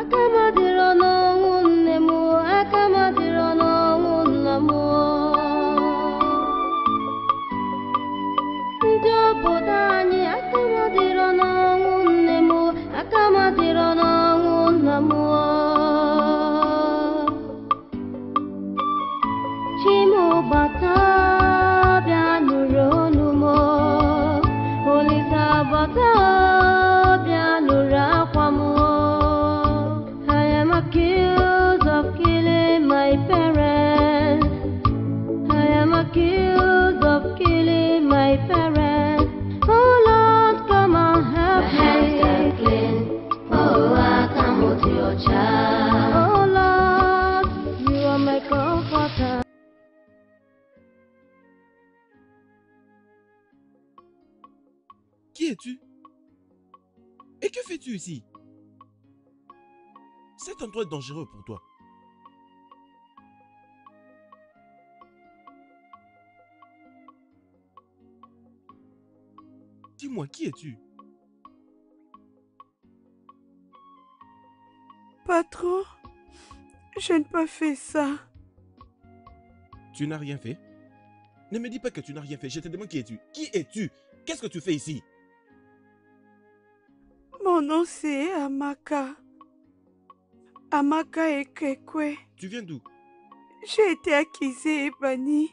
aka Endroit est dangereux pour toi. Dis-moi, qui es-tu? Patron, je n'ai pas fait ça. Tu n'as rien fait? Ne me dis pas que tu n'as rien fait. Je te demande qui es-tu? Qui es-tu? Qu'est-ce que tu fais ici? Mon nom c'est Amaka. Amaka Ekekwe. Tu viens d'où? J'ai été accusée et bannie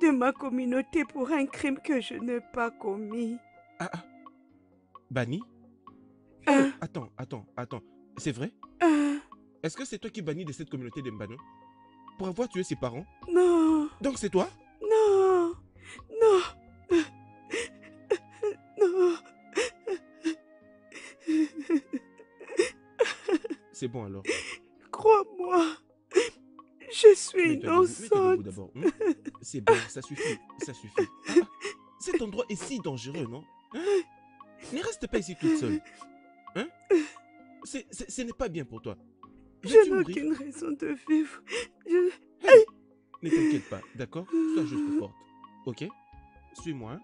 de ma communauté pour un crime que je n'ai pas commis. Ah ah. Banni Euh. Attends, attends, attends. C'est vrai? Euh, Est-ce que c'est toi qui bannis de cette communauté de Mbano Pour avoir tué ses parents? Non, Donc c'est toi? Non, non. C'est bon alors. Crois-moi, je suis innocente. Hmm C'est bon, ça suffit, ça suffit. Ah, ah, cet endroit est si dangereux, non? Hein? Ne reste pas ici toute seule. Hein? Ce n'est pas bien pour toi. Je n'ai aucune raison de vivre. Je- Ne t'inquiète pas, d'accord? Sois juste forte. Ok? Suis-moi, hein?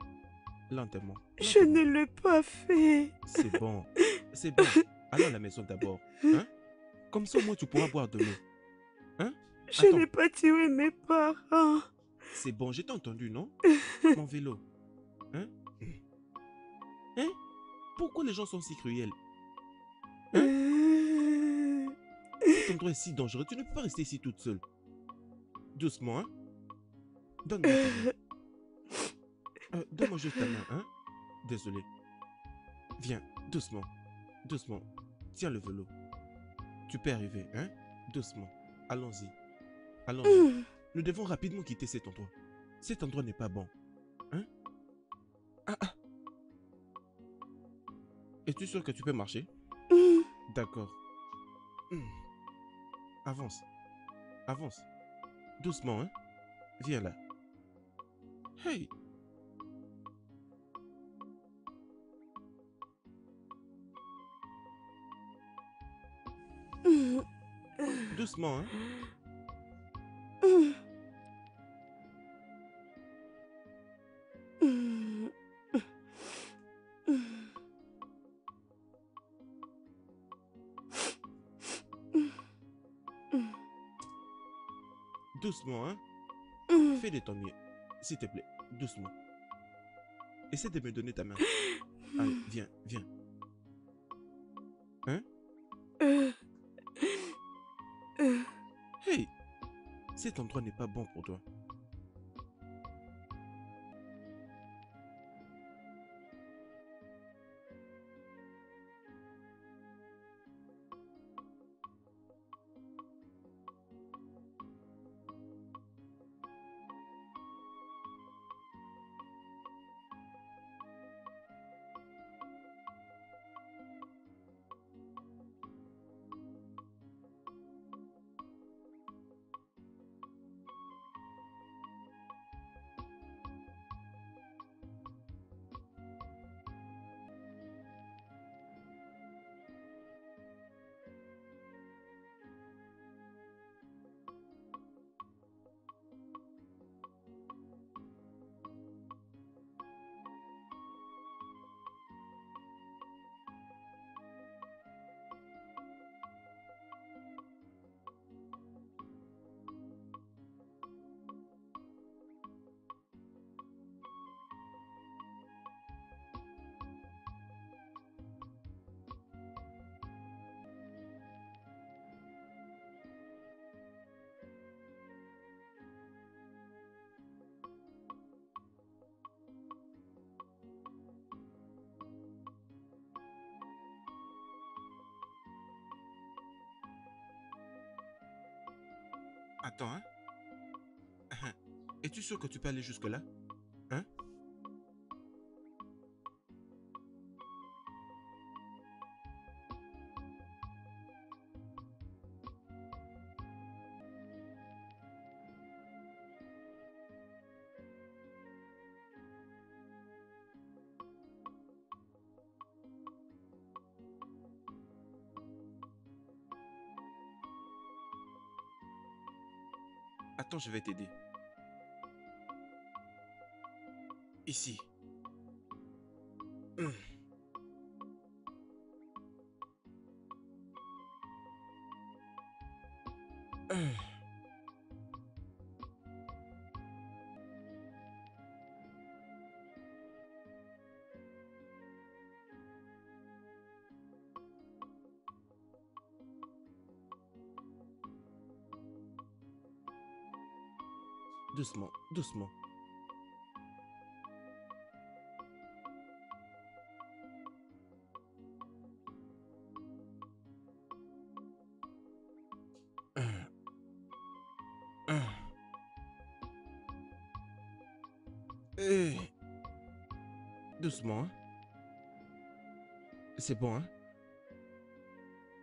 Lentement. Je lentement. ne l'ai pas fait. C'est bon, c'est bon. Allons à la maison d'abord. Hein? Comme ça, au moins, tu pourras boire de l'eau. Je Attends. n'ai pas tué mes parents. C'est bon, j'ai entendu, non? Mon vélo. Hein? Hein? Pourquoi les gens sont si cruels? Euh, Cet endroit est si dangereux. Tu ne peux pas rester ici toute seule. Doucement, hein? Donne-moi. Euh, Donne-moi juste ta main, hein? Désolé. Viens, doucement. Doucement. Tiens le vélo. Tu peux arriver, hein? Doucement. Allons-y. Allons-y. euh, Nous devons rapidement quitter cet endroit. Cet endroit n'est pas bon. Hein? Ah ah Es-tu sûr que tu peux marcher? Euh. D'accord. Hmm. Avance. Avance. Doucement, hein? Viens là. Hey. Doucement, hein. Doucement, hein. Fais de ton mieux. S'il te plaît, doucement. Essaie de me donner ta main. Allez, viens, viens. Cet endroit n'est pas bon pour toi. Sûr que tu peux aller jusque-là? Hein? Attends, je vais t'aider. Hum. Hum. Doucement, doucement. Doucement. hein. C'est bon, hein?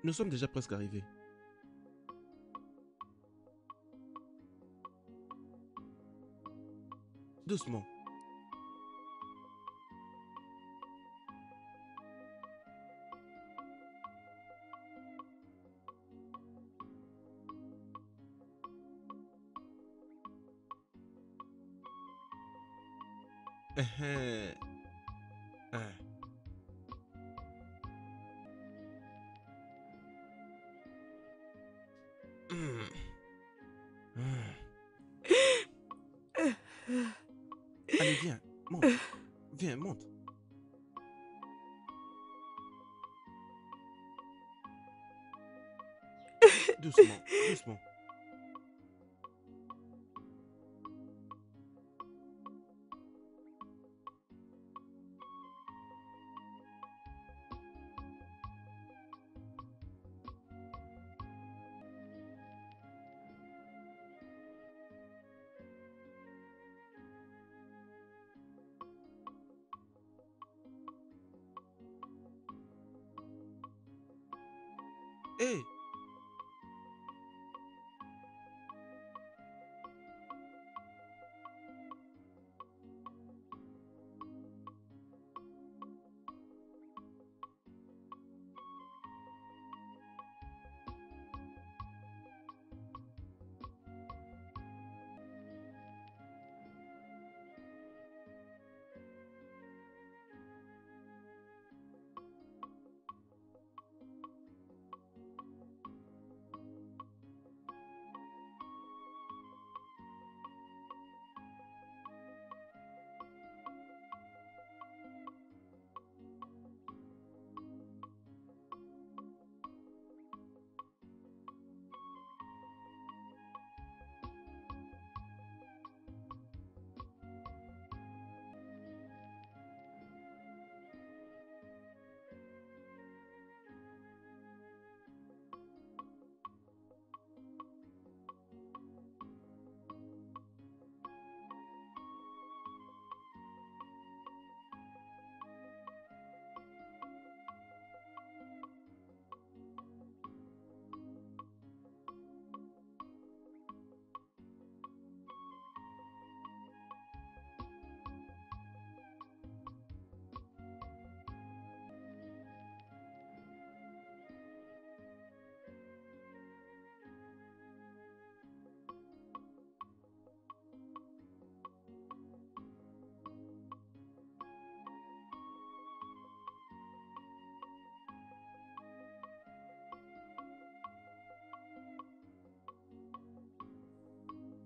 Nous sommes déjà presque arrivés. Doucement.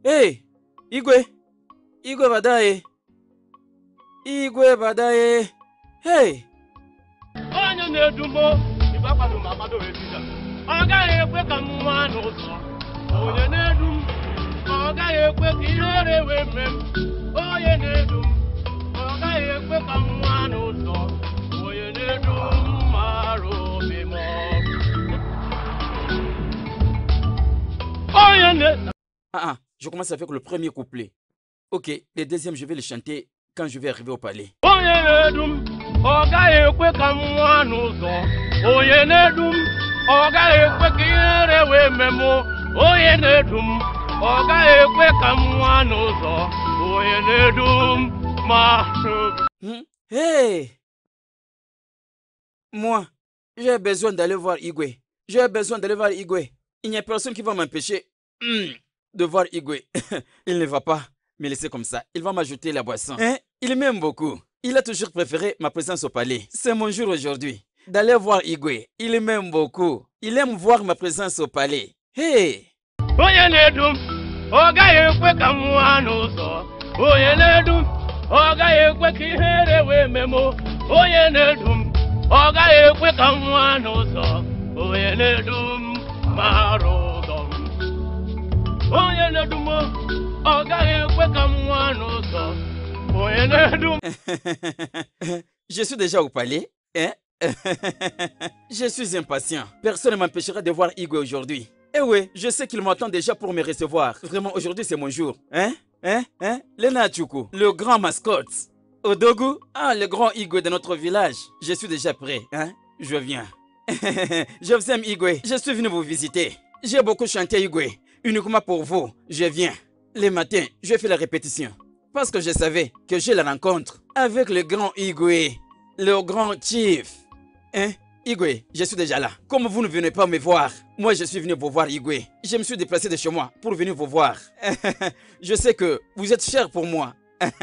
Hey, Igwe. Igwe baadaye. Igwe baadaye. Hey. onye na-edu m ibe akwado m agbado etija ọ gaghị ekwe ka m nwa n'ụzọ onye na-edu m ọ gaghị ekwe ka ihere wee mee m onye na-edu m ọ gaghị ekwe ka m nwa n'ụzọ onye na-edu m mara obi m onye na je commence avec le premier couplet. Ok, le deuxième, je vais le chanter quand je vais arriver au palais. onye na-edu m ọ gaghị ekwe ka m nwa n'ụzọ onye na-edu m ọ gaghị ekwe ka ihere wee mee m onye na-edu m ọ gaghị ekwe ka m nwa n'ụzọ onye na-edu m ma Hmm? Hey Moi, j'ai besoin d'aller voir Igwe. J'ai besoin d'aller voir Igwe. Il n'y a personne qui va m'empêcher hmm, de voir Igwe. Il ne va pas me laisser comme ça. Il va m'ajouter la boisson. Hein? Il m'aime beaucoup. Il a toujours préféré ma présence au palais. C'est mon jour aujourd'hui d'aller voir Igwe. Il m'aime beaucoup. Il aime voir ma présence au palais. Hey Je suis déjà au palais, hein? je suis impatient. Personne ne m'empêchera de voir Igwe aujourd'hui. Eh oui, je sais qu'il m'attend déjà pour me recevoir. Vraiment, aujourd'hui c'est mon jour. Hein? Hein? Hein? Lena le grand mascotte. Odogu, ah, le grand Igwe de notre village. Je suis déjà prêt, hein? Je viens. je vous aime Igwe, je suis venu vous visiter. J'ai beaucoup chanté Igwe, uniquement pour vous. Je viens. Les matins, je fais la répétition. Parce que je savais que j'ai la rencontre avec le grand Igwe, le grand chief. Hein? Igwe, je suis déjà là. Comme vous ne venez pas me voir, moi je suis venu vous voir Igwe. Je me suis déplacé de chez moi pour venir vous voir. je sais que vous êtes cher pour moi.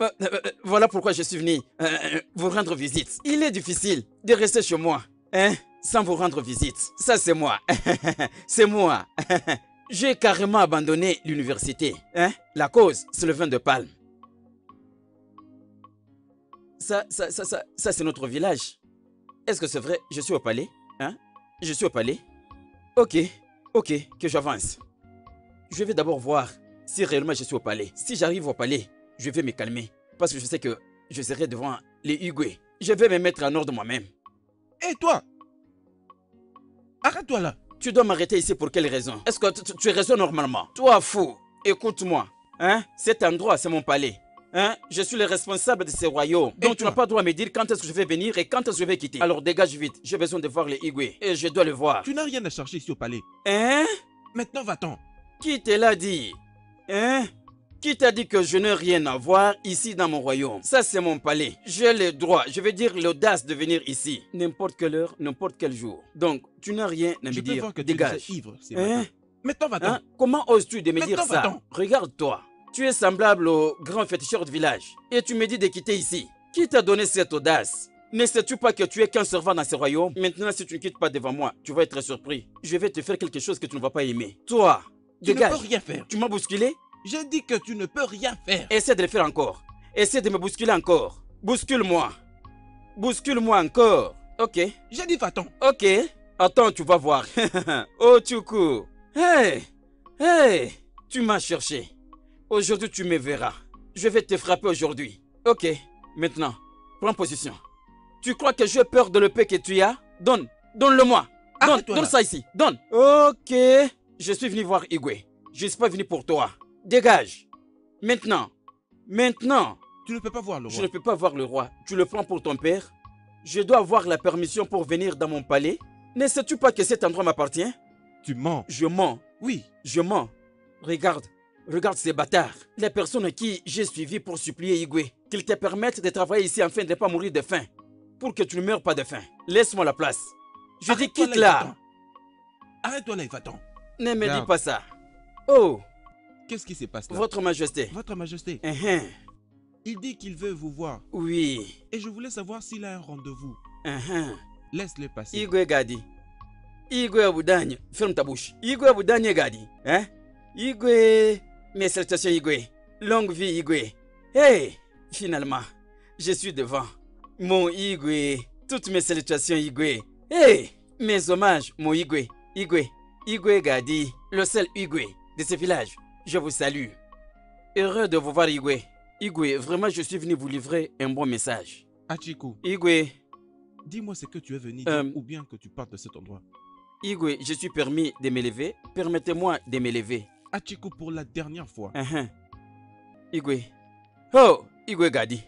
Euh, euh, voilà pourquoi je suis venu euh, euh, vous rendre visite. Il est difficile de rester chez moi, hein, sans vous rendre visite. Ça c'est moi. c'est moi. J'ai carrément abandonné l'université. Hein? La cause, c'est le vin de palme. Ça, ça, ça, ça, ça c'est notre village. Est-ce que c'est vrai? Je suis au palais Hein? Je suis au palais Ok, ok, que j'avance. Je vais d'abord voir si réellement je suis au palais. Si j'arrive au palais, je vais me calmer. Parce que je sais que je serai devant les Hugues. Je vais me mettre en ordre moi-même. Hé, toi Arrête-toi là Tu dois m'arrêter ici pour quelle raison? Est-ce que tu, tu- raisonnes normalement? Toi, fou, écoute-moi. Hein? Cet endroit, c'est mon palais. Hein? Je suis le responsable de ce royaume. Donc tu n'as pas le droit de me dire quand est-ce que je vais venir et quand est-ce que je vais quitter. Alors dégage vite. J'ai besoin de voir les Igwe. Et je dois le voir. Tu n'as rien à chercher ici au palais. Hein? Maintenant, va-t'en. Qui te l'a dit? Hein? Qui t'a dit que je n'ai rien à voir ici dans mon royaume? Ça, c'est mon palais. J'ai le droit, je veux dire l'audace de venir ici. N'importe quelle heure, n'importe quel jour. Donc, tu n'as rien à me peux dire. voir que tu Dégage. déjà ivre ces Hein? Maintenant, va-t'en. Hein? Comment oses-tu de me dire ça? Regarde-toi. Tu es semblable au grand féticheur de village. Et tu me dis de quitter ici. Qui t'a donné cette audace? Ne sais-tu pas que tu es qu'un servant dans ce royaume? Maintenant, si tu ne quittes pas devant moi, tu vas être surpris. Je vais te faire quelque chose que tu ne vas pas aimer. Toi, Tu ne dégage. peux rien faire. Tu m'as bousculé? J'ai dit que tu ne peux rien faire. Essaie de le faire encore. Essaie de me bousculer encore. Bouscule-moi. Bouscule-moi encore. Ok. J'ai dit va-t'en. Ok. Attends, tu vas voir. oh, Tchoukou. Hey. Hey. Tu m'as cherché. Aujourd'hui, tu me verras. Je vais te frapper aujourd'hui. Ok. Maintenant, prends position. Tu crois que j'ai peur de l'épée que tu as? Donne. Donne-le-moi. Donne, donne ça ici. Donne. Ok. Je suis venu voir Igwe. Je ne suis pas venu pour toi. Dégage. Maintenant. Maintenant. Tu ne peux pas voir le Je roi. ne peux pas voir le roi. Tu le prends pour ton père Je dois avoir la permission pour venir dans mon palais Ne sais-tu pas que cet endroit m'appartient? Tu mens. Je mens. Oui. Je mens. Regarde. Regarde ces bâtards. Les personnes à qui j'ai suivi pour supplier Igwe qu'ils te permettent de travailler ici afin de ne pas mourir de faim. Pour que tu ne meurs pas de faim. Laisse-moi la place. Je dis quitte là. Arrête-toi là et va-t'en. Ne me dis pas ça. Oh, Qu'est-ce qui se passe là? Votre majesté. Votre Majesté, Uhum. il dit qu'il veut vous voir. Oui. Et je voulais savoir s'il a un rendez-vous. Uhum. Laisse-le passer. Igwe Gadi. Igwe Abudanye. Ferme ta bouche. Igwe Abudanye Gadi. Hein? Igwe. Mes salutations, Igwe. Longue vie, Igwe. Hey, finalement, je suis devant. Mon Igwe. Toutes mes salutations, Igwe. Hey, mes hommages, mon Igwe. Igwe. Igwe Gadi, le seul Igwe de ce village. Je vous salue. Heureux de vous voir, Igwe. Igwe, vraiment, je suis venu vous livrer un bon message. Achiku, Igwe, dis-moi ce que tu es venu Euh, dire ou bien que tu partes de cet endroit. Igwe, je suis permis de m'élever. Permettez-moi de m'élever. Achiku, pour la dernière fois. Uhum. Igwe. Oh, Igwe Gadi.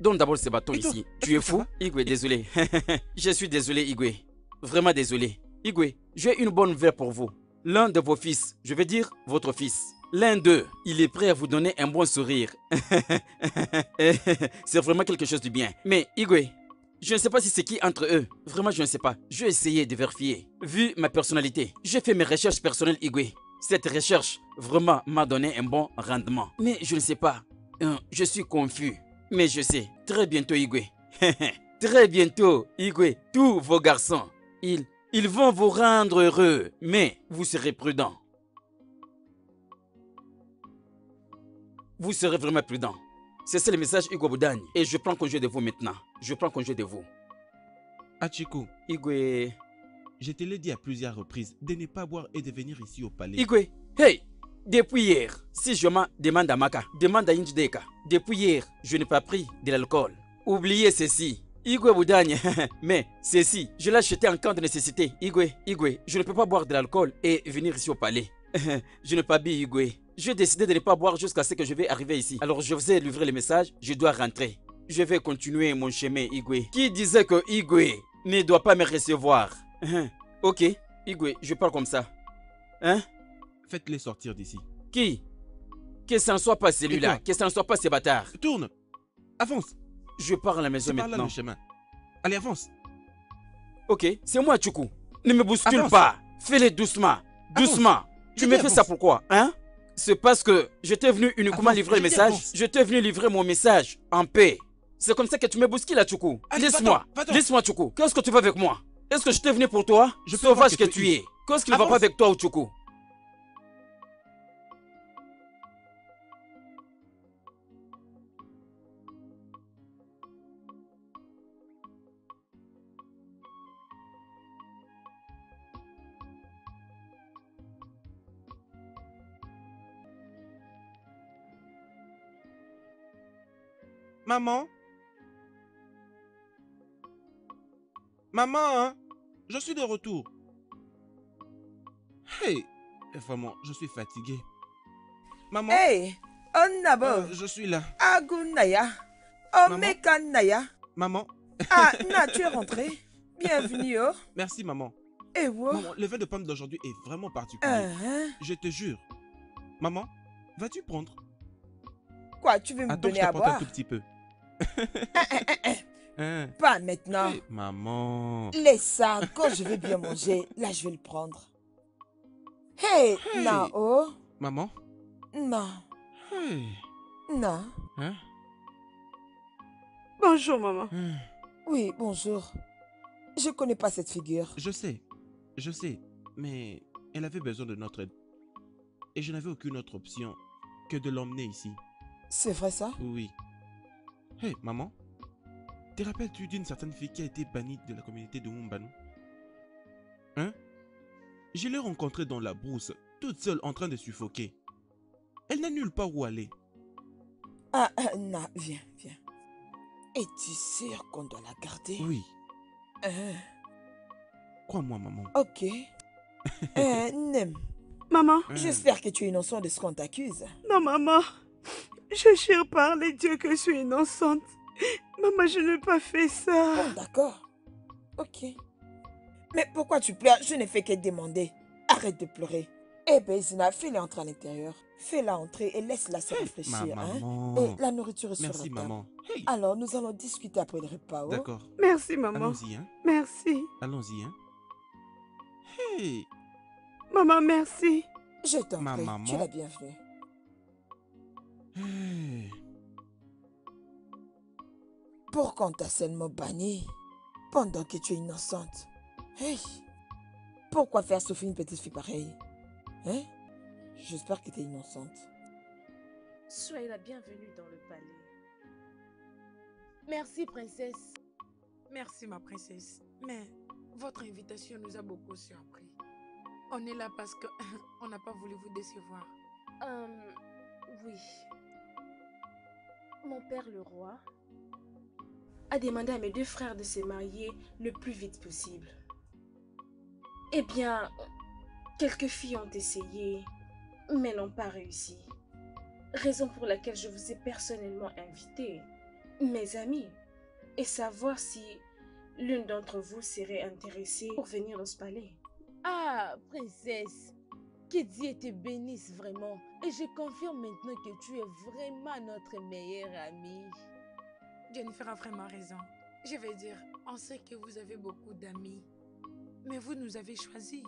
Donne d'abord ce bâton ici. Tu es fou? Igwe, désolé. je suis désolé, Igwe. Vraiment désolé. Igwe, j'ai une bonne nouvelle pour vous. L'un de vos fils, je veux dire votre fils, l'un d'eux, il est prêt à vous donner un bon sourire. c'est vraiment quelque chose de bien. Mais Igwe, je ne sais pas si c'est qui entre eux. Vraiment, je ne sais pas. Je vais essayer de vérifier. Vu ma personnalité, j'ai fait mes recherches personnelles, Igwe. Cette recherche vraiment m'a donné un bon rendement. Mais je ne sais pas. Euh, je suis confus. Mais je sais. Très bientôt, Igwe. Très bientôt, Igwe. Tous vos garçons, ils, ils vont vous rendre heureux. Mais vous serez prudent. Vous serez vraiment prudent. C'est ça le message Igwe Boudagne. Et je prends congé de vous maintenant. Je prends congé de vous. Achiku, Igwe. je te l'ai dit à plusieurs reprises de ne pas boire et de venir ici au palais. Igwe, hey, depuis hier, si je me demande à Maka, demande à Indjideka, depuis hier, je n'ai pas pris de l'alcool. Oubliez ceci. Igwe Boudagne, mais ceci, je l'ai acheté en cas de nécessité. Igwe, Igwe, je ne peux pas boire de l'alcool et venir ici au palais. je n'ai pas bu Igwe. J'ai décidé de ne pas boire jusqu'à ce que je vais arriver ici. Alors je vous ai livré le message, je dois rentrer. Je vais continuer mon chemin, Igwe. Qui disait que Igwe ne doit pas me recevoir? Ok, Igwe, je parle comme ça. Hein? Faites-les sortir d'ici. Qui? Que ce ne soit pas celui-là, que ce ne soit pas ce bâtard. Tourne Avance Je pars à la maison là maintenant. le chemin. Allez, avance Ok, c'est moi, Tchoukou. Ne me bouscule Avance. pas. Fais-le doucement. Avance. Doucement. Tu me fais ça pourquoi Hein? C'est parce que je t'ai venu uniquement Avance, livrer le message. Je t'ai venu livrer mon message en paix. C'est comme ça que tu me bouscules, là, Tchoukou. Allez, Laisse-moi. Laisse-moi, Tchoukou. Qu'est-ce que tu veux avec moi? Est-ce que je t'ai venu pour toi? Je peux voir Sauvage que que tu es. es. Qu'est-ce qui ne va pas avec toi, Tchoukou? Maman? Maman, hein? Je suis de retour. Hey, vraiment, je suis fatigué. Maman, Hey, Onnabo, euh, je suis là. Agunaya, Omekanaya. Maman, Ah, Na, tu es rentré. Bienvenue, oh. merci maman. Eh, wow. Maman, le vin de pomme d'aujourd'hui est vraiment particulier. Hein, Je te jure. Maman, vas-tu prendre? Quoi, tu veux me Attends, je donner à t'apporte un boire? tout petit peu. Hein Pas maintenant. Hey, Maman. Laisse ça, quand je vais bien manger, là je vais le prendre. Hey, Hey. oh. Maman Non, Hey. non. Hein? Bonjour, maman. Hein? Oui, bonjour. Je connais pas cette figure. Je sais, je sais, mais elle avait besoin de notre aide. Et je n'avais aucune autre option que de l'emmener ici. C'est vrai ça? Oui. Hé, maman, te rappelles-tu d'une certaine fille qui a été bannie de la communauté de Mumbano Hein? Je l'ai rencontrée dans la brousse, toute seule en train de suffoquer. Elle n'a nulle part où aller. Ah, ah, non, viens, viens. Es-tu sûr qu'on doit la garder? Oui, Hein, crois-moi, maman. Ok. Hein, Nem, Maman, Hein. j'espère que tu es innocent de ce qu'on t'accuse. non, maman. Je jure par les dieux que je suis innocente. Maman, je n'ai pas fait ça. Bon, d'accord. Ok. Mais pourquoi tu pleures? Je n'ai fait que demander. Arrête de pleurer. Eh ben, Zina, fais-la entrer à l'intérieur. Fais-la entrer et laisse-la se Ma réfléchir. hein. maman. Et la nourriture est sur Merci, la table. maman. Hey, Alors, nous allons discuter après le repas. oh. D'accord. Merci, maman. Allons-y, hein. Merci. Allons-y, hein. Hey, Maman, merci. Je t'en Ma prie. maman. Tu es la bienvenue. Pourquoi on t'a seulement banni pendant que tu es innocente Hey Pourquoi faire souffrir une petite fille pareille? Hein? J'espère que tu es innocente. Soyez la bienvenue dans le palais. Merci, princesse. Merci, ma princesse. Mais votre invitation nous a beaucoup surpris. On est là parce que on n'a pas voulu vous décevoir. Hum, oui. Mon père le roi a demandé à mes deux frères de se marier le plus vite possible. Eh bien, quelques filles ont essayé, mais n'ont pas réussi. Raison pour laquelle je vous ai personnellement invité, mes amis, et savoir si l'une d'entre vous serait intéressée pour venir dans ce palais. Ah, princesse, que Dieu te bénisse vraiment. Et je confirme maintenant que tu es vraiment notre meilleure amie. Jennifer a vraiment raison. Je vais dire, on sait que vous avez beaucoup d'amis. Mais vous nous avez choisis.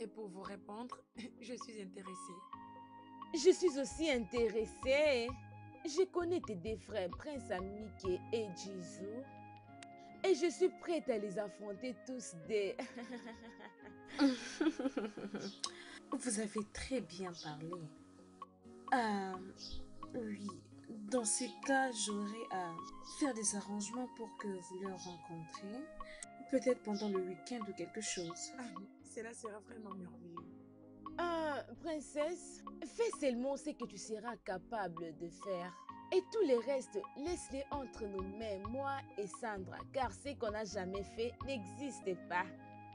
Et pour vous répondre, je suis intéressée. Je suis aussi intéressée. Je connais tes deux frères, Prince Amike et Jisoo. Et je suis prête à les affronter tous deux. Vous avez très bien parlé. Ah, oui. Dans ces cas, j'aurais à faire des arrangements pour que vous les rencontriez. Peut-être pendant le week-end ou quelque chose. Ah, cela sera vraiment merveilleux. Ah, princesse, fais seulement ce que tu seras capable de faire. Et tout le reste, laisse-les entre nos mains, moi et Sandra, car ce qu'on n'a jamais fait n'existe pas.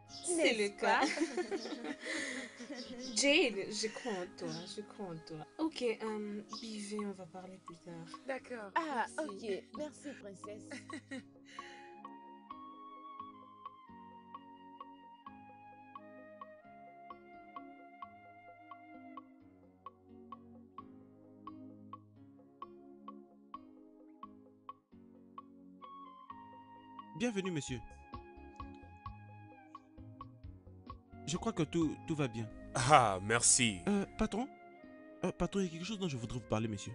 C'est le cas. Jade, je crois en toi, je crois en toi. Ok, euh, Bivé, on va parler plus tard. D'accord. Ah, merci. ok. Merci, princesse. Bienvenue, monsieur. Je crois que tout, tout va bien. Ah, merci. Euh, patron? Euh, Patron, il y a quelque chose dont je voudrais vous parler, monsieur.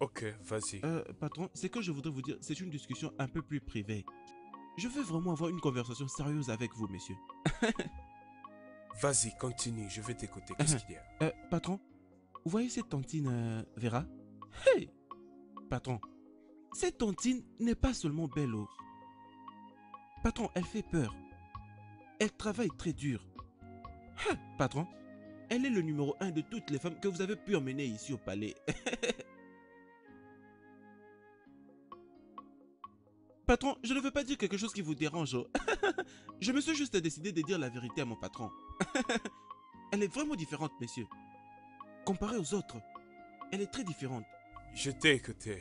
Ok, vas-y. Euh, patron, c'est que je voudrais vous dire, c'est une discussion un peu plus privée. Je veux vraiment avoir une conversation sérieuse avec vous, monsieur. Vas-y, continue, je vais t'écouter. Qu'est-ce qu'il y a? Euh, patron, vous voyez cette tantine Vera? Hey Patron, cette tantine n'est pas seulement belle. Patron, elle fait peur. Elle travaille très dur. Patron, elle est le numéro un de toutes les femmes que vous avez pu emmener ici au palais. Patron, je ne veux pas dire quelque chose qui vous dérange. je me suis juste décidé de dire la vérité à mon patron. elle est vraiment différente, messieurs. Comparée aux autres, elle est très différente. Je t'ai écouté.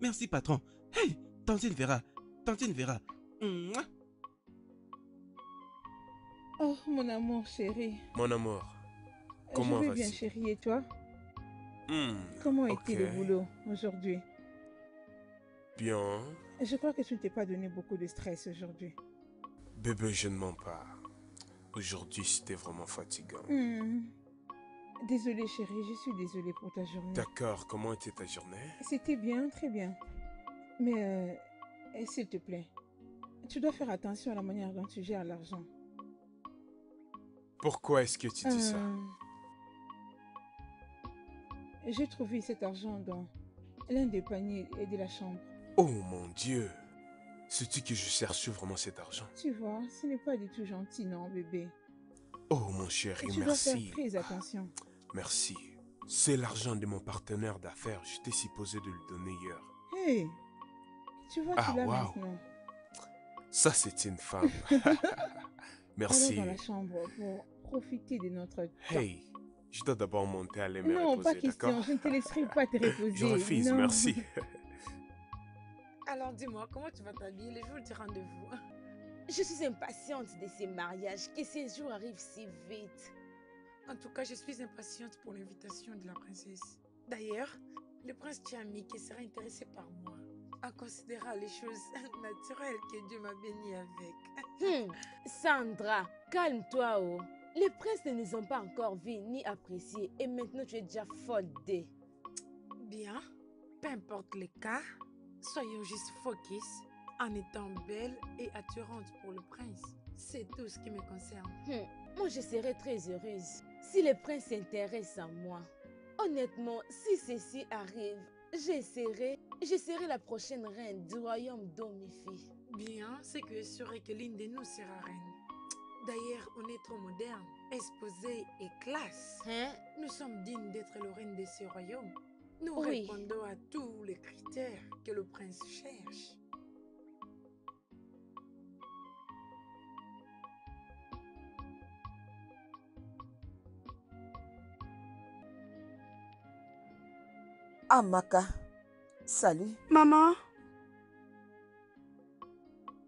Merci, patron. Hey, Tantine Vera. Tantine Vera. Mouah. Oh, mon amour chéri. Mon amour, comment Je vais bien, vas-tu? chérie, et toi Hmm, Comment était le boulot aujourd'hui? Bien. Je crois que tu ne t'es pas donné beaucoup de stress aujourd'hui. Bébé, je ne mens pas. Aujourd'hui, c'était vraiment fatigant. Hmm. Désolée chérie, je suis désolée pour ta journée. D'accord, comment était ta journée? C'était bien, très bien. Mais euh, s'il te plaît, tu dois faire attention à la manière dont tu gères l'argent. Pourquoi est-ce que tu dis ça? Euh, J'ai trouvé cet argent dans l'un des paniers de la chambre. Oh mon Dieu Sais-tu que je cherche vraiment cet argent? Tu vois, ce n'est pas du tout gentil, non, bébé? Oh mon chéri, tu dois merci. faire très attention. Merci. C'est l'argent de mon partenaire d'affaires. J'étais supposé de le donner hier. Hey, tu vois, Ah, tu l'as wow. maintenant. Ça, c'est une femme. Merci. Allons dans la chambre pour profiter de notre temps. Hey, je dois d'abord monter aller me non, pas question. Je ne te laisserai pas te reposer. Je refuse, non. merci. Alors dis-moi, comment tu vas t'habiller le jour du rendez-vous Je suis impatiente de ces mariages, que ces jours arrivent si vite. En tout cas, je suis impatiente pour l'invitation de la princesse. D'ailleurs, le prince Tiami qui sera intéressé par moi en considérant les choses naturelles que Dieu m'a béni avec. Hmm, Sandra, calme-toi, oh. Les princes ne nous ont pas encore vus ni appréciés et maintenant tu es déjà folle d'eux. Bien, peu importe les cas, soyons juste focus en étant belle et attirante pour le prince. C'est tout ce qui me concerne. Hum, Moi, je serais très heureuse si le prince s'intéresse à moi. Honnêtement, si ceci arrive, j'essaierai, je serai la prochaine reine du royaume d'Omifi. Bien, c'est que je saurais que l'une de nous sera reine. D'ailleurs, on est trop moderne, exposé et classe. Hein? Nous sommes dignes d'être le reine de ce royaume. Nous Oui. répondons à tous les critères que le prince cherche. Amaka, salut. Maman,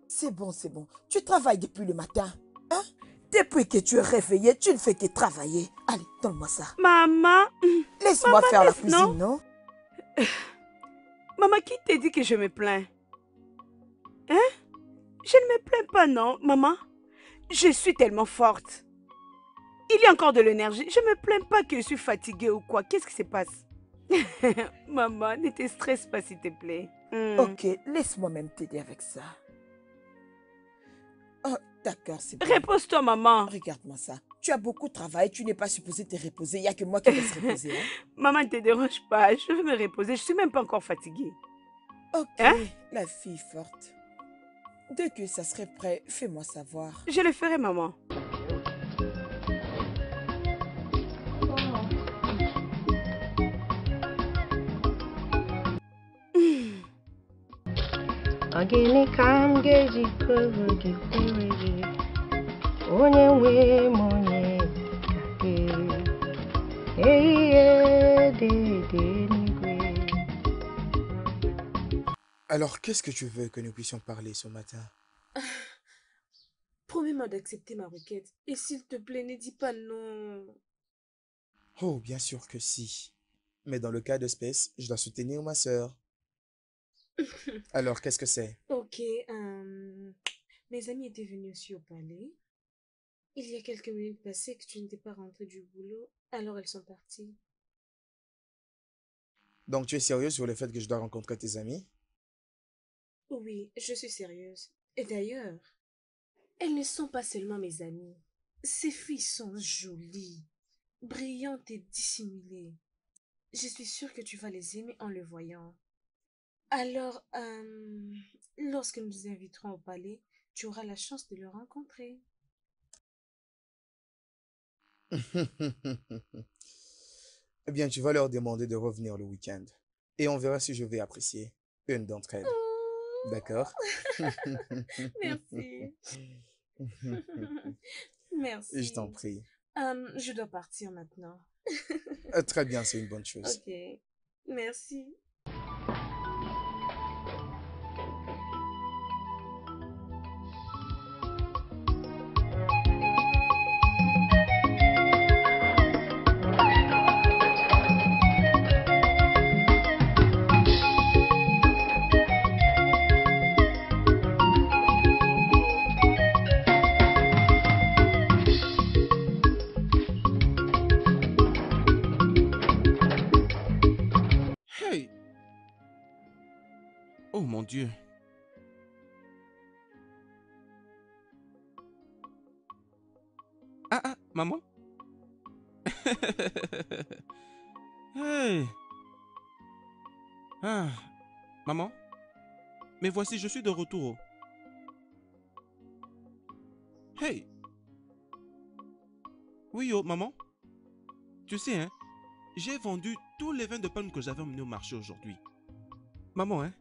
C'est bon, c'est bon. Tu travailles depuis le matin. Hein? Depuis que tu es réveillé, tu ne fais que travailler. Allez, donne-moi ça. maman. Laisse-moi faire la cuisine, non? non? Maman, qui t'a dit que je me plains? Hein? Je ne me plains pas, non, maman. Je suis tellement forte. Il y a encore de l'énergie. Je me plains pas que je suis fatiguée ou quoi. Qu'est-ce qui se passe? Maman, ne te stresse pas, s'il te plaît. Hmm. Ok, laisse-moi même t'aider avec ça. Oh, d'accord, c'est bon. Repose-toi, maman. Regarde-moi ça. Tu as beaucoup de travail, tu n'es pas supposé te reposer. Il n'y a que moi qui vais se reposer. Hein? Maman, ne te dérange pas. Je vais me reposer. Je suis même pas encore fatiguée. Ok, Hein? la fille forte. Dès que ça serait prêt, fais-moi savoir. Je le ferai, maman. Ogene ka m ga-eji koro gị kwere gị onye nwe m onye ka gị ehihie dị dị n'igwe Alors, qu'est-ce que tu veux que nous puissions parler ce matin? Promets-moi d'accepter ma requête. Et s'il te plaît, ne dis pas non. Oh, bien sûr que si. Mais dans le cas d'espèce, je dois soutenir ma sœur. Alors, qu'est-ce que c'est? Ok, euh, mes amis étaient venus aussi au palais. Il y a quelques minutes passées que tu n'étais pas rentrée du boulot, alors elles sont parties. Donc, tu es sérieuse sur le fait que je dois rencontrer tes amis? Oui, je suis sérieuse. Et d'ailleurs, elles ne sont pas seulement mes amies. Ces filles sont jolies, brillantes et dissimulées. Je suis sûre que tu vas les aimer en le voyant. Alors, euh, lorsque nous inviterons au palais, tu auras la chance de le rencontrer. Eh bien, tu vas leur demander de revenir le week-end. Et on verra si je vais apprécier une d'entre elles. D'accord? Merci. Merci. Je t'en prie. Euh, je dois partir maintenant. Euh, Très bien, c'est une bonne chose. Ok. Merci. Mon Dieu. Ah ah, maman? Hey Ah, maman? Mais voici, je suis de retour. Hey Oui, oh, maman? Tu sais, hein j'ai vendu tous les vins de palme que j'avais emmenés au marché aujourd'hui. Maman, hein?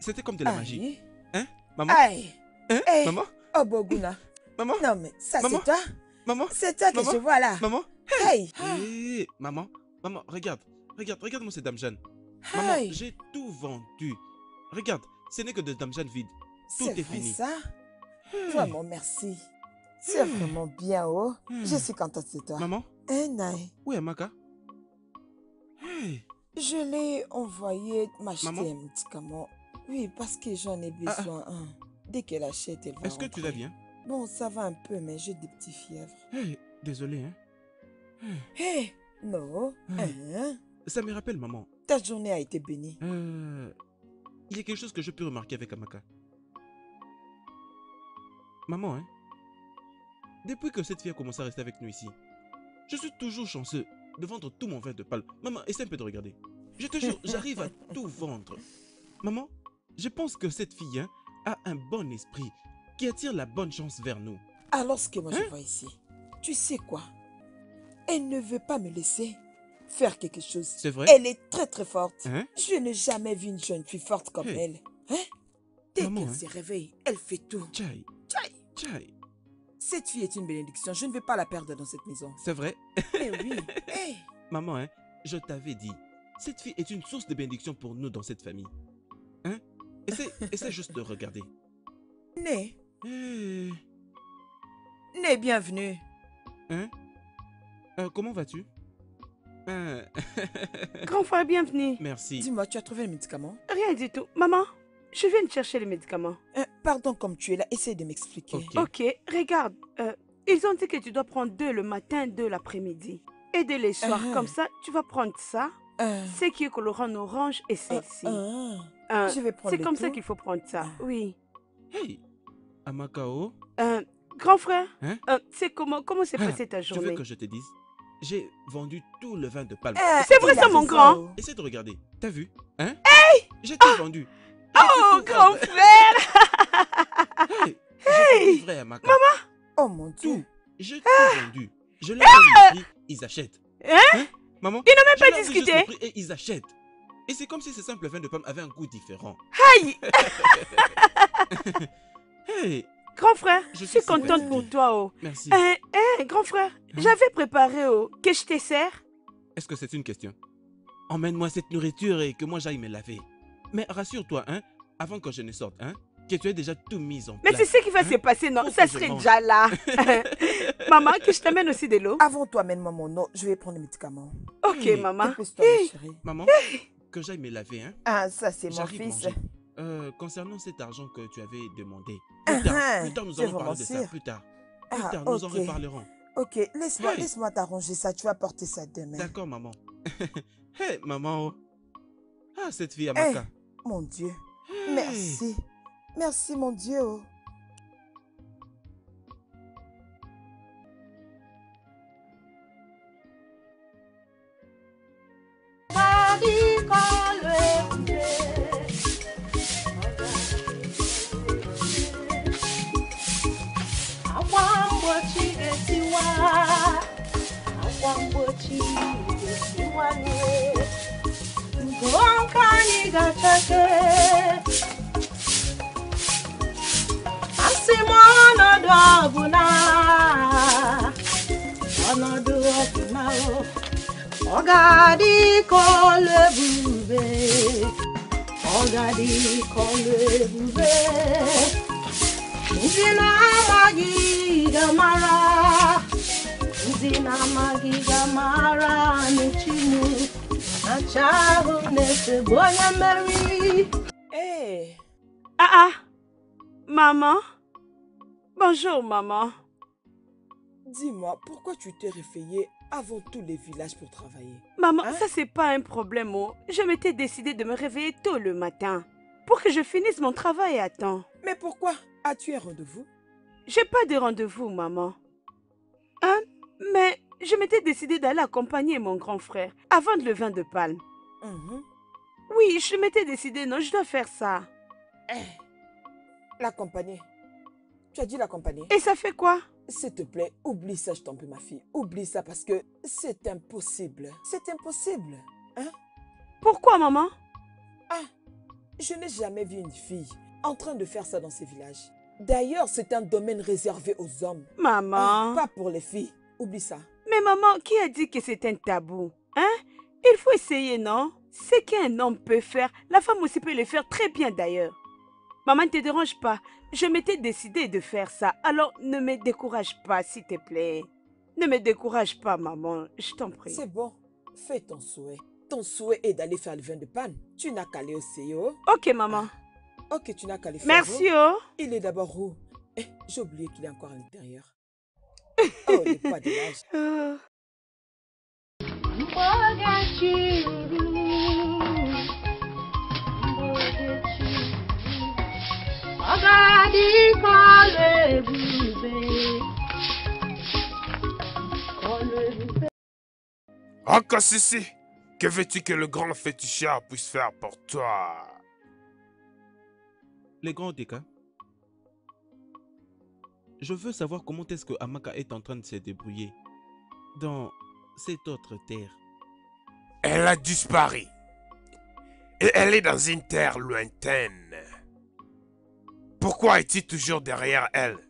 C'était comme de la magie. Hein? Maman? Aïe. Hein? Hey. Maman? Oh, Boguna. Maman? Non, mais ça, c'est toi Maman? C'est toi que je vois là. Maman? Hey. Hé, maman, maman, regarde, regarde, regarde-moi ces dames jeunes. Maman, Hey. j'ai tout vendu. Regarde, ce n'est que des dames jeunes vides. Tout est vrai fini. ça? Hey. Vraiment, merci. C'est Hmm. vraiment bien, oh. Hmm. Je suis contente de toi. Maman? Hein, Naï? Où est Maka? Hey, Je l'ai envoyé m'acheter un médicament. Oui, parce que j'en ai Ah, ah. besoin. hein. Dès qu'elle achète, elle va est-ce que tu vas bien? Bon, ça va un peu, mais j'ai des petits fièvres. Hey, désolé, hein. Hé, non, Hmm. hein? Ça me rappelle, maman. Ta journée a été bénie. Euh, il y a quelque chose que je peux remarquer avec Amaka. Maman, hein depuis que cette fille a commencé à rester avec nous ici, je suis toujours chanceux de vendre tout mon vin de palme. Maman, essaie un peu de regarder. Je te jure, j'arrive à tout vendre. Maman, je pense que cette fille hein, a un bon esprit qui attire la bonne chance vers nous. Alors ce que moi Hein? je vois ici, tu sais quoi? Elle ne veut pas me laisser faire quelque chose. C'est vrai? Elle est très très forte. Hein? Je n'ai jamais vu une jeune fille forte comme Hey. elle. Hein? Dès qu'elle hein? se réveille, elle fait tout. Tchaï, Tchaï. tchaï. Cette fille est une bénédiction. Je ne vais pas la perdre dans cette maison. C'est vrai? Eh oui. Hey. Maman, hein, je t'avais dit, cette fille est une source de bénédiction pour nous dans cette famille. Hein? Essaie, essaie juste de regarder. Né. Eh, Né, bienvenue. Hein? Euh, Comment vas-tu? Euh, Grand frère, bienvenue. Merci. Dis-moi, tu as trouvé le médicament? Rien du tout. Maman, je viens de chercher les médicaments. Euh, Pardon, comme tu es là, essaie de m'expliquer. Ok, regarde. euh, ils ont dit que tu dois prendre deux le matin, deux l'après-midi. Et deux les soirs. Ah. Comme ça, tu vas prendre ça. Ah. Ce qui est colorant orange et celle-ci. Ah. Euh, Je vais prendre C'est comme ça qu'il faut prendre ça. Oui. Hey, Amakao, Euh, grand frère, Hein? euh, c'est comment comment s'est Ah, passée ta tu journée? veux que je te dise J'ai vendu tout le vin de palme. Euh, C'est vrai ça, mon grand Essaie de regarder. T'as vu? Hein? Hey J'ai tout vendu. Oh, tout grand vendu. frère Hey, je Amaka. Oh mon Dieu. Tout. J'ai tout vendu. Je leur donne le prix, ils achètent. Hein? Maman? Ils n'ont même je pas discuté. et ils achètent. Et c'est comme si ce simple vin de pomme avait un goût différent. Aïe Hey Grand frère, Je suis contente fatiguée. pour toi. Oh. Merci. Hein, hein, grand frère, j'avais préparé oh, que je te sers. Est-ce que c'est une question? Emmène-moi cette nourriture et que moi j'aille me laver. Mais rassure-toi, hein, avant que je ne sorte, hein, que tu aies déjà tout mis en Mais place. c'est ce qui va hein, se passer, non? Ça serait déjà là. Maman, que je t'amène aussi de l'eau. Avant toi, amène-moi mon eau. Je vais prendre le médicament. Ok, Hey, maman. Hey, chérie. Maman, que j'aille me laver, hein. Ah, ça, c'est mon fils. manger. Euh, concernant cet argent que tu avais demandé, Ah, plus tard, ah, plus tard nous allons parler de ça, plus tard. Plus Ah, tard, nous en reparlerons. Ok, laisse-moi Hey. t'arranger ça. Tu vas porter ça demain. D'accord, maman. hey, maman. oh. Ah, cette fille, Hey, Amaka. mon Dieu. Hey. Merci. Merci, mon Dieu. Akwa mgbochi ga-etiwa ngo nke anyị ga-achake asị m ọnọdụ ọbụla ọnọdụ ọbụla o, ọ ga-adị ka ọlụ ebube ọ ga-adị ka ọlụ ebube ndị na-amaghị ga-amara ndị na-amaghị ga-amara n'echinu acha ahụ na-echegbu onye mmeri Hey. Ah ah. Maman. Bonjour, maman. Dis-moi, pourquoi tu t'es réveillée avant tous les villages pour travailler Maman, Hein? ça c'est pas un problème. Oh. Je m'étais décidé de me réveiller tôt le matin pour que je finisse mon travail à temps. Mais pourquoi As-tu un rendez-vous? J'ai pas de rendez-vous, maman. Hein? Mais je m'étais décidé d'aller accompagner mon grand frère avant le vin de palme. Mhm. Oui, je m'étais décidé, non, je dois faire ça. Eh, L'accompagner. Tu as dit l'accompagner Et ça fait quoi? S'il te plaît, oublie ça, je t'en prie, ma fille. Oublie ça parce que c'est impossible. C'est impossible. Hein? Pourquoi, maman? Ah, je n'ai jamais vu une fille en train de faire ça dans ces villages. D'ailleurs, c'est un domaine réservé aux hommes. Maman. Ah, pas pour les filles. Oublie ça. Mais maman, qui a dit que c'est un tabou? Hein? Il faut essayer, non? Ce qu'un homme peut faire, la femme aussi peut le faire très bien d'ailleurs. Maman, ne te dérange pas. Je m'étais décidé de faire ça. Alors, ne me décourage pas, s'il te plaît. Ne me décourage pas, maman. Je t'en prie. C'est bon. Fais ton souhait. Ton souhait est d'aller faire le vin de panne. Tu n'as qu'à aller au CEO. Ok, maman. Ok, tu n'as qu'à aller faire. Merci, oh. oh. Il est d'abord où? Eh, j'ai oublié qu'il est encore à l'intérieur. Oh, le poids de l'âge. Ceci. Que veux-tu que le grand féticheur puisse faire pour toi? Les grands Deka. Je veux savoir comment est-ce que Amaka est en train de se débrouiller dans cette autre terre. Elle a disparu. Et elle est dans une terre lointaine. Pourquoi est-il toujours derrière elle?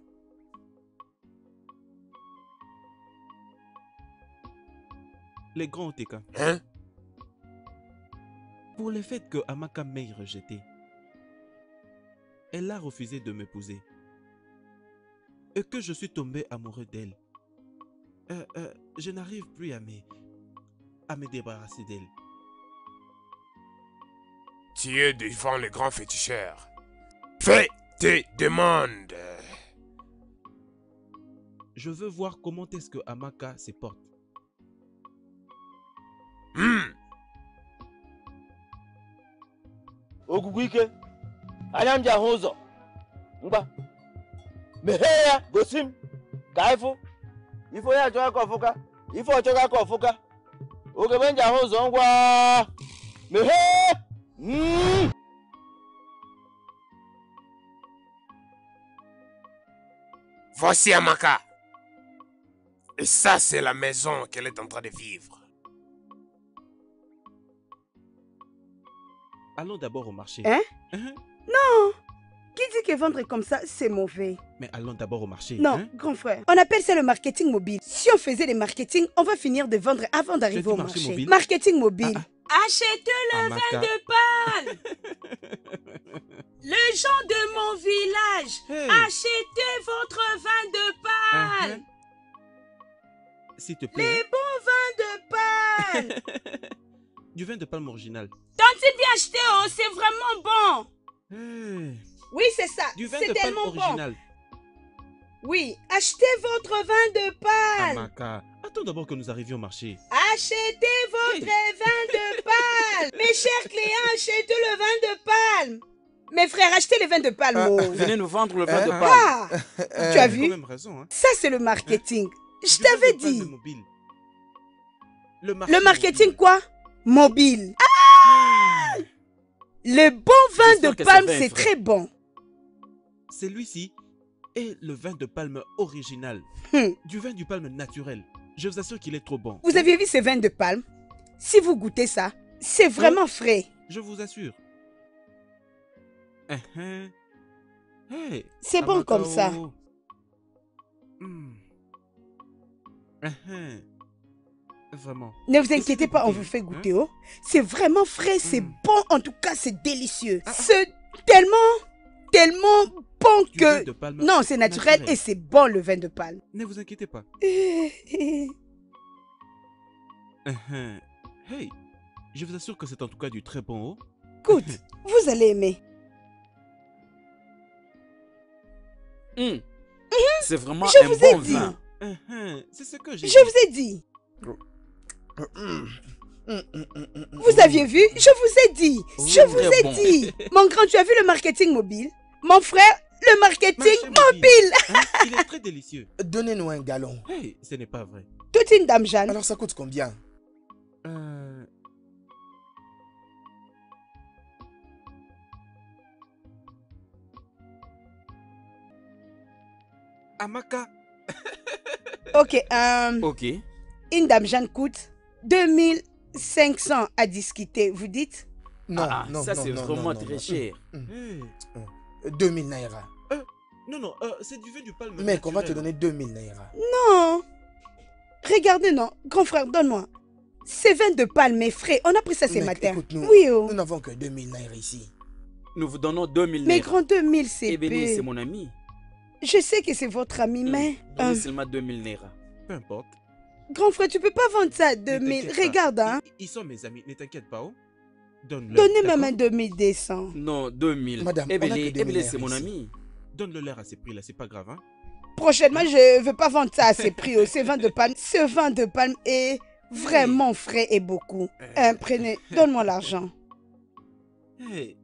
Les grands Oteka. Hein? Pour le fait que Amaka m'ait rejeté, elle a refusé de m'épouser. Et que je suis tombé amoureux d'elle. Euh, euh, je n'arrive plus à me, à me débarrasser d'elle. Tu es devant le grand féticheur. Fais tes demandes. Je veux voir comment est-ce que Amaka se porte. Hmm. ogwugwu ike anya m ji ahụ ụzọ ngwa meghee ya gosi m ka anyị fụ ife onye achọghị aka ọfụka ife ọchọghị aka ọfụka oge ebe m ji ahụ ụzọ ngwa. Meghee Mm. Voici Amaka. Et ça, c'est la maison qu'elle est en train de vivre. Allons d'abord au marché. Hein? Hein? Non Qui dit que vendre comme ça, c'est mauvais? Mais allons d'abord au marché. Non, hein? grand frère. On appelle ça le marketing mobile. Si on faisait le marketing, on va finir de vendre avant d'arriver au marché marché. mobile? Marketing mobile. Achetez le Amaka. vin de pâle. Les gens de mon village, Hey. achetez votre vin de pâle. Uh-huh. S'il te plaît. Les bons vins de pâle. Du vin de palme original. Tantine viens acheter, oh, c'est vraiment bon. Oui, c'est ça. Du vin C'est de palme tellement bon. original. Oui, achetez votre vin de pâle. Amaka, attends d'abord que nous arrivions au marché. Achetez votre vin de palme. Mes chers clients, achetez le vin de palme. Mes frères, achetez le vin de palme. Ah, oh. venez nous vendre le vin de Ah, palme. tu as quand vu même raison, hein. Ça, c'est le marketing. Je t'avais palme dit. mobile. Le, Le marketing quoi? Mobile. Ah Le bon vin de palme, c'est très bon. Celui-ci est le vin de palme original. Du vin du palme naturel. Je vous assure qu'il est trop bon. Vous aviez vu ce vin de palme? Si vous goûtez ça, c'est vraiment frais. Je vous assure. Uh-huh. Hey, C'est bon comme ça. Hmm. Vraiment. Ne vous inquiétez pas, on vous fait hein. goûter. Oh. C'est vraiment frais, c'est Hmm. bon. En tout cas, c'est délicieux. Ah, C'est tellement, tellement bon Du vin que... de palme Non, c'est naturel, naturel. et c'est bon le vin de palme. Ne vous inquiétez pas. Uh-huh. Hey, je vous assure que c'est en tout cas du très bon. Oh. Écoute, vous allez aimer. Hmm. C'est vraiment Je un vous ai bon dit. vin. Uh-huh. C'est ce que j'ai Je dit. vous ai dit. Vous aviez vu? Je vous ai dit. Je vous ai bon. dit. Mon grand, tu as vu le marketing mobile? Mon frère, le marketing mobile. Hein, Il est très délicieux. Donnez-nous un galon. Hey, ce n'est pas vrai. Toute une dame Jeanne. Alors ça coûte combien? Euh... Amaka. Ok, euh, Ok. une dame Jeanne coûte 2500 à discuter, vous dites? Non, Ah, non, ça c'est vraiment non, très non. cher. Hey. 2000 naira. Non, non, euh, c'est du vin du palme. Mec, on va te donner 2000 naira. Non. Regardez, non. Grand frère, donne-moi. C'est vin de palme est frais. On a pris ça ce Mec, matin. écoute-nous. Oui, oh. Nous n'avons que 2000 naira ici. Nous vous donnons 2000 Mais naira. grand 2000, c'est Ebony, peu. c'est mon ami. Je sais que c'est votre ami, mais... Donnez euh, seulement 2000 naira. Peu importe. Grand frère, tu peux pas vendre ça à Ne 2000. t'inquiète pas. Regarde, hein. Ils, ils sont mes amis, ne t'inquiète pas. Oh. Donne-le. Donnez même un d'accord 2200. Non, 2000. Madame, on a que Ebony, 2000 Ebony, naira c'est mon ici. ami. Donne-le-leur à ces prix-là, c'est pas grave. Hein? Prochainement, je veux pas vendre ça à ces prix. oh. Ce vin de palme, ce vin de palme est vraiment frais et beaucoup. Hein, prenez, donne-moi l'argent. Hey.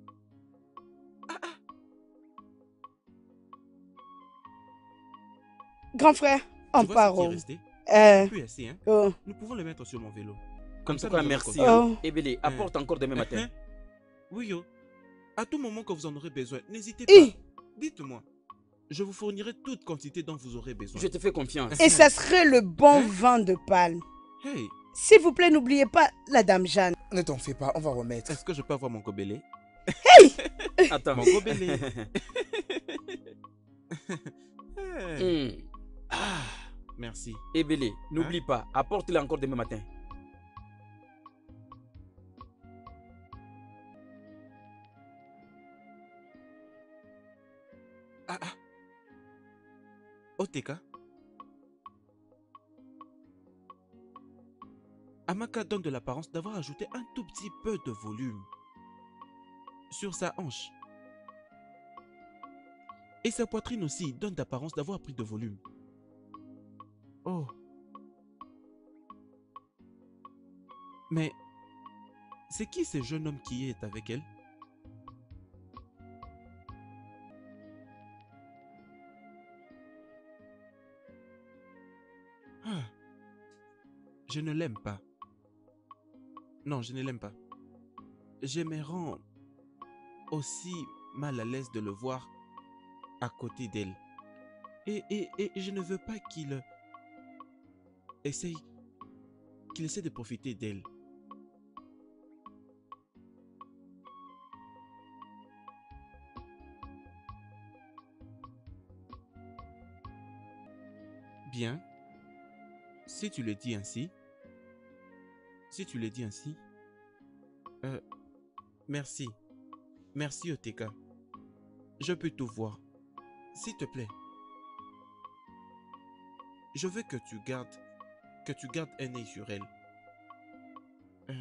Grand frère, on Tu oh. Euh, Plus assis, hein. oh. Nous pouvons le mettre sur mon vélo. En Comme ça, tout cas, nous aurons merci. confiance. hein. Ebele, apporte encore demain matin. Hein? Oui, yo. À tout moment que vous en aurez besoin, n'hésitez pas. Dites-moi. Je vous fournirai toute quantité dont vous aurez besoin. Je te fais confiance. Et ça serait le bon Hein? vin de palme. Hey, S'il vous plaît, n'oubliez pas la dame Jeanne. Ne t'en fais pas, on va remettre. est-ce que je peux avoir mon gobelé? Attends. Mon gobelé. Hmm. Ah, merci. Ebele, Hein? n'oublie pas, apporte-le encore demain matin. Ah, ah. Oteka? Amaka donne de l'apparence d'avoir ajouté un tout petit peu de volume sur sa hanche. Et sa poitrine aussi donne d'apparence d'avoir pris de volume. Oh. Mais c'est qui ce jeune homme qui est avec elle? Ah. Je ne l'aime pas. Non, je ne l'aime pas. Je me rends aussi mal à l'aise de le voir à côté d'elle. Et, et, et je ne veux pas qu'il essaye, qu'il essaie de profiter d'elle. Bien. Si tu le dis ainsi. Si tu le dis ainsi. Euh, merci. Merci, Oteka. Je peux tout voir. S'il te plaît. Je veux que tu gardes. Que tu gardes un œil sur elle. Euh,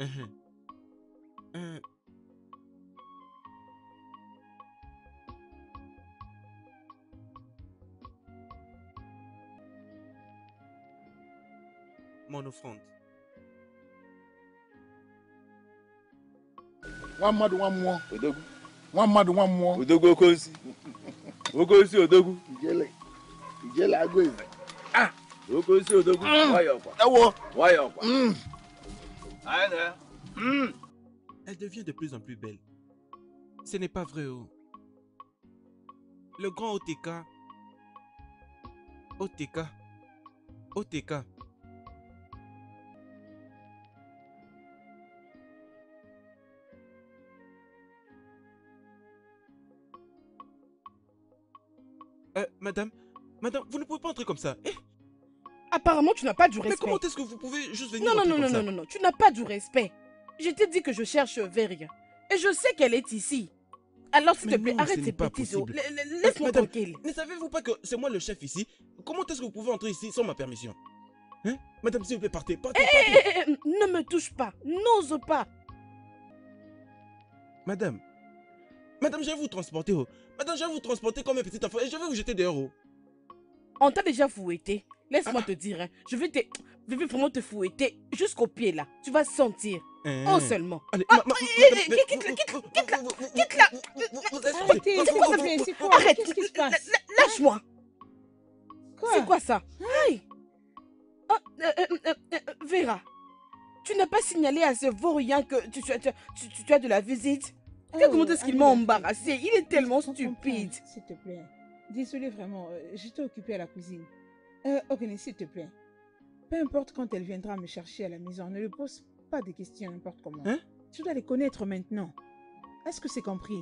euh, euh. Mon offrande. nwa mmadụ nwa mmụọ nwa mmadụ nwa mmụọ odogwu oke osi oke osi odogwu ah Mm. Mm. Mm. Elle devient de plus en plus belle. Ce n'est pas vrai. oh. Le grand OTK. OTK. OTK. Euh, madame, madame, vous ne pouvez pas entrer comme ça. Eh, Apparemment, tu n'as pas du mais respect. comment est-ce que vous pouvez juste venir Non, non, non, comme non, ça? non, non, non, tu n'as pas du respect. Je t'ai dit que je cherche Veria. Et je sais qu'elle est ici. Alors, s'il Mais te plaît, non, arrête tes bêtises. Euh, Laisse-moi tranquille. Ne savez-vous pas que c'est moi le chef ici? Comment est-ce que vous pouvez entrer ici sans ma permission? Hein? Madame, s'il vous plaît, partez, partez, Eh, partez. eh, eh, eh, ne me touche pas. N'ose pas. Madame, madame, je vais vous transporter. Oh. Madame, je vais vous transporter comme un petit enfant et je vais vous jeter dehors. oh. On t'a déjà fouetté. Laisse-moi te dire. hein. Je vais te... Je vais vraiment te fouetter jusqu'au pied là. Tu vas sentir. Hein. Oh seulement. Allez, Ah, ma- ma- madame, eh, mais- quitte-la, quitte-la, quitte-la, quitte-la. Arrêtez, C'est quoi ça c'est quoi? Arrête. Qu'est-ce qui se passe? La- la- Lâche-moi. C'est quoi ça? Aïe. Ah, euh, euh, euh, euh, Vera, tu n'as pas signalé à ce vaurien que tu, tu- tu- tu- tu as de la visite? Oh, comment est-ce qu'il m'a ma embarrassé Il est tellement stupide. S'il te plaît. Désolée vraiment, euh, j'étais occupée à la cuisine. Euh, Ogni, s'il te plaît. Peu importe quand elle viendra me chercher à la maison, ne lui pose pas de questions n'importe comment. Hein? Tu dois les connaître maintenant. Est-ce que c'est compris?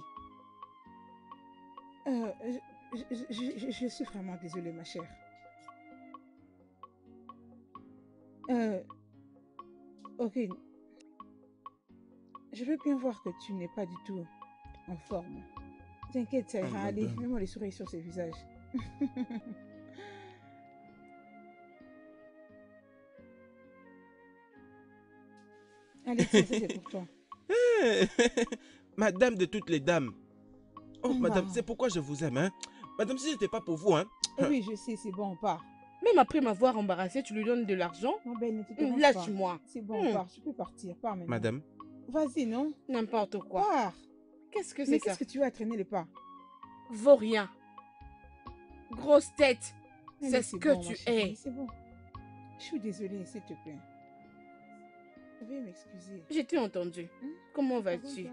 Euh, je, je- je- je- je suis vraiment désolée, ma chère. Euh, ok. Je veux bien voir que tu n'es pas du tout en forme. T'inquiète, ça Ah, ira aller. madame. Mets-moi les souris sur ses visages. Allez, c'est pour toi. Madame de toutes les dames. Oh, Bah. madame, c'est pourquoi je vous aime, hein. Madame, si ce n'était pas pour vous, hein. Oh oui, je sais, c'est bon, on part. Même après m'avoir embarrassé, tu lui donnes de l'argent Hum, dérange Lâche-moi. C'est bon, on Hum. part. Tu peux partir. Pars maintenant. Madame, Vas-y, non? N'importe quoi. Pars. Qu'est-ce que Mais c'est ça qu'est-ce que tu as traîné les pas? Vaurien. Grosse tête. C'est ce que bon, tu es. C'est bon. Je suis désolée, s'il te plaît. Veuillez m'excuser? Je t'ai entendu. Comment vas-tu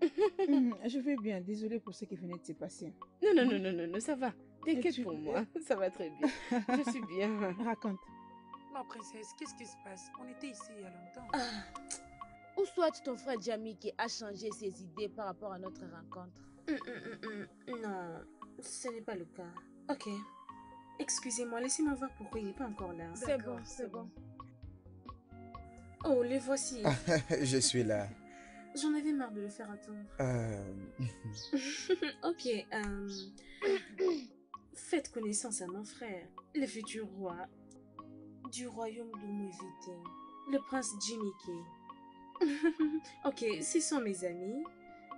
Hum, je vais bien, désolée pour ce qui venait de se passer. Non, non, non, non, non, non, ça va. T'inquiète tu- pour moi. Ça va très bien. Je suis bien. Raconte. Ma princesse, qu'est-ce qui se passe? On était ici il y a longtemps. Ah. Ou soit ton frère Jamie qui a changé ses idées par rapport à notre rencontre? Hum, hum, hum. Non, ce n'est pas le cas. Ok. Excusez-moi, laissez-moi voir pourquoi il n'est pas encore là. C'est bon, c'est bon. Oh, les voici. Je suis là. J'en avais marre de le faire attendre. Euh, ok. euh, Faites connaissance à mon frère, le futur roi du royaume de Mouvité, le prince Jimmy Kay. ok, ce sont mes amis,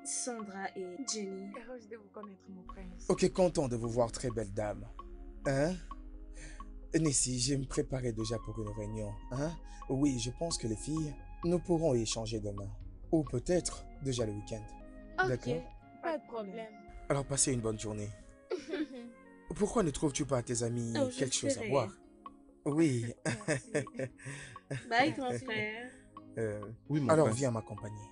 Sandra et Jenny. Heureuse de vous connaître, mon prince. Ok, content de vous voir, très belle dame. Hein? Nessie, je me préparais déjà pour une réunion. Hein? Oui, je pense que les filles, nous pourrons échanger demain. Ou peut-être déjà le week-end. Ok, D'accord? pas de problème. Alors passez une bonne journée. Pourquoi ne trouves-tu pas à tes amis Oh, quelque chose à boire? Oui. Bye, grand frère. Euh, Oui, mon Alors prince. viens m'accompagner.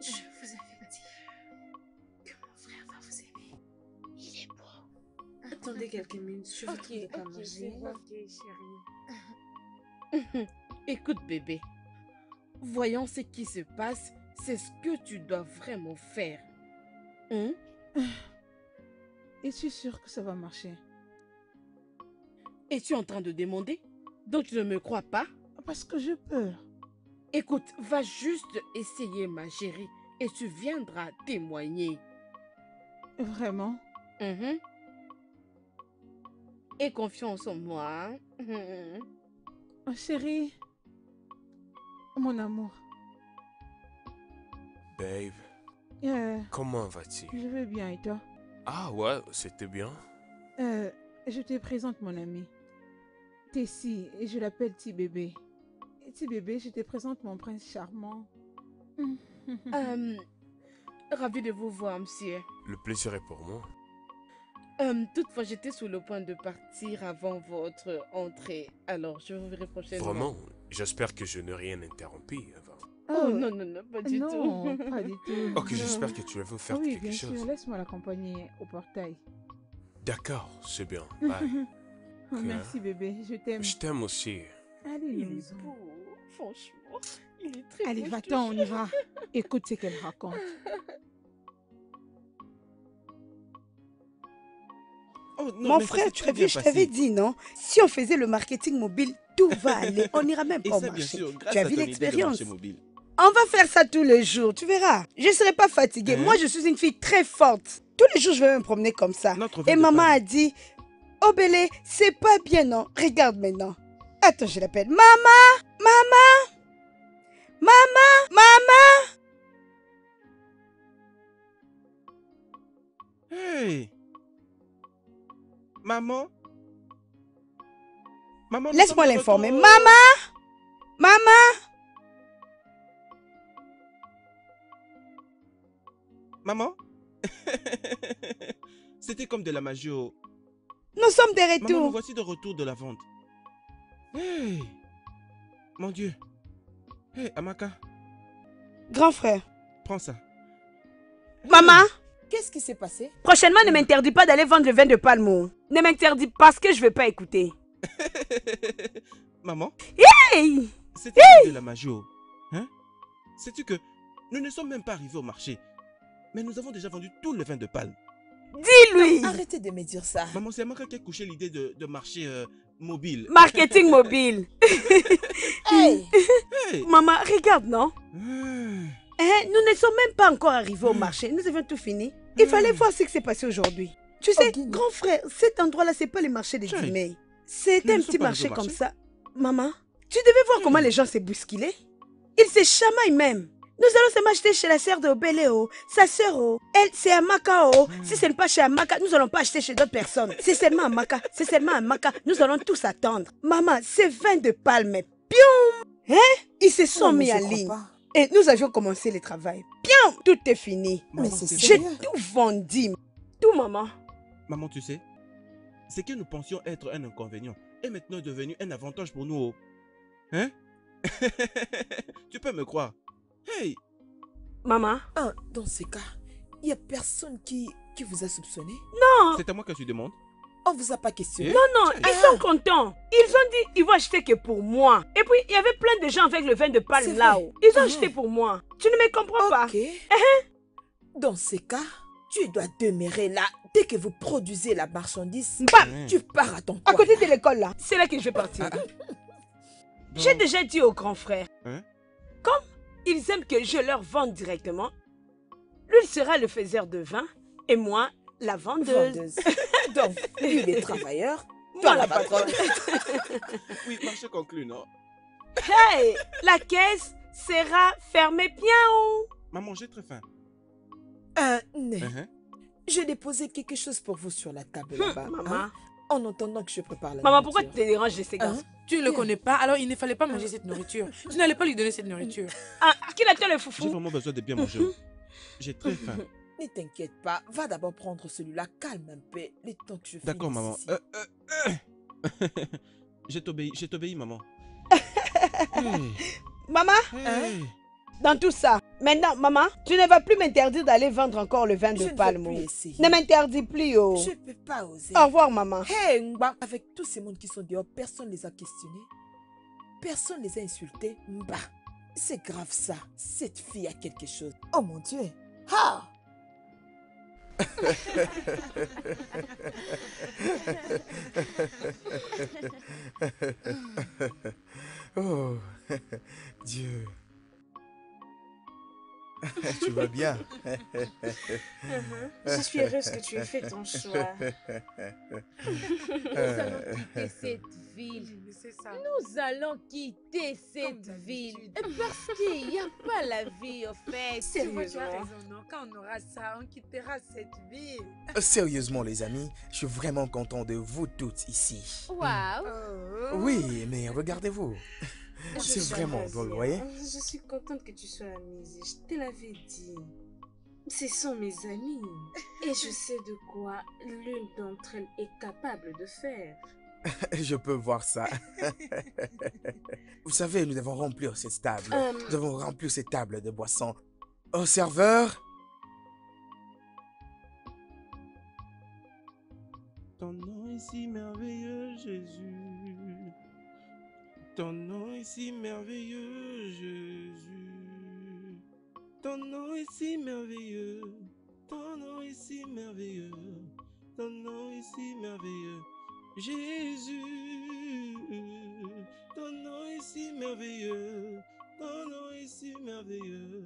Je vous avais dit que mon frère va vous aimer. Il est beau. Attendez quelques minutes, je vous Ok, trouve de quoi ok, manger. Ok, chérie. Écoute, bébé. Voyons ce qui se passe. C'est ce que tu dois vraiment faire. Hein? Es-tu sûr que ça va marcher Es-tu en train de demander? Donc tu ne me crois pas? Parce que j'ai peur. Écoute, va juste essayer, ma chérie, et tu viendras témoigner. Vraiment? Mhm. Et confiance en moi. hein. Chérie. Mon amour. Babe, Euh, comment vas-tu? Je vais bien et toi? Ah ouais, c'était bien. Euh, je te présente mon ami. Tessie, et je l'appelle Petit Bébé. Et Petit Bébé, je te présente mon prince charmant. Euh, ravi de vous voir, monsieur. Le plaisir est pour moi. Euh, toutefois, j'étais sur le point de partir avant votre entrée. Alors, je vous verrai prochainement. Vraiment, j'espère que je n'ai rien interrompu avant. Oh, non, non, non, pas du non, tout. pas du tout. Ok, j'espère que tu veux faire oui, quelque bien chose. sûr, laisse-moi l'accompagner au portail. D'accord, c'est bien. Bye. Oh, Merci bébé, je t'aime. Je t'aime aussi. Allez, Il est beau, franchement. Il est très Allez, va-t'en, on y va. Écoute ce qu'elle raconte. Oh, non, Mon frère, tu as vu, je t'avais dit, non? Si on faisait le marketing mobile, tout va aller. On n'ira même pas au marché. sûr, Tu as vu l'expérience? On va faire ça tous les jours, tu verras. Je ne serai pas fatiguée. Hein? Moi, je suis une fille très forte. Tous les jours, je vais me promener comme ça. Notre Et maman a dit, oh Bélé, c'est pas bien, non. Regarde maintenant. Attends, je l'appelle. Maman Maman Maman Maman Hey. Maman. Maman, Laisse-moi l'informer. Maman Maman Maman. C'était comme de la magie au... Nous sommes de Maman, nous retour. voici de retour de la vente. Hey Mon Dieu Hey, Amaka, Grand frère. prends ça. Maman Qu'est-ce qui s'est passé? Prochainement, ne m'interdis pas d'aller vendre le vin de Palmo. Ne m'interdis pas parce que je ne vais pas écouter. Maman? Hey C'était de la magie au... Hein? Sais-tu que nous ne sommes même pas arrivés au marché, mais nous avons déjà vendu tout le vin de palme. Dis-lui Arrêtez de me dire ça. Maman, c'est Amaka qui a couché l'idée de, de marché euh, mobile. Marketing mobile. Hey Hey Maman, regarde, non? Hein, Nous ne sommes même pas encore arrivés au marché. Nous avions tout fini. Il fallait voir ce qui s'est passé aujourd'hui. Tu sais, Guigui. grand frère, cet endroit-là, c'est pas le marché des Dimei. C'est un petit marché comme marché. ça. Maman, tu devais voir comment les gens s'est bousculés. Ils se chamaillent même. Nous allons se m'acheter chez la sœur de Obéléo, sa sœur, oh. elle, c'est à Macao. Si ce n'est pas chez Amaka, nous allons pas acheter chez d'autres personnes. C'est seulement à Maka, c'est seulement à Maka. Nous allons tous attendre. Maman, c'est vin de palme. Pium Hein? Ils se sont Oh, mis en crois ligne. pas. Et nous avions commencé le travail. Bien, tout est fini. Maman, c'est J'ai tout vendu. Tout, maman. Maman, tu sais, ce que nous pensions être un inconvénient est maintenant devenu un avantage pour nous. oh. Hein? Tu peux me croire. Hey Maman Ah, dans ces cas, il n'y a personne qui, qui vous a soupçonné? Non C'est à moi que tu demandes On vous a pas questionné Non, non, ils sont contents. Ils ont dit ils vont acheter que pour moi. Et puis, il y avait plein de gens avec le vin de palme là-haut. Ils ont Ah. acheté pour moi. Tu ne me comprends pas Ok. Dans ces cas, tu dois demeurer là. Dès que vous produisez la marchandise, Bam tu pars à ton À côté de l'école là, c'est là que je vais partir. J'ai déjà dit aux grands frères, Hein? Comme ils aiment que je leur vende directement, lui sera le faiseur de vin et moi la vendeuse. Vendeuse. Donc, lui, il est travailleur, toi, la la patronne. Oui, marché conclu, non? Hey, la caisse sera fermée bien haut. Maman, j'ai très faim. Euh, né. Hein, J'ai déposé quelque chose pour vous sur la table Hum, là-bas. maman. hein, en attendant que je prépare la Maman, pourquoi tu te déranges de ces gars Tu ne le connais pas, alors il ne fallait pas manger cette nourriture. Tu n'allais pas lui donner cette nourriture. Ah, qui l'a le J'ai foufou vraiment besoin de bien manger. J'ai très faim. Ne t'inquiète pas, va d'abord prendre celui-là, calme un peu, le temps que je D'accord, maman. Euh, euh, euh. je t'obéis, je t'obéis, maman. Maman? Hey. Dans tout ça, maintenant, maman, tu ne vas plus m'interdire d'aller vendre encore le vin de ne essayer. Ne m'interdis plus, oh. Je peux pas oser. Au revoir, maman. Hey, avec tous ces mondes qui sont dehors, personne les a questionnés. Personne les a insultés. Mba, c'est grave ça. Cette fille a quelque chose. Oh mon Dieu. Ah oh, Dieu. tu vas bien. Je suis heureuse que tu aies fait ton choix. Nous allons quitter cette ville. Nous allons quitter cette ville. Parce qu'il n'y a pas la vie, au fait. Sérieusement. raison, non? Quand on aura ça, on quittera cette ville. Sérieusement, les amis, je suis vraiment content de vous toutes ici. Waouh. Oui, mais regardez-vous. Je C'est suis vraiment drôle, vous voyez? Je suis contente que tu sois amusée. Je te l'avais dit. Ce sont mes amis. Et je sais de quoi l'une d'entre elles est capable de faire. Je peux voir ça. Vous savez, nous devons remplir cette table. Euh. Nous devons remplir cette table de boissons. Au serveur, Ton nom est si merveilleux, Jésus. Ton nom est si merveilleux, Jésus. Ton nom est si merveilleux. Ton nom est si merveilleux. Ton nom est si merveilleux. Jésus. Ton nom est si merveilleux. Ton nom est si merveilleux.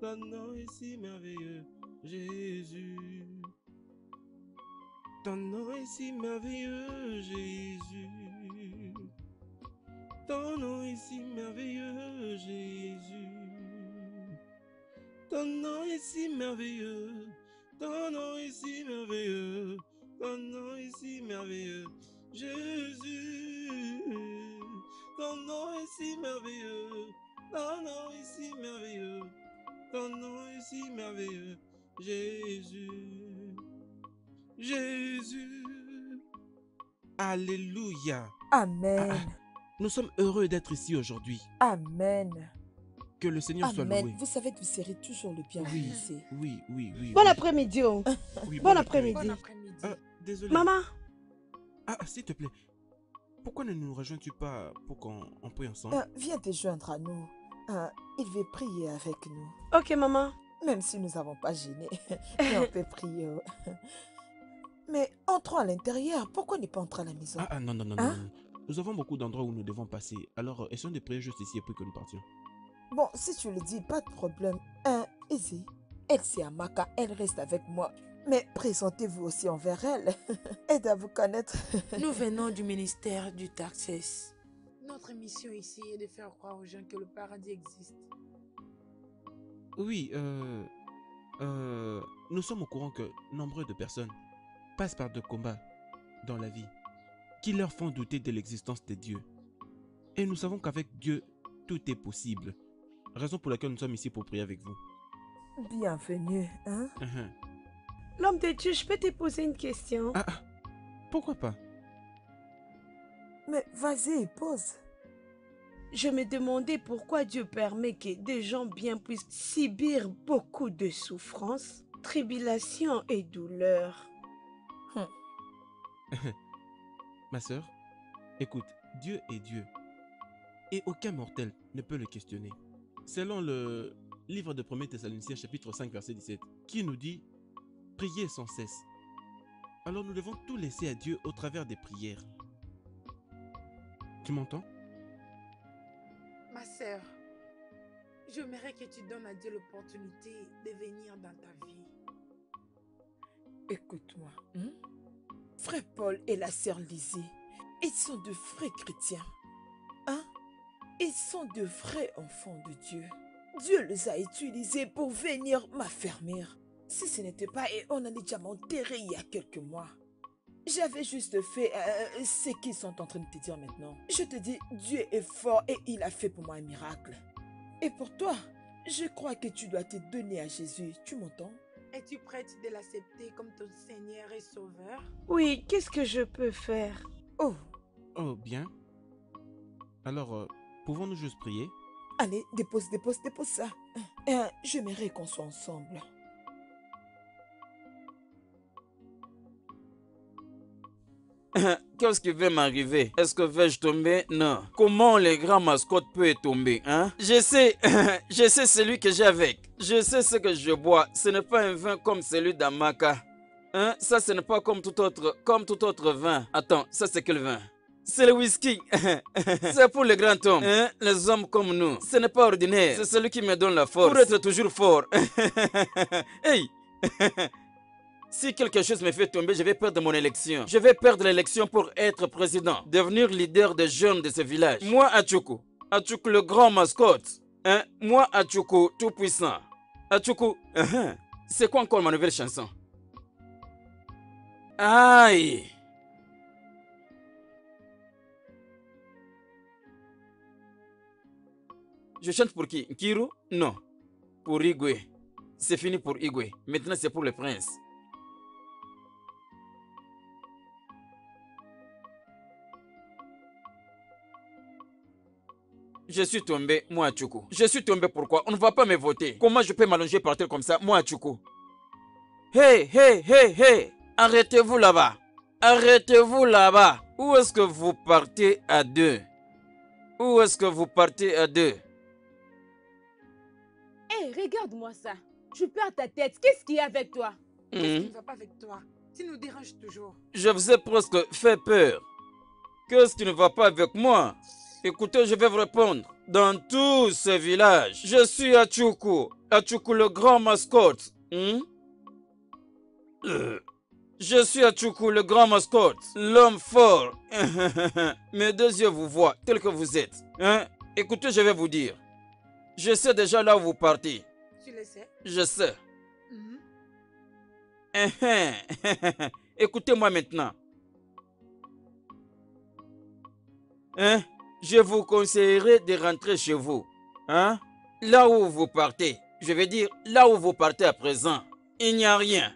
Ton nom est si merveilleux. Jésus. Ton nom est si merveilleux, Jésus. Ton nom est si merveilleux, Jésus. Ton nom est si merveilleux. Ton nom est si merveilleux. Ton nom est si merveilleux, Jésus. Ton nom est si merveilleux. Ton nom est si merveilleux. Ton nom est si merveilleux, Jésus. Jésus. Alléluia. Amen. Nous sommes heureux d'être ici aujourd'hui. Amen. Que le Seigneur soit loué. Amen. Vous savez que vous serez toujours le bienvenu ici. Oui, oui, oui. Bon oui. après-midi, oh. Oui, Bon après-midi. Euh, désolé. Maman, Ah, s'il te plaît. Pourquoi ne nous rejoins-tu pas pour qu'on on prie ensemble? Euh, viens te joindre à nous. Euh, il veut prier avec nous. Ok, maman. Même si nous n'avons pas gêné, mais on peut prier. oh. Mais entrons à l'intérieur. Pourquoi ne pas entrer à la maison? Ah, ah, non, non, non, Hein? non, non. Nous avons beaucoup d'endroits où nous devons passer. Alors, essayons de prier juste ici et puis que nous partions? Bon, si tu le dis, pas de problème. Hein, Izzy, elle c'est Amaka, elle reste avec moi. Mais présentez-vous aussi envers elle. Aide à vous connaître. Nous venons du ministère du Taxes. Notre mission ici est de faire croire aux gens que le paradis existe. Oui, euh, euh, nous sommes au courant que nombreux de personnes passent par de combats dans la vie qui leur font douter de l'existence de Dieu. Et nous savons qu'avec Dieu, tout est possible. Raison pour laquelle nous sommes ici pour prier avec vous. Bienvenue, hein? Mhm. L'homme de Dieu, je peux te poser une question? Ah, Pourquoi pas? Mais vas-y, pose. Je me demandais pourquoi Dieu permet que des gens bien puissent subir beaucoup de souffrances, tribulations et douleurs. Ma sœur, écoute, Dieu est Dieu. Et aucun mortel ne peut le questionner. Selon le livre de 1 Thessaloniciens chapitre 5 verset 17, qui nous dit Priez sans cesse. Alors nous devons tout laisser à Dieu au travers des prières. Tu m'entends? Ma sœur, j'aimerais que tu donnes à Dieu l'opportunité de venir dans ta vie. Écoute-moi. hein? Frère Paul et la sœur Lizzie, ils sont de vrais chrétiens. Hein? Ils sont de vrais enfants de Dieu. Dieu les a utilisés pour venir m'affermir. Si ce n'était pas, et on allait déjà m'enterrer il y a quelques mois. J'avais juste fait euh, ce qu'ils sont en train de te dire maintenant. Je te dis, Dieu est fort et il a fait pour moi un miracle. Et pour toi, je crois que tu dois te donner à Jésus. Tu m'entends? Es-tu prête de l'accepter comme ton Seigneur et Sauveur? Oui, qu'est-ce que je peux faire? Oh, Oh, bien. Alors, euh, pouvons-nous juste prier? Allez, dépose, dépose, dépose ça. Euh, J'aimerais qu'on soit ensemble. Qu'est-ce qui va m'arriver? Est-ce que vais-je tomber? Non. Comment les grands mascottes peuvent tomber, hein? Je sais, je sais celui que j'ai avec. Je sais ce que je bois. Ce n'est pas un vin comme celui d'Amaka. Hein? Ça, ce n'est pas comme tout autre, comme tout autre vin. Attends, ça c'est quel vin? C'est le whisky. c'est pour les grands hommes. Hein? Les hommes comme nous. Ce n'est pas ordinaire. C'est celui qui me donne la force. Pour être toujours fort. hey Si quelque chose me fait tomber, je vais perdre mon élection. Je vais perdre l'élection pour être président, devenir leader des jeunes de ce village. Moi, Achuku. Achuku, le grand mascotte. Hein? Moi, Achuku, tout puissant. Achuku, uh-huh. c'est quoi encore ma nouvelle chanson? Aïe! Je chante pour qui? Kiru Non. Pour Igwe. C'est fini pour Igwe. Maintenant, c'est pour le prince. Je suis tombé, moi, Tchoukou. Je suis tombé pourquoi? On ne va pas me voter. Comment je peux m'allonger par terre comme ça, moi, Tchoukou? Hey, hey, hey, hey Arrêtez-vous là-bas. Arrêtez-vous là-bas. Où est-ce que vous partez à deux? Où est-ce que vous partez à deux? Hé, regarde-moi ça. Tu perds ta tête. Qu'est-ce qu'il y a avec toi? Qu'est-ce Hmm? qui ne va pas avec toi? Tu nous déranges toujours. Je vous ai presque fait peur. Qu'est-ce qui ne va pas avec moi? Écoutez, je vais vous répondre. Dans tout ce village, je suis Achuku. Achuku, le grand mascotte. Hmm? Euh, Je suis Achuku, le grand mascotte. L'homme fort. Mes deux yeux vous voient tel que vous êtes. Hein? Écoutez, je vais vous dire. Je sais déjà là où vous partez. Tu le sais Je sais. Mhm. Écoutez-moi maintenant. Hein? Je vous conseillerais de rentrer chez vous. Hein? Là où vous partez. Je veux dire, là où vous partez à présent. Il n'y a rien.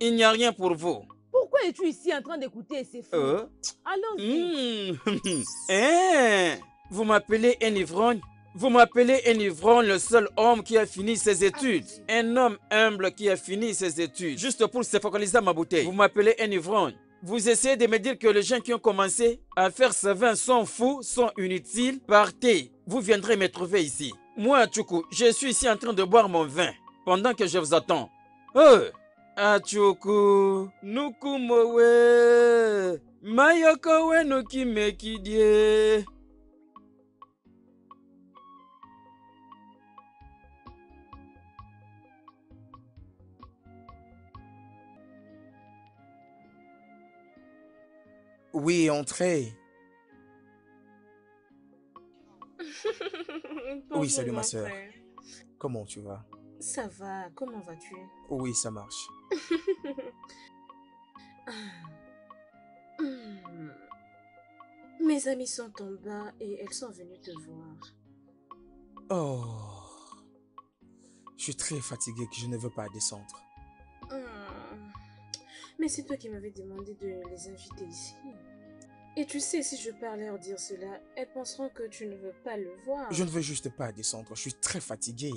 Il n'y a rien pour vous. Pourquoi es-tu ici en train d'écouter ces fous? Euh? Allons-y. Hmm. Hein? Vous m'appelez un ivrogne? Vous m'appelez un ivrogne, le seul homme qui a fini ses études. Un homme humble qui a fini ses études. Juste pour se focaliser à ma bouteille. Vous m'appelez un ivrogne. Vous essayez de me dire que les gens qui ont commencé à faire ce vin sont fous, sont inutiles. Partez. Vous viendrez me trouver ici. Moi, Tchoukou, je suis ici en train de boire mon vin pendant que je vous attends. Oh! Nukumowe, mayokowe nukimekidie. Oui, entrez. Oui, salut ma soeur. frère. Comment tu vas? Ça va, comment vas-tu? Oui, ça marche. Hmm. Mes amis sont en bas et elles sont venues te voir. Oh, Je suis très fatigué que je ne veux pas descendre. Hmm. Mais c'est toi qui m'avais demandé de les inviter ici. Et tu sais, si je pars leur dire cela, elles penseront que tu ne veux pas le voir. Je ne veux juste pas descendre. Je suis très fatigué.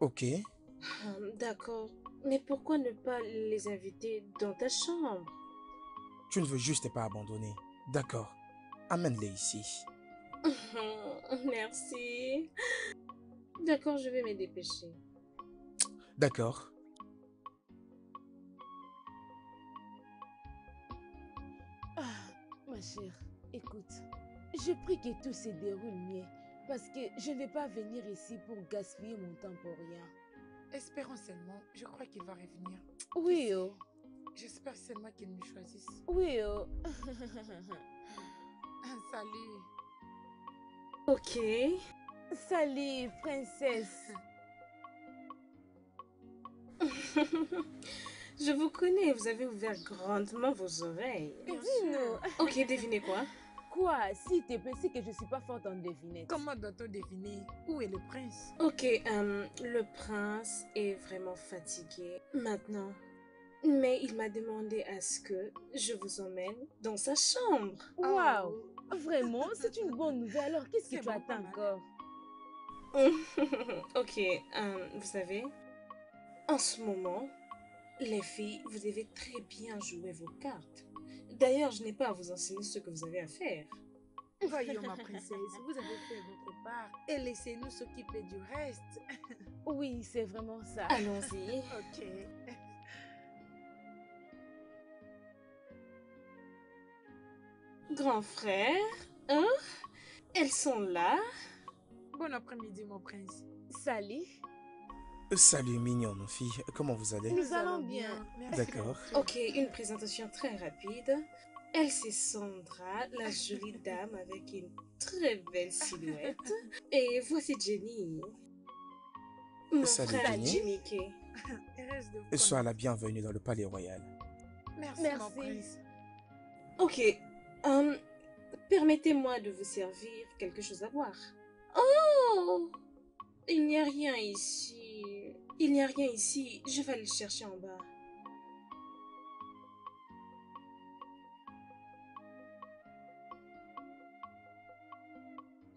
Ok. Hmm, D'accord. Mais pourquoi ne pas les inviter dans ta chambre? Tu ne veux juste pas abandonner. D'accord. Amène-les ici. Merci. D'accord, je vais me dépêcher. D'accord. Ma chère, écoute, je prie que tout se déroule mieux parce que je ne vais pas venir ici pour gaspiller mon temps pour rien. Espérons seulement, je crois qu'il va revenir. Oui, oh. J'espère seulement qu'il nous choisisse. Oui, oh. Salut. Ok. Salut, princesse. je vous connais, vous avez ouvert grandement vos oreilles. Non. Ok, devinez quoi? Quoi? S'il te plaît, c'est que je suis pas forte en devinette. Comment doit-on deviner Où est le prince? Ok, euh, le prince est vraiment fatigué maintenant. Mais il m'a demandé à ce que je vous emmène dans sa chambre. Waouh Vraiment, c'est une bonne nouvelle. Alors, qu'est-ce que tu attends encore? Ok, euh, vous savez, en ce moment, les filles, vous devez très bien jouer vos cartes. D'ailleurs, je n'ai pas à vous enseigner ce que vous avez à faire. Voyons, ma princesse, vous avez fait votre part et laissez-nous s'occuper du reste. Oui, c'est vraiment ça. Allons-y. ok. Grand frère, hein? Elles sont là Bon après-midi, mon prince. Salut. Salut, mignonne fille. Comment vous allez? Nous allons bien. D'accord. Ok, une présentation très rapide. Elle, c'est Sandra, la jolie dame avec une très belle silhouette. Et voici Jenny. Mon Salut, frère Jenny. Jimmy Kay. Heureuse de vous Sois la bienvenue dans le palais royal. Merci, Merci. mon prince. Ok, hum, permettez-moi de vous servir quelque chose à boire. Oh Il n'y a rien ici. Il n'y a rien ici. Je vais aller le chercher en bas.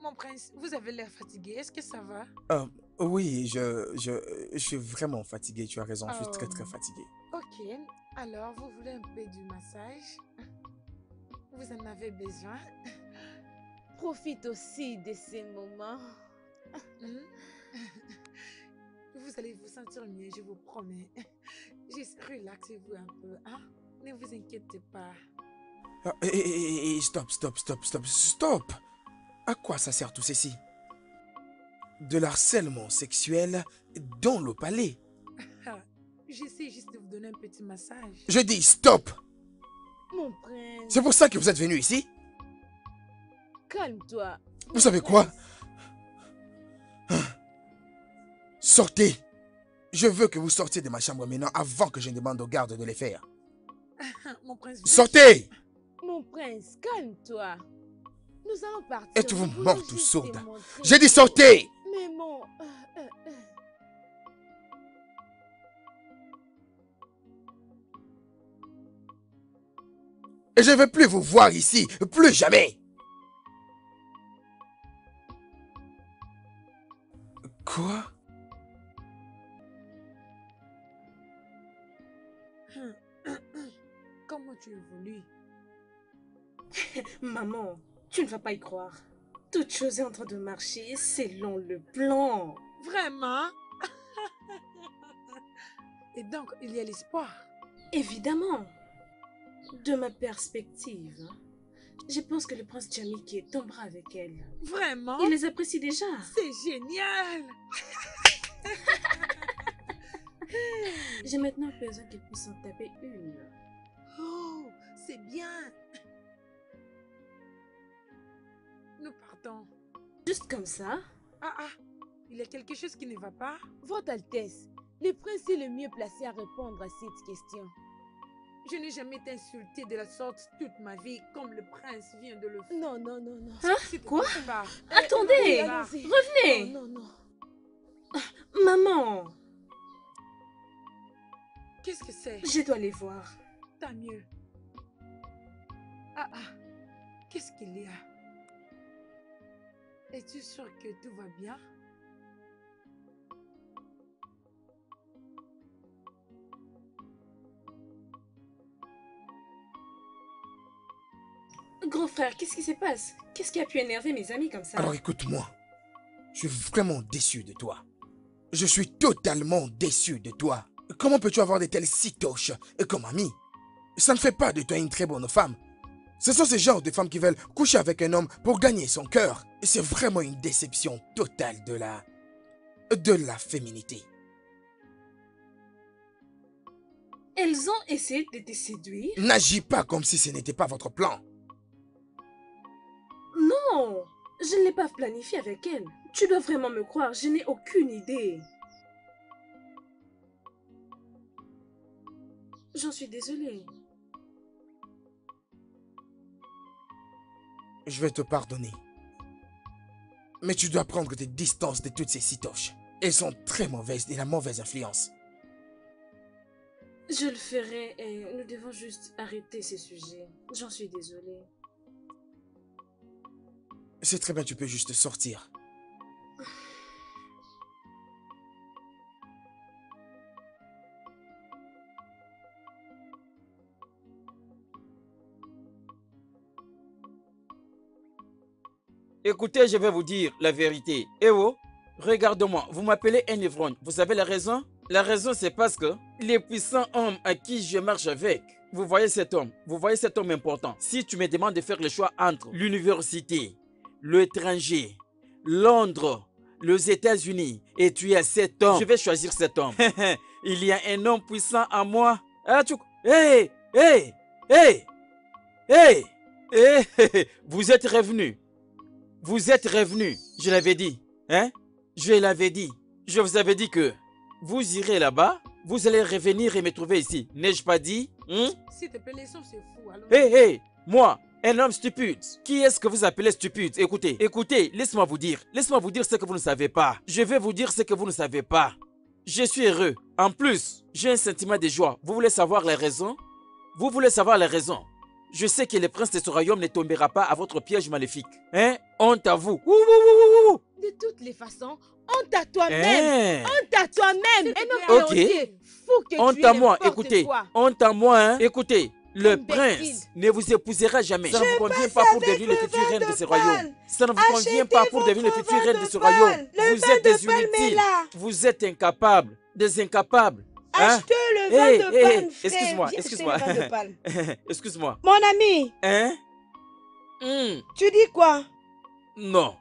Mon prince, vous avez l'air fatigué. Est-ce que ça va? Euh, oui, je, je, je suis vraiment fatigué. Tu as raison. Je suis très, très Oh. fatigué. Ok. Alors, vous voulez un peu du massage? Vous en avez besoin? Profite aussi de ces moments. Vous allez vous sentir mieux, je vous promets. Juste relaxez-vous un peu, hein Ne vous inquiétez pas. Ah, hé, hé, hé, hé, stop, stop, stop, stop, stop. À quoi ça sert tout ceci? De l'harcèlement sexuel dans le palais. Ah, J'essaie juste de vous donner un petit massage. Je dis stop. Mon prince. C'est pour ça que vous êtes venu ici Calme-toi. Vous savez quoi? Sortez. Je veux que vous sortiez de ma chambre maintenant avant que je ne demande aux gardes de les faire. Mon prince. Sortez Mon prince, calme-toi. Nous allons partir. Êtes-vous morte ou sourde? J'ai dit sortez Mais mon... euh, euh, euh. Et je ne veux plus vous voir ici, plus jamais. Quoi? Tu évolues Maman, tu ne vas pas y croire. Toute chose est en train de marcher selon le plan. Vraiment? Et donc, il y a l'espoir. Évidemment. De ma perspective, hein, je pense que le prince Jamiki tombera avec elle. Vraiment? Il les apprécie déjà. C'est génial J'ai maintenant besoin qu'il puisse en taper une. Oh, c'est bien Nous partons. Juste comme ça? Ah ah, il y a quelque chose qui ne va pas Votre Altesse, le prince est le mieux placé à répondre à cette question. Je n'ai jamais été insultée de la sorte toute ma vie comme le prince vient de le faire. Non, non, non, non. Hein? Quoi? Attendez Eh, allons-y. Revenez Non, non, non. Maman, Qu'est-ce que c'est? Je dois les voir. Tant mieux. Ah ah, qu'est-ce qu'il y a? Es-tu sûr que tout va bien? Grand frère, qu'est-ce qui se passe? Qu'est-ce qui a pu énerver mes amis comme ça? Alors écoute-moi. Je suis vraiment déçu de toi. Je suis totalement déçu de toi. Comment peux-tu avoir des telles citoches comme amie Ça ne fait pas de toi une très bonne femme. Ce sont ces genres de femmes qui veulent coucher avec un homme pour gagner son cœur. C'est vraiment une déception totale de la... de la féminité. Elles ont essayé de te séduire? N'agis pas comme si ce n'était pas votre plan. Non, je ne l'ai pas planifié avec elles. Tu dois vraiment me croire, je n'ai aucune idée. J'en suis désolée. Je vais te pardonner. Mais tu dois prendre tes distances de toutes ces citoches. Elles sont très mauvaises et la mauvaise influence. Je le ferai et nous devons juste arrêter ce sujet. J'en suis désolée. C'est très bien, tu peux juste sortir. Écoutez, je vais vous dire la vérité. Eh oh, regarde-moi, vous m'appelez un ivrogne. Vous savez la raison La raison, c'est parce que les puissants hommes à qui je marche avec, vous voyez cet homme, vous voyez cet homme important. Si tu me demandes de faire le choix entre l'université, l'étranger, Londres, les États-Unis, et tu as cet homme, je vais choisir cet homme. Il y a un homme puissant à moi. Ah, tu... Hey, hey, hey, hey, hey, vous êtes revenu. Vous êtes revenu, je l'avais dit. Hein? Je l'avais dit. Je vous avais dit que vous irez là-bas, vous allez revenir et me trouver ici. N'ai-je pas dit? Hein? S'il te plaît, c'est fou. Alors... Hé, hé, moi, un homme stupide. Qui est-ce que vous appelez stupide? Écoutez, écoutez, laisse-moi vous dire. Laisse-moi vous dire ce que vous ne savez pas. Je vais vous dire ce que vous ne savez pas. Je suis heureux. En plus, j'ai un sentiment de joie. Vous voulez savoir les raisons? Vous voulez savoir les raisons je sais que le prince de ce royaume ne tombera pas à votre piège maléfique. Hein? Honte à vous. Ouh, ouh, ouh, ouh. De toutes les façons, honte à toi-même. Hein? Honte à toi-même. Et non, Ok. fou que tu Honte es à moi, écoutez. quoi. Honte à moi, hein? Écoutez, le Imbécile. prince ne vous épousera jamais. Ça ne vous convient pas pour devenir le futur reine de ce royaume. Ça ne vous convient pas pour devenir le futur reine de ce royaume. Vous êtes des inutiles. Vous êtes incapables. Des incapables. Hein? Achetez le vin Hey, de hey, palme, frère. Excuse-moi, excuse-moi. excuse-moi. Mon ami, Hein? Hmm. tu dis quoi? Non.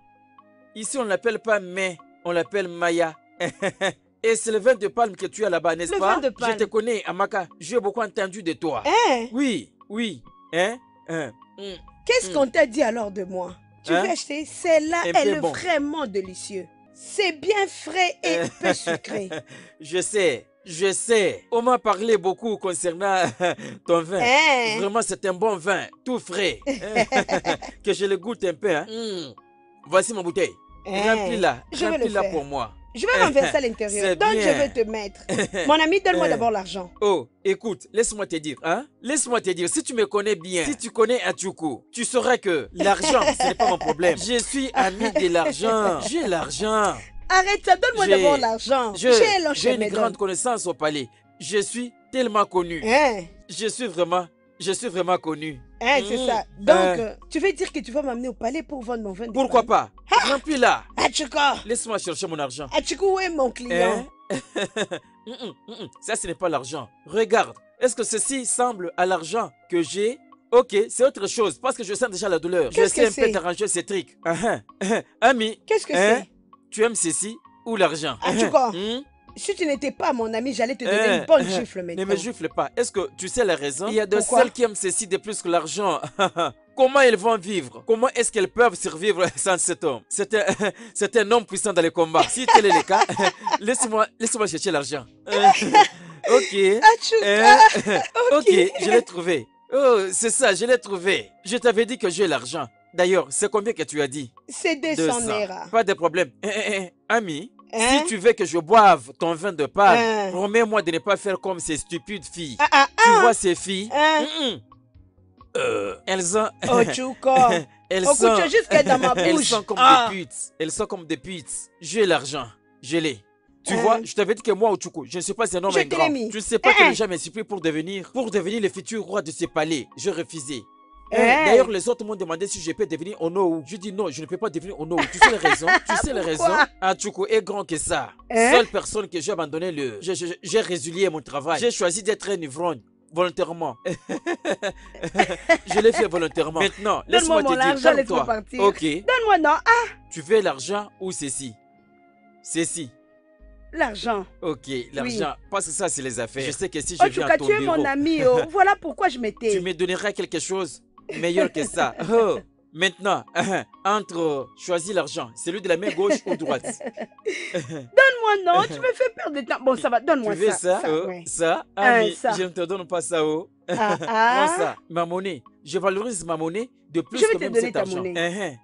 Ici, on ne l'appelle pas mais, on l'appelle Maya. Et c'est le vin de palme que tu as là-bas, n'est-ce Le pas? vin de palme. Je te connais, Amaka. J'ai beaucoup entendu de toi. Hein? Oui, oui. Hein? Hein? Hmm. Qu'est-ce Hmm. qu'on t'a dit alors de moi? Tu Hein? veux acheter? Celle-là, elle est bon. vraiment délicieux. C'est bien frais et peu sucré. Je sais, je sais. On m'a parlé beaucoup concernant ton vin. Hein? Vraiment, c'est un bon vin, tout frais. que je le goûte un peu. Hein? Hmm. Voici ma bouteille. Hein? Remplis-la. Je vais le Remplis-la pour moi. Je vais renverser à l'intérieur. Donc, je vais te mettre. Mon ami, donne-moi Euh. d'abord l'argent. Oh, écoute, laisse-moi te dire, hein? Laisse-moi te dire, si tu me connais bien, si tu connais Achuku, tu sauras que l'argent, ce n'est pas mon problème. Je suis ami de l'argent. J'ai l'argent. Arrête ça, donne-moi d'abord l'argent. Je- J'ai une grande connaissance au palais. Je suis tellement connu. Hein? Je suis vraiment, je suis vraiment connu. Hein, c'est Mm. ça. Donc, Euh, euh, tu veux dire que tu vas m'amener au palais pour vendre mon vin pourquoi pas? Remplis-la. Achuko, Laisse-moi chercher mon argent. Achuko, où est mon client? Hein? Ça, ce n'est pas l'argent. Regarde, est-ce que ceci semble à l'argent que j'ai? Ok, c'est autre chose, parce que je sens déjà la douleur. Je sais un peu t'arranger ces trucs. Ah, ah, ah. Ami, Qu'est-ce que hein, c'est? Tu aimes ceci ou l'argent Achuko, Hmm? si tu n'étais pas mon ami, j'allais te donner une bonne gifle Ne maintenant. me gifle pas. Est-ce que tu sais la raison? Il y a de Pourquoi celles qui aiment ceci de plus que l'argent? Comment elles vont vivre? Comment est-ce qu'elles peuvent survivre sans cet homme? C'est un, c'est un homme puissant dans les combats. Si tel est le cas, laisse-moi laisse chercher l'argent. Euh, ok. Ok, je l'ai trouvé. Oh, c'est ça, je l'ai trouvé. Je t'avais dit que j'ai l'argent. D'ailleurs, c'est combien que tu as dit? C'est 200 naira. Pas de problème. Eh, eh, eh, Ami, Hein? Si tu veux que je boive ton vin de Pâques, Hein? promets-moi de ne pas faire comme ces stupides filles. Ah, ah, Tu ah. vois ces filles? Hein? Mm-mm. Euh, elles ont... Oh, elles Oh, sont... couche jusqu'à dans ma Elles bouche. sont comme des putes. Elles sont comme des putes. J'ai l'argent. Je l'ai. Tu Hein? vois, je t'avais dit que moi, Ochuko, je ne suis pas un homme ingrat. Tu ne sais pas que les gens m'inspirent pour devenir, pour devenir le futur roi de ce palais. Je refusais. Eh? D'ailleurs, les autres m'ont demandé si je peux devenir Onowu. Je dis non, je ne peux pas devenir Onowu. Tu sais les raisons Tu sais les raisons Achuko est grand que ça. Hein? Seule personne que j'ai abandonné le. J'ai résilié mon travail. J'ai choisi d'être un ivrogne. Volontairement. je l'ai fait volontairement. Maintenant, Donne-moi laisse-moi te dire, calme-toi. Ok. Donne-moi, non. Ah, Tu veux l'argent ou ceci? Ceci. l'argent. Ok, l'argent. Parce que ça, c'est les affaires. Je sais que si je Oh, viens à Chuka, ton tu es bureau... mon ami. Oh. Voilà pourquoi je m'étais. tu me donneras quelque chose meilleur que ça. Oh. Maintenant, entre euh, choisis l'argent, celui de la main gauche ou droite. Donne-moi, non. Tu me fais perdre de temps. Bon, ça va. Donne-moi veux ça. ça oh, ouais. Ça Ah, mais ça. je ne te donne pas ça, oh. Ah, ah. ça, ma monnaie. Je valorise ma monnaie de plus Je vais que te même donner cet ta argent. monnaie. Hein,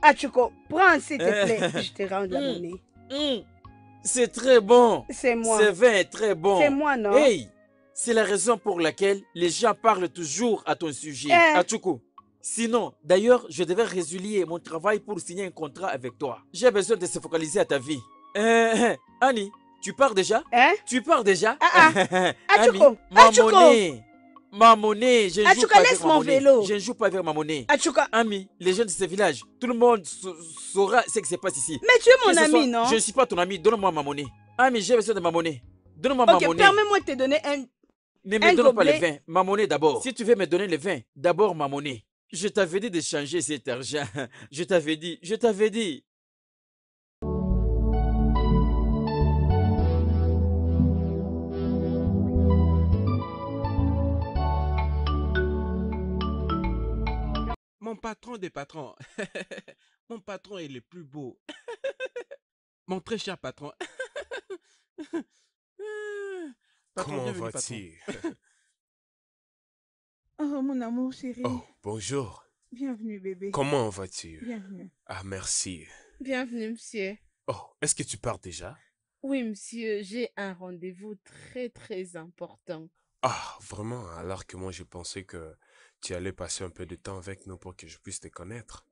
Ah, Chuko, prends s'il te hein. plaît. Je te rends la Mm. monnaie. Mm. C'est très bon. C'est moi. Ce vin est très bon. C'est moi, non? Hey, c'est la raison pour laquelle les gens parlent toujours à ton sujet. Eh. Achuku. Sinon, d'ailleurs, je devais résilier mon travail pour signer un contrat avec toi. J'ai besoin de se focaliser à ta vie. Euh, Annie, tu pars déjà? Hein Tu pars déjà? Ah, ah. Achuko, ma Achuko. monnaie. Ma monnaie, je ne joue Achuka, pas avec laisse ma mon monnaie. vélo. Je ne joue pas avec ma monnaie. Achuka. Ami, les jeunes de ce village, tout le monde sa- saura ce qui se passe ici. Mais tu es mon ami, soit- non? Je ne suis pas ton ami, donne-moi ma monnaie. Ami, j'ai besoin de ma monnaie. Donne-moi Ok, ma monnaie. permets-moi de te donner un. Ne me donne pas le vin, ma monnaie d'abord. Si tu veux me donner le vin, d'abord ma monnaie. Je t'avais dit de changer cet argent. Je t'avais dit, je t'avais dit. Mon patron des patrons. Mon patron est le plus beau. Mon très cher patron. Comment vas-tu? Oh, mon amour chéri. Oh, bonjour. Bienvenue, bébé. Comment vas-tu? Bienvenue. Ah, merci. Bienvenue, monsieur. Oh, est-ce que tu pars déjà? Oui, monsieur, j'ai un rendez-vous très très important. Ah, vraiment? Alors que moi, je pensais que tu allais passer un peu de temps avec nous pour que je puisse te connaître.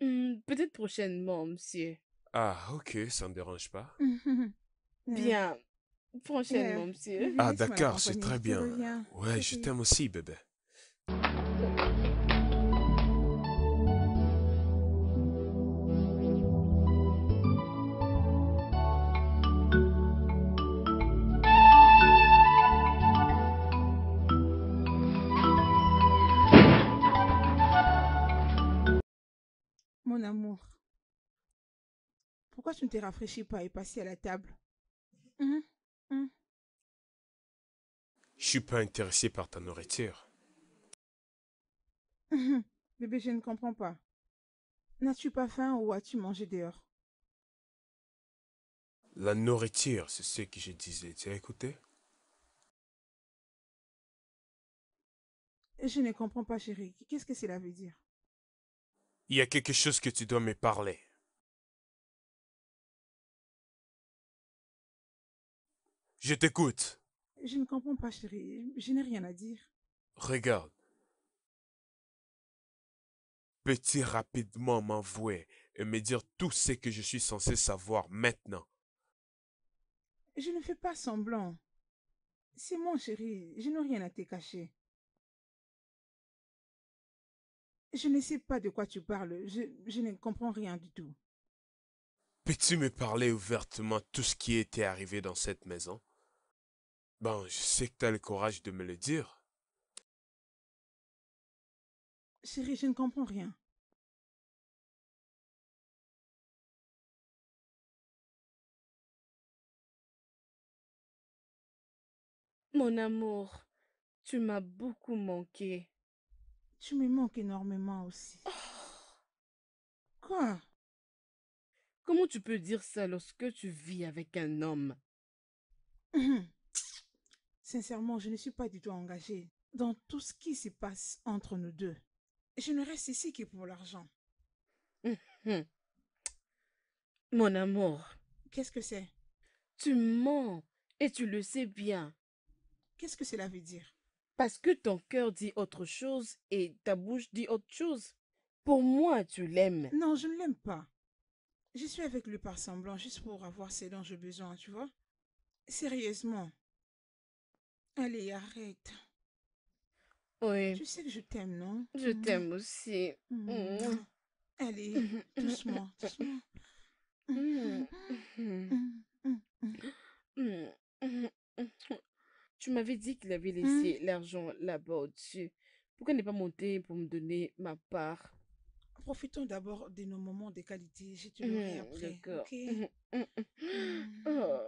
Hmm, Peut-être prochainement, monsieur. Ah, ok, ça ne dérange pas. Bien. Prochainement, Euh, monsieur. bébé, Ah, d'accord, c'est très bien. Ouais, je t'aime aussi, bébé. Mon amour, pourquoi tu ne te rafraîchis pas et passes à la table? Hum, hum. Je suis pas intéressé par ta nourriture. Bébé, je ne comprends pas. N'as-tu pas faim ou as-tu mangé dehors? La nourriture, c'est ce que je disais. Tu as écouté? Je ne comprends pas, chérie. Qu'est-ce que cela veut dire? Il y a quelque chose que tu dois me parler. Je t'écoute. Je ne comprends pas, chérie. Je n'ai rien à dire. Regarde. Peux-tu rapidement m'envoyer et me dire tout ce que je suis censé savoir maintenant Je ne fais pas semblant. C'est moi, chérie. Je n'ai rien à te cacher. Je ne sais pas de quoi tu parles. Je, je ne comprends rien du tout. Peux-tu me parler ouvertement tout ce qui était arrivé dans cette maison? Bon, je sais que tu as le courage de me le dire. Chérie, je ne comprends rien. Mon amour, tu m'as beaucoup manqué. Tu me manques énormément aussi. Quoi? Comment tu peux dire ça lorsque tu vis avec un homme? Sincèrement, je ne suis pas du tout engagée dans tout ce qui se passe entre nous deux. Je ne reste ici que pour l'argent. Mhm. Mon amour, Qu'est-ce que c'est? Tu mens et tu le sais bien. Qu'est-ce que cela veut dire? Parce que ton cœur dit autre chose et ta bouche dit autre chose. Pour moi, tu l'aimes. Non, je ne l'aime pas. Je suis avec lui par semblant, juste pour avoir ce dont j'ai besoin, tu vois? Sérieusement. Allez, arrête. Oui. Tu sais que je t'aime, non? Je t'aime aussi. Mm. Mm. Allez, doucement, doucement. Tu m'avais dit qu'il avait laissé l'argent là-bas au-dessus. Pourquoi ne pas monter pour me donner ma part? Profitons d'abord de nos moments de qualité. Je te Mm, après. D'accord. ok? Mm. Oh.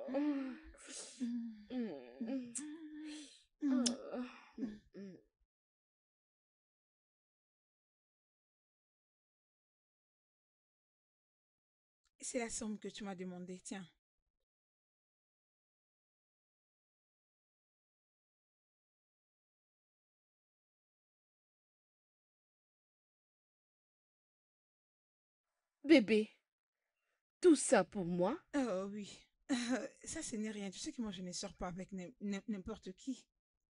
Mm, mm. Mm. Oh. Mm. C'est la somme que tu m'as demandé. Tiens. Bébé, tout ça pour moi? Oh oui. Euh, ça, ce n'est rien. Tu sais que moi, je ne sors pas avec n'im- n'im- n'importe qui.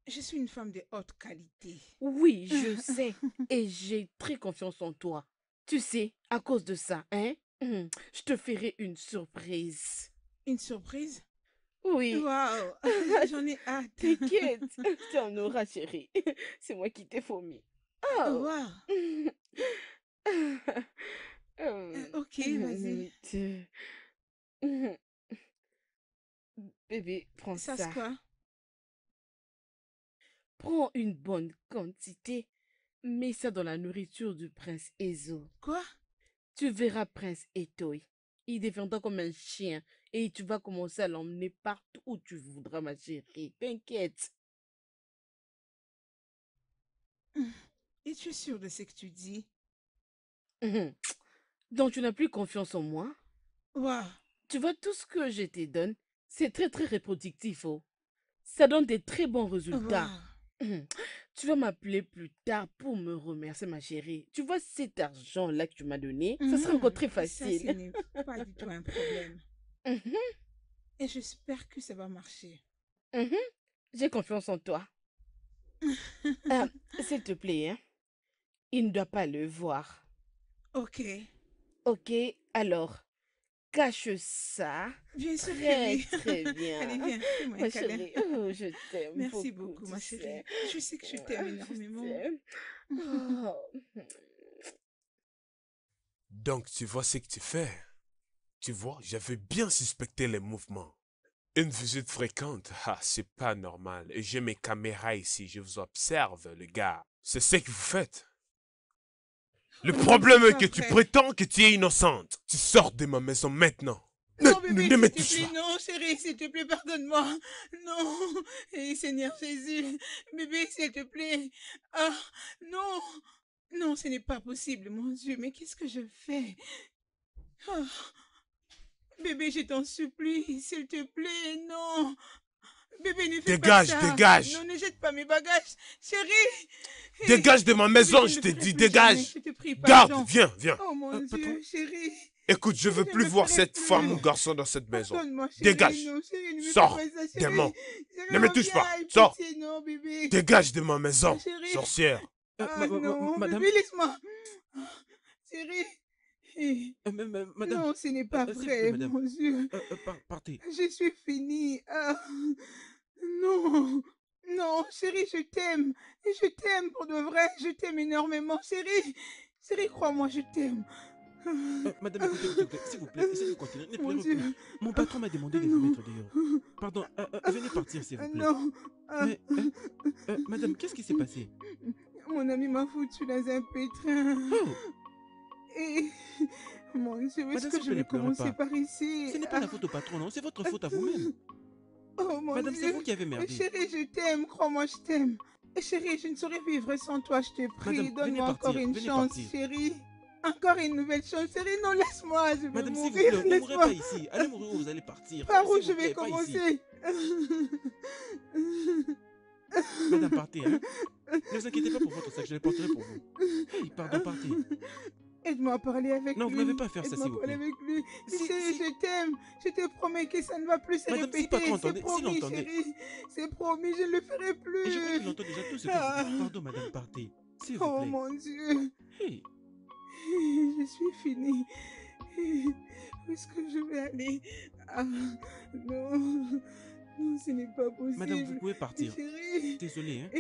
Je suis une femme de haute qualité. Oui, je sais. Et j'ai très confiance en toi. Tu sais, à cause de ça, hein hum, Je te ferai une surprise. Une surprise? Oui. Waouh J'en ai hâte. T'inquiète, tu en auras, chérie. C'est moi qui t'ai fourmi. Oh. Waouh Euh, ok, vas-y. tu- Bébé, prends ça. Ça, c'est quoi? Prends une bonne quantité. Mets ça dans la nourriture du prince Ezo. Quoi? Tu verras prince Etoy. Il défendra comme un chien et tu vas commencer à l'emmener partout où tu voudras, ma chérie. T'inquiète. Et tu es sûre de ce que tu dis? Mhm. Donc tu n'as plus confiance en moi? Waouh Tu vois, tout ce que je te donne, c'est très très reproductif. Oh. Ça donne des très bons résultats. Tu vas m'appeler plus tard pour me remercier, ma chérie. Tu vois, cet argent-là que tu m'as donné, ça sera encore très. Ça, ce facile. n'est pas du tout un problème. Mhm. Et j'espère que ça va marcher. J'ai confiance en toi. Ah, S'il te plaît, hein. il ne doit pas le voir. Ok. Ok, alors, cache ça. Bien sûr, Très, très bien. Allez, viens, Ma chérie, oh, je t'aime Merci beaucoup, beaucoup, ma chérie. sais. Je sais que je t'aime Oh, énormément. t'aime. Oh. Donc, tu vois ce que tu fais. Tu vois, j'avais bien suspecté les mouvements. Une visite fréquente, ah, c'est pas normal. Et j'ai mes caméras ici, je vous observe, les gars. C'est ce que vous faites. Le Oh, problème est que tu prétends que tu es innocente. Tu sors de ma maison maintenant. Ne, Non, ne, bébé, ne te plaît, non, chérie, s'il te plaît, pardonne-moi. Non, et Seigneur Jésus, bébé, s'il te plaît. Ah, non, non, ce n'est pas possible, mon Dieu, mais qu'est-ce que je fais? Ah, Bébé, je t'en supplie, s'il te plaît, non. Bébé, ne fais Dégage, pas ça. dégage. Non, ne jette pas mes bagages, chérie. Dégage de ma maison, Bébé, je te dis, dégage. jamais, je te prie, Garde, viens, viens. Oh mon Dieu, chérie. Écoute, je veux Je plus voir cette plus. femme ou garçon dans cette maison. Chérie, Dégage. non, chérie, ne me fais Sors. Démon. Ne me touche pas. Sors. pitié, non, bébé. Dégage de ma maison, Chérie. sorcière. Ah non, madame- bébé, laisse-moi. Chérie. Euh, madame. Non, ce n'est pas euh, s'il vous vrai, plaît, mon Dieu. Euh, euh, par- partez. Je suis finie. Ah, non, non, chérie, je t'aime. Et je t'aime pour de vrai. Je t'aime énormément, chérie. Chérie, crois-moi, je t'aime. Euh, madame, écoutez, s'il vous plaît, essayez de continuer. Mon pleurez Dieu. plus. Mon patron m'a demandé de vous mettre dehors. Pardon, euh, euh, venez partir, s'il vous plaît. Non. Ah. Mais, euh, euh, madame, qu'est-ce qui s'est passé? Mon ami m'a foutu dans un pétrin. Et mon Dieu, est-ce Madame, que s'il je vous vais commencer par ici Ce n'est pas la faute au patron, non, c'est votre faute à vous-même. Oh mon Madame, Dieu. c'est vous qui avez merdé. Chérie, je t'aime, crois-moi, je t'aime. Et Chérie, je ne saurais vivre sans toi, je te prie. Madame, Donne-moi encore une chance, partir. chérie. Encore une nouvelle chance, chérie. Non, laisse-moi, je veux Madame, s'il vous mourir. plaît, ne mourrez pas ici. Allez mourir où vous allez partir. Par où S'il je vous vais commencer? Madame, partez, hein. Ne vous inquiétez pas pour votre sac, je le porterai pour vous. Hey, pardon, partez. Aide-moi à parler avec Non, lui. vous n'avez pas à faire ça, s'il vous plaît. avec lui. Si- si- je t'aime. Je te promets que ça ne va plus se Madame, si répéter. C'est promis, entendait- chérie. C'est promis, je ne le ferai plus. Et je crois qu'il entend déjà tout ce que Ah. vous dites. Pardon, madame. S'il vous Oh mon Dieu. Hey. Je suis finie. Où est-ce que je vais aller? Ah, non. Non, ce n'est pas possible. Madame, vous pouvez partir. Chérie. Désolé, hein.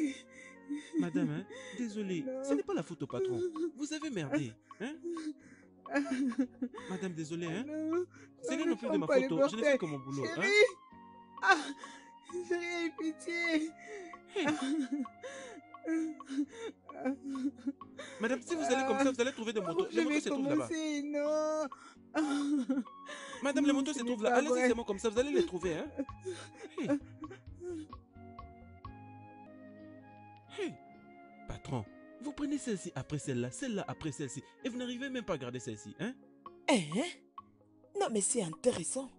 Madame, hein. Désolé. Ce n'est pas la faute au patron. Vous avez merdé, hein? Madame, désolé, hein? Ce n'est non plus de ma pas le Je n'ai fait portail. que mon boulot, hein? Chérie. Ah, chérie, pitié. Madame, si vous allez comme ça, vous allez trouver des motos. Je Les motos vais se trouvent là-bas. non. Madame, les motos se trouvent là. pas Allez-y vrai. seulement comme ça, vous allez les trouver, hein? Hey. Hey. Patron, vous prenez celle-ci après celle-là, celle-là après celle-ci, et vous n'arrivez même pas à garder celle-ci, hein? Hein? Non, mais c'est intéressant.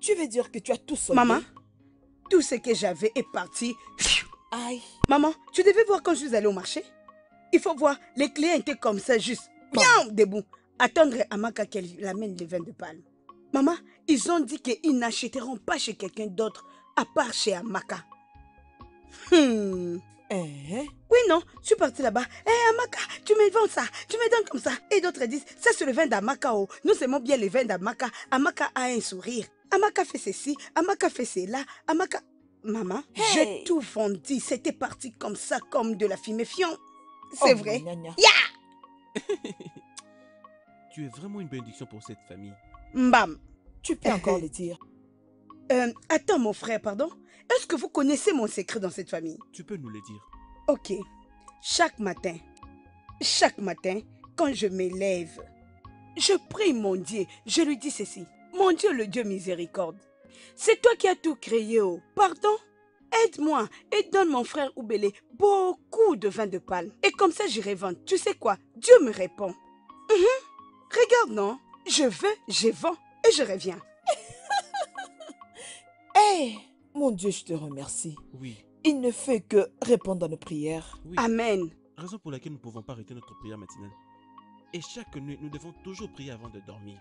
Tu veux dire que tu as tout soldé? Maman, tout ce que j'avais est parti. Aïe. Maman, tu devais voir quand je suis allée au marché. Il faut voir, les clients étaient comme ça, juste bien debout, attendre Amaka qu'elle amène le vin de palme. Maman, ils ont dit qu'ils n'achèteront pas chez quelqu'un d'autre à part chez Amaka. Hmm. Oui, non, je suis partie là-bas. Hé, Amaka, tu me vends ça, tu me donnes comme ça. Et d'autres disent, ça c'est le vin d'Amaka. Oh. Nous aimons bien le vin d'Amaka. Amaka a un sourire. Amaka fait ceci, Amaka fait cela, Amaka... Maman, Hey. j'ai tout vendu. C'était parti comme ça, comme de la fumifiant. C'est Oh, vrai. Ya Tu es vraiment une bénédiction pour cette famille. Mbam. Tu peux encore le dire. Euh, attends, mon frère, pardon. Est-ce que vous connaissez mon secret dans cette famille? Tu peux nous le dire. Ok. Chaque matin, chaque matin, quand je m'élève, je prie mon Dieu. Je lui dis ceci. Mon Dieu, le Dieu miséricorde. C'est toi qui as tout créé. Oh. Pardon? Aide-moi et donne mon frère Oubélé beaucoup de vin de palme. Et comme ça, j'irai vendre. Tu sais quoi? Dieu me répond. Mhm. Regarde, non? Je veux, je vends et je reviens. Hé, mon Dieu, je te remercie. Oui. Il ne fait que répondre à nos prières. Oui. Amen. Raison pour laquelle nous ne pouvons pas arrêter notre prière matinale. Et chaque nuit, nous devons toujours prier avant de dormir.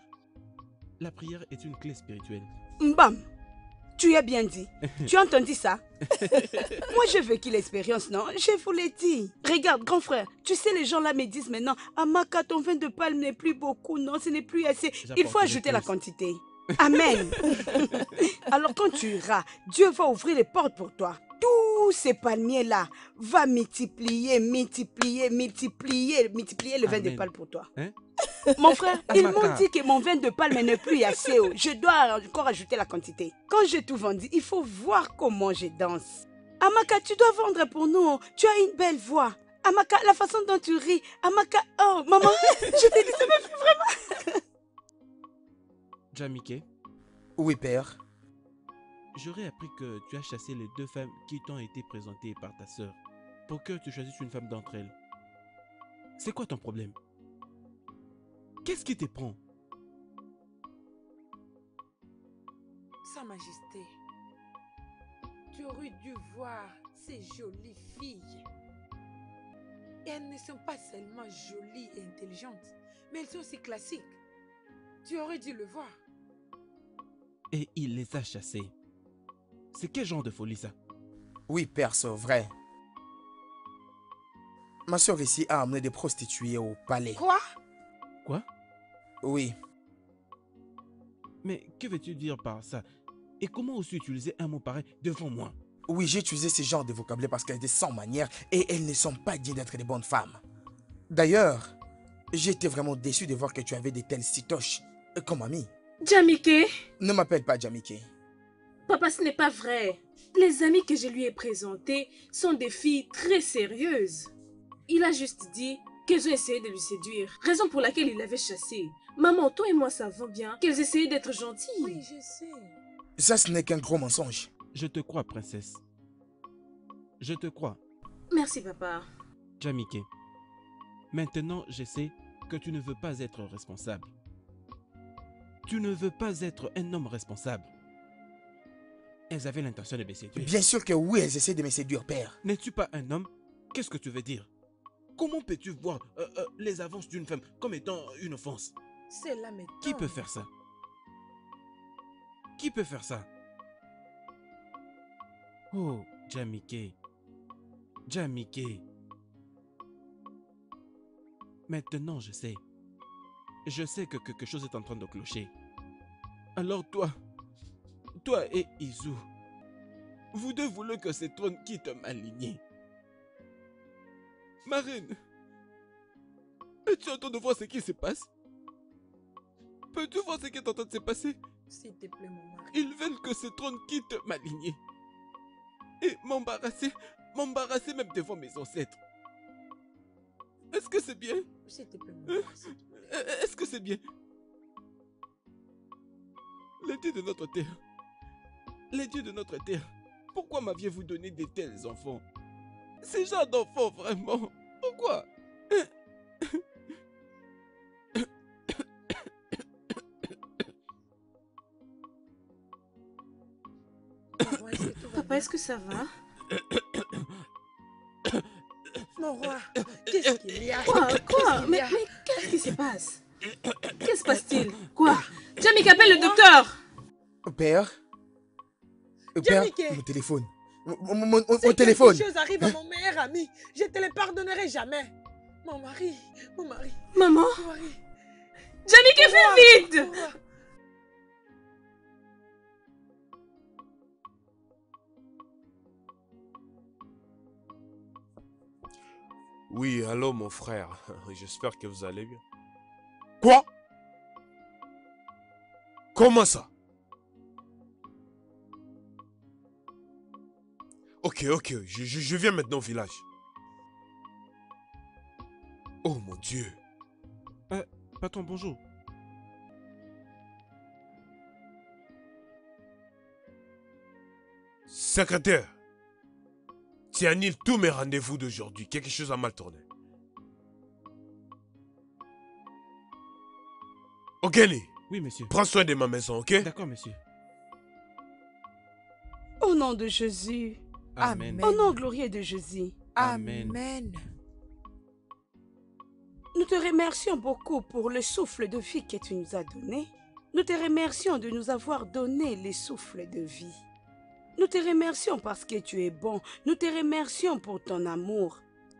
La prière est une clé spirituelle. Mbam, tu as bien dit. tu as entendu ça? Moi, j'ai vécu l'expérience, non? Je vous l'ai dit. Regarde, grand frère, tu sais, les gens là me disent maintenant, Amaka, ton vin de palme n'est plus beaucoup, non, ce n'est plus assez. Il faut ajouter la quantité. Amen. Alors quand tu iras, Dieu va ouvrir les portes pour toi. Tous ces palmiers-là va multiplier, multiplier, multiplier, multiplier le vin de palme pour toi. Hein? Mon frère, ils m'ont dit que mon vin de palme n'est plus assez haut. Je dois encore ajouter la quantité. Quand j'ai tout vendu, il faut voir comment je danse. Amaka, tu dois vendre pour nous. Tu as une belle voix. Amaka, la façon dont tu ris. Amaka, oh, maman, je t'ai dit, ça me fait vraiment. Jamike, Oui, père? j'aurais appris que tu as chassé les deux femmes qui t'ont été présentées par ta sœur pour que tu choisisses une femme d'entre elles. C'est quoi ton problème? Qu'est-ce qui te prend? Sa Majesté, tu aurais dû voir ces jolies filles. Et elles ne sont pas seulement jolies et intelligentes, mais elles sont aussi classiques. Tu aurais dû le voir. Et il les a chassées. C'est quel genre de folie ça? Oui, père, c'est vrai. Ma soeur ici a amené des prostituées au palais. Quoi? Quoi? Oui. Mais que veux-tu dire par ça? Et comment aussi utiliser un mot pareil devant moi? Oui, j'ai utilisé ce genre de vocabulaire parce qu'elles étaient sans manière et elles ne sont pas dignes d'être des bonnes femmes. D'ailleurs, j'ai été vraiment déçu de voir que tu avais des telles citoches euh, comme amie. Jamike, Ne m'appelle pas Jamike. papa, ce n'est pas vrai. Les amis que je lui ai présentés sont des filles très sérieuses. Il a juste dit qu'elles ont essayé de lui séduire, raison pour laquelle il l'avait chassé. Maman, toi et moi savons bien qu'elles essayaient d'être gentilles. Oui, je sais. Ça, ce n'est qu'un gros mensonge. Je te crois, princesse. Je te crois, Merci, papa. Jamike. Maintenant, je sais que tu ne veux pas être responsable. Tu ne veux pas être un homme responsable. Elles avaient l'intention de me séduire. Bien sûr que oui, elles essaient de me séduire, père. N'es-tu pas un homme? Qu'est-ce que tu veux dire? Comment peux-tu voir euh, euh, les avances d'une femme comme étant une offense? C'est là maintenant. Qui peut faire ça? Qui peut faire ça? Oh, Jamike. Jamike. Maintenant, je sais. Je sais que quelque chose est en train de clocher. Alors toi, toi et Izu, vous deux voulez que ce trône quitte ma lignée. Ma reine, es-tu en train de voir ce qui se passe? Peux-tu voir ce qui est en train de se passer? S'il te plaît, mon mari. Ils veulent que ce trône quitte ma lignée. Et m'embarrasser, m'embarrasser même devant mes ancêtres. Est-ce que c'est bien? S'il te plaît, mon Euh, mari. Euh, Est-ce que c'est bien? Les dieux de notre terre. Les dieux de notre terre. Pourquoi m'aviez-vous donné de tels enfants? Ces genre d'enfants, vraiment. Pourquoi? Papa, est-ce que ça va? Mon roi, qu'est-ce qu'il y a? Quoi? Quoi? Mais, mais qu'est-ce qui se passe? Qu'est-ce se passe-t-il? Quoi? Jamie, appelle le docteur! Père? Père, mon téléphone. Mon, mon- mon- mon Si téléphone. quelque chose arrive à mon meilleur ami, je te le pardonnerai jamais. Mon mari, mon mari. Maman? Mon mari. Jamie, fais vite Oui, allô mon frère. J'espère que vous allez bien. Quoi? Comment ça? Ok, ok, je, je- je viens maintenant au village. Oh mon dieu. Euh, patron, bonjour. Secrétaire, tu annules tous mes rendez-vous d'aujourd'hui? Quelque chose a mal tourné. Ogeni, Oui, monsieur. prends soin de ma maison, ok? D'accord, monsieur. Au nom de Jésus. Amen. Au nom glorieux de Jésus. Amen. Amen. Nous te remercions beaucoup pour le souffle de vie que tu nous as donné. Nous te remercions de nous avoir donné le souffle de vie. Nous te remercions parce que tu es bon. Nous te remercions pour ton amour.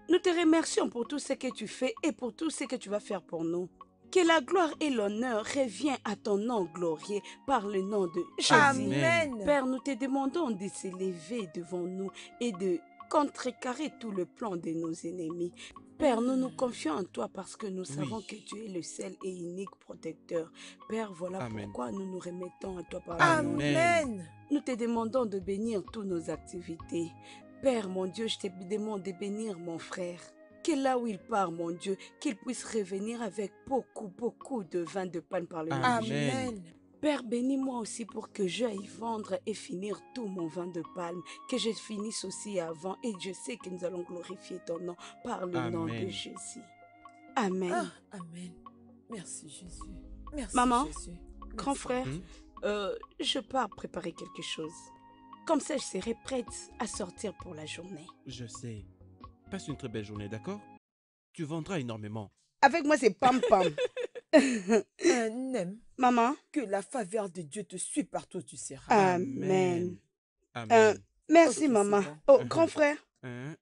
Nous te remercions pour tout ce que tu fais et pour tout ce que tu vas faire pour nous. Que la gloire et l'honneur reviennent à ton nom glorieux par le nom de Jésus. Amen. Père, nous te demandons de s'élever devant nous et de contrecarrer tout le plan de nos ennemis. Père, nous nous confions en toi parce que nous savons que tu es le seul et unique protecteur. Père, voilà Amen. pourquoi nous nous remettons à toi par. Amen. Nous te demandons de bénir toutes nos activités. Père, mon Dieu, je te demande de bénir mon frère. Que là où il part, mon Dieu, qu'il puisse revenir avec beaucoup, beaucoup de vin de panne par le nom de Amen. Jésus. Amen. Père, bénis-moi aussi pour que j'aille vendre et finir tout mon vin de palme, que je finisse aussi avant, et je sais que nous allons glorifier ton nom par le nom de Amen. Jésus. Amen. Ah, Amen. Merci Jésus. Merci Maman, Jésus. Grand Merci. frère, Hmm? euh, je pars préparer quelque chose. Comme ça, je serai prête à sortir pour la journée. Je sais. Passe une très belle journée, d'accord? Tu vendras énormément. Avec moi, c'est pam pam. Un aime. Maman, Que la faveur de Dieu te suit partout où tu seras. Amen. Amen. Euh, merci, c'est maman. bon. Oh, grand frère, Hein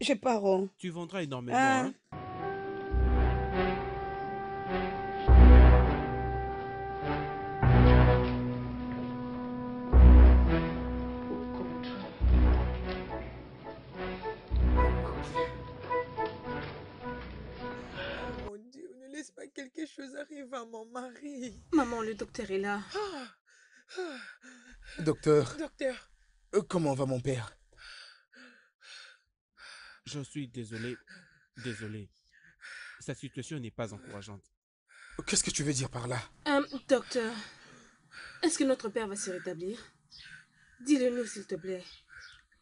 je pars. oh. Tu vendras énormément, hein pas quelque chose arriver à mon mari. Maman, le docteur est là. Ah, ah. Docteur, Docteur, euh, comment va mon père? Je suis désolé. Désolé. Sa situation n'est pas encourageante. Qu'est-ce que tu veux dire par là? Euh, docteur, est-ce que notre père va se rétablir? Dis-le-nous, s'il te plaît.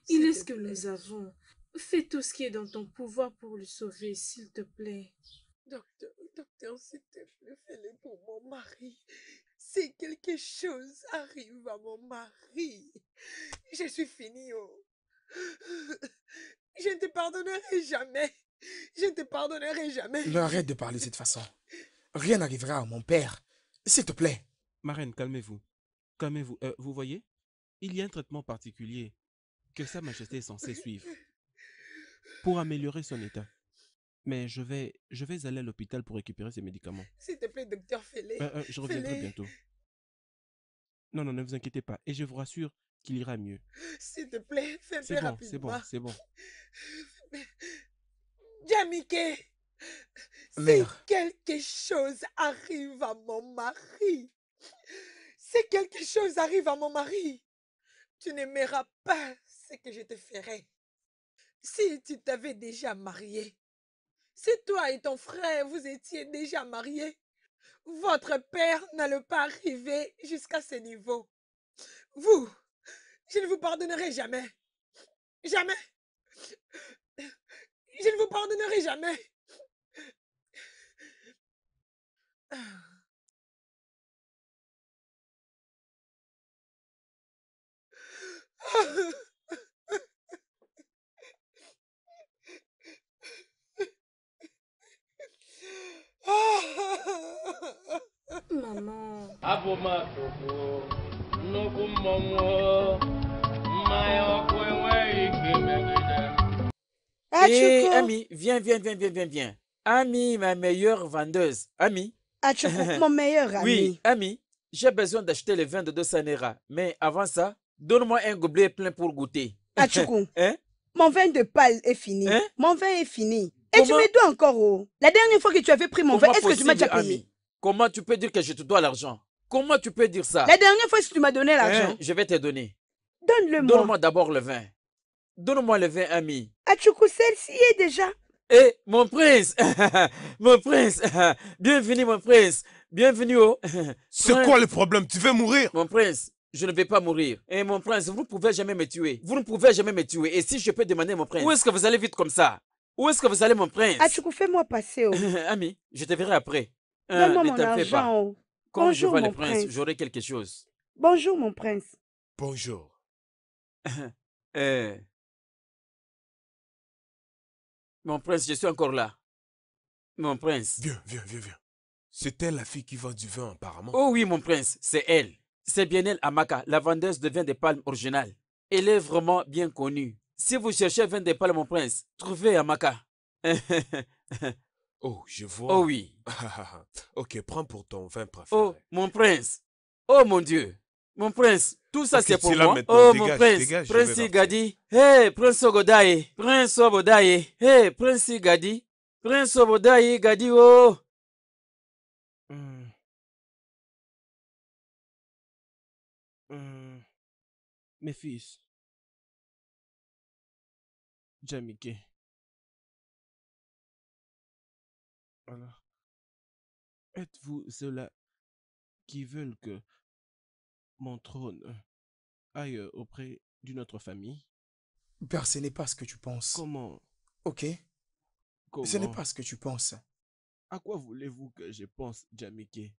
Il est ce que plaît. nous avons. Fais tout ce qui est dans ton pouvoir pour le sauver, s'il te plaît. docteur, docteur, s'il te plaît, fais-le pour mon mari. Si quelque chose arrive à mon mari, je suis finie. Oh. Je ne te pardonnerai jamais. Je ne te pardonnerai jamais. Mais arrête de parler de cette façon. Rien n'arrivera à mon père. S'il te plaît. Ma reine, calmez-vous. Calmez-vous. Euh, vous voyez, il y a un traitement particulier que Sa Majesté est censée suivre pour améliorer son état. Mais je vais, je vais aller à l'hôpital pour récupérer ces médicaments. S'il te plaît, docteur, fais-les. Euh, euh, je reviendrai bientôt. Non, non, ne vous inquiétez pas. Et je vous rassure qu'il ira mieux. S'il te plaît, fais C'est plus bon, rapidement. c'est bon, c'est bon. Jamike, si quelque chose arrive à mon mari, si quelque chose arrive à mon mari, tu n'aimeras pas ce que je te ferai. Si tu t'avais déjà marié, si toi et ton frère vous étiez déjà mariés, votre père n'allait pas arriver jusqu'à ce niveau. Vous, je ne vous pardonnerai jamais. Jamais. Je ne vous pardonnerai jamais. Maman. abụma tụpụ nnukwu mmọnwụ mmanya ọkụ enweghị ike megide m Eh, Ami, viens, viens, viens, viens, viens, viens. Ami, ma meilleure vendeuse. Ami. Achoukou, mon meilleur ami. Oui, Ami, j'ai besoin d'acheter le vin de 200 Naira. Mais avant ça, donne-moi un gobelet plein pour goûter. Achoukou, hein? mon vin de pâle est fini. Hein? Mon vin est fini. Et tu Comment- me dois encore, oh. La dernière fois que tu avais pris mon vin, Comment est-ce que tu m'as déjà payé? Comment tu peux dire que je te dois l'argent? Comment tu peux dire ça? La dernière fois, si tu m'as donné l'argent, Hein, Je vais te donner. donne-le-moi. Donne-moi d'abord le vin. Donne-moi le vin, Ami. Achoukou, celle-ci est déjà? Eh, mon prince Mon prince Bienvenue, mon prince Bienvenue, oh C'est quoi le problème? Tu veux mourir? Mon prince, je ne vais pas mourir. Et mon prince, vous ne pouvez jamais me tuer. Vous ne pouvez jamais me tuer. Et si je peux demander, mon prince, où est-ce que vous allez vite comme ça? Où est-ce que vous allez, mon prince? Achoukou, fais-moi passer, oh. Ami, je te verrai après. Hein, Donne-moi ne mon t'en fais pas. argent, oh. Quand je Bonjour, vois le prince, prince. j'aurai quelque chose. Bonjour, mon prince. Bonjour. Euh, Mon prince, je suis encore là. Mon prince. Viens, viens, viens, viens. C'est elle la fille qui vend du vin apparemment. Oh oui, mon prince, c'est elle. C'est bien elle, Amaka, la vendeuse de vin de palme original. Elle est vraiment bien connue. Si vous cherchez vin de palme, mon prince, trouvez Amaka. Oh, je vois. Oh oui. ok, prends pour ton vin préféré. Oh, mon prince. Oh mon Dieu. Mon prince, tout ça c'est pour moi. Oh Dégage, mon prince, dégage, Prince partir. Gadi. Hey, Prince Ogodaye. Prince Obodaye. Hey, Prince Gadi. Prince Obodaye Gadi, oh. Hmm. Hmm. Mes fils. Jamike. Alors, êtes-vous ceux-là qui veulent que mon trône aille auprès d'une autre famille? Père, ce n'est pas ce que tu penses. Comment? Ok Ce n'est Comment? pas ce que tu penses. À quoi voulez-vous que je pense, Jamike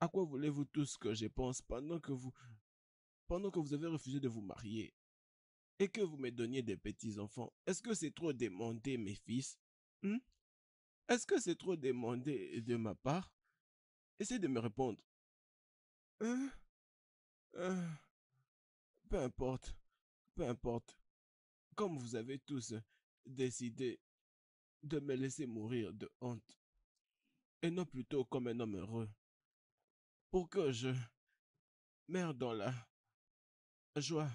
À quoi voulez-vous tous que je pense pendant que vous pendant que vous avez refusé de vous marier? Et que vous me donniez des petits-enfants Est-ce que c'est trop demandé, mes fils? Hmm? Est-ce que c'est trop demandé de ma part? Essayez de me répondre. Hein? Hein? Peu importe, peu importe. Comme vous avez tous décidé de me laisser mourir de honte, et non plutôt comme un homme heureux, pour que je meure dans la joie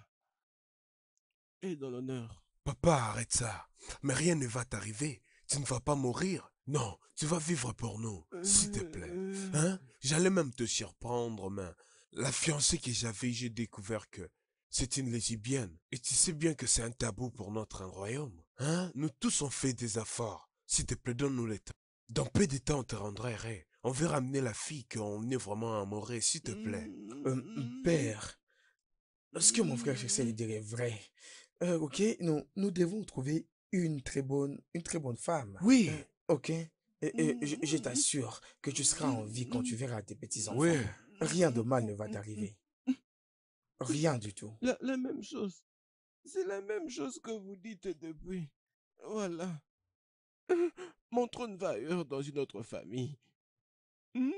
et dans l'honneur. Papa, arrête ça. Mais rien ne va t'arriver. Tu ne vas pas mourir. Non, tu vas vivre pour nous, s'il te plaît. Hein? J'allais même te surprendre, mais la fiancée que j'avais, j'ai découvert que c'est une lesbienne. Et tu sais bien que c'est un tabou pour notre royaume. Hein? Nous tous on fait des efforts. S'il te plaît, donne-nous le temps. Dans peu de temps, on te rendra heureux. On veut ramener la fille qu'on est vraiment amoureux, s'il te plaît. Euh, père, ce que mon frère dire est vrai. Euh, ok, nous, nous devons trouver une très bonne, une très bonne femme. Oui. Euh, ok. Et, et je, je t'assure que tu seras en vie quand tu verras tes petits-enfants. Oui. Rien de mal ne va t'arriver. Rien du tout. La, la même chose. C'est la même chose que vous dites depuis. Voilà. Mon trône va ailleurs dans une autre famille. Hmm,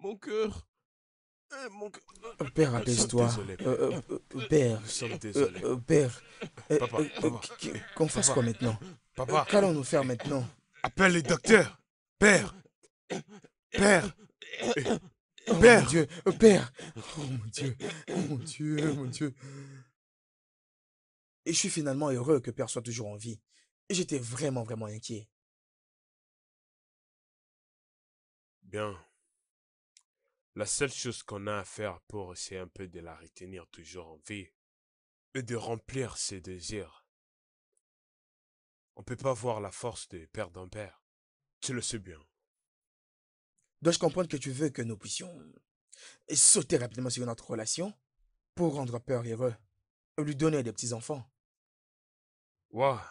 Mon cœur. Euh, Mon Père, désolés, Euh, euh, père. Nous sommes Euh, désolés. père. Papa, papa. qu- Qu'on fasse quoi maintenant? Papa. Qu'allons-nous faire maintenant? Appelle les docteurs. Père. Père. Oh Père. mon Dieu, père. Oh mon Dieu, oh mon Dieu, oh mon Dieu. Et je suis finalement heureux que père soit toujours en vie. Et J'étais vraiment, vraiment inquiet. Bien. La seule chose qu'on a à faire pour c'est un peu de la retenir toujours en vie et de remplir ses désirs. On peut pas voir la force de père d'un père. Tu le sais bien. Dois-je comprendre que tu veux que nous puissions sauter rapidement sur notre relation pour rendre père heureux et lui donner des petits-enfants Ouah.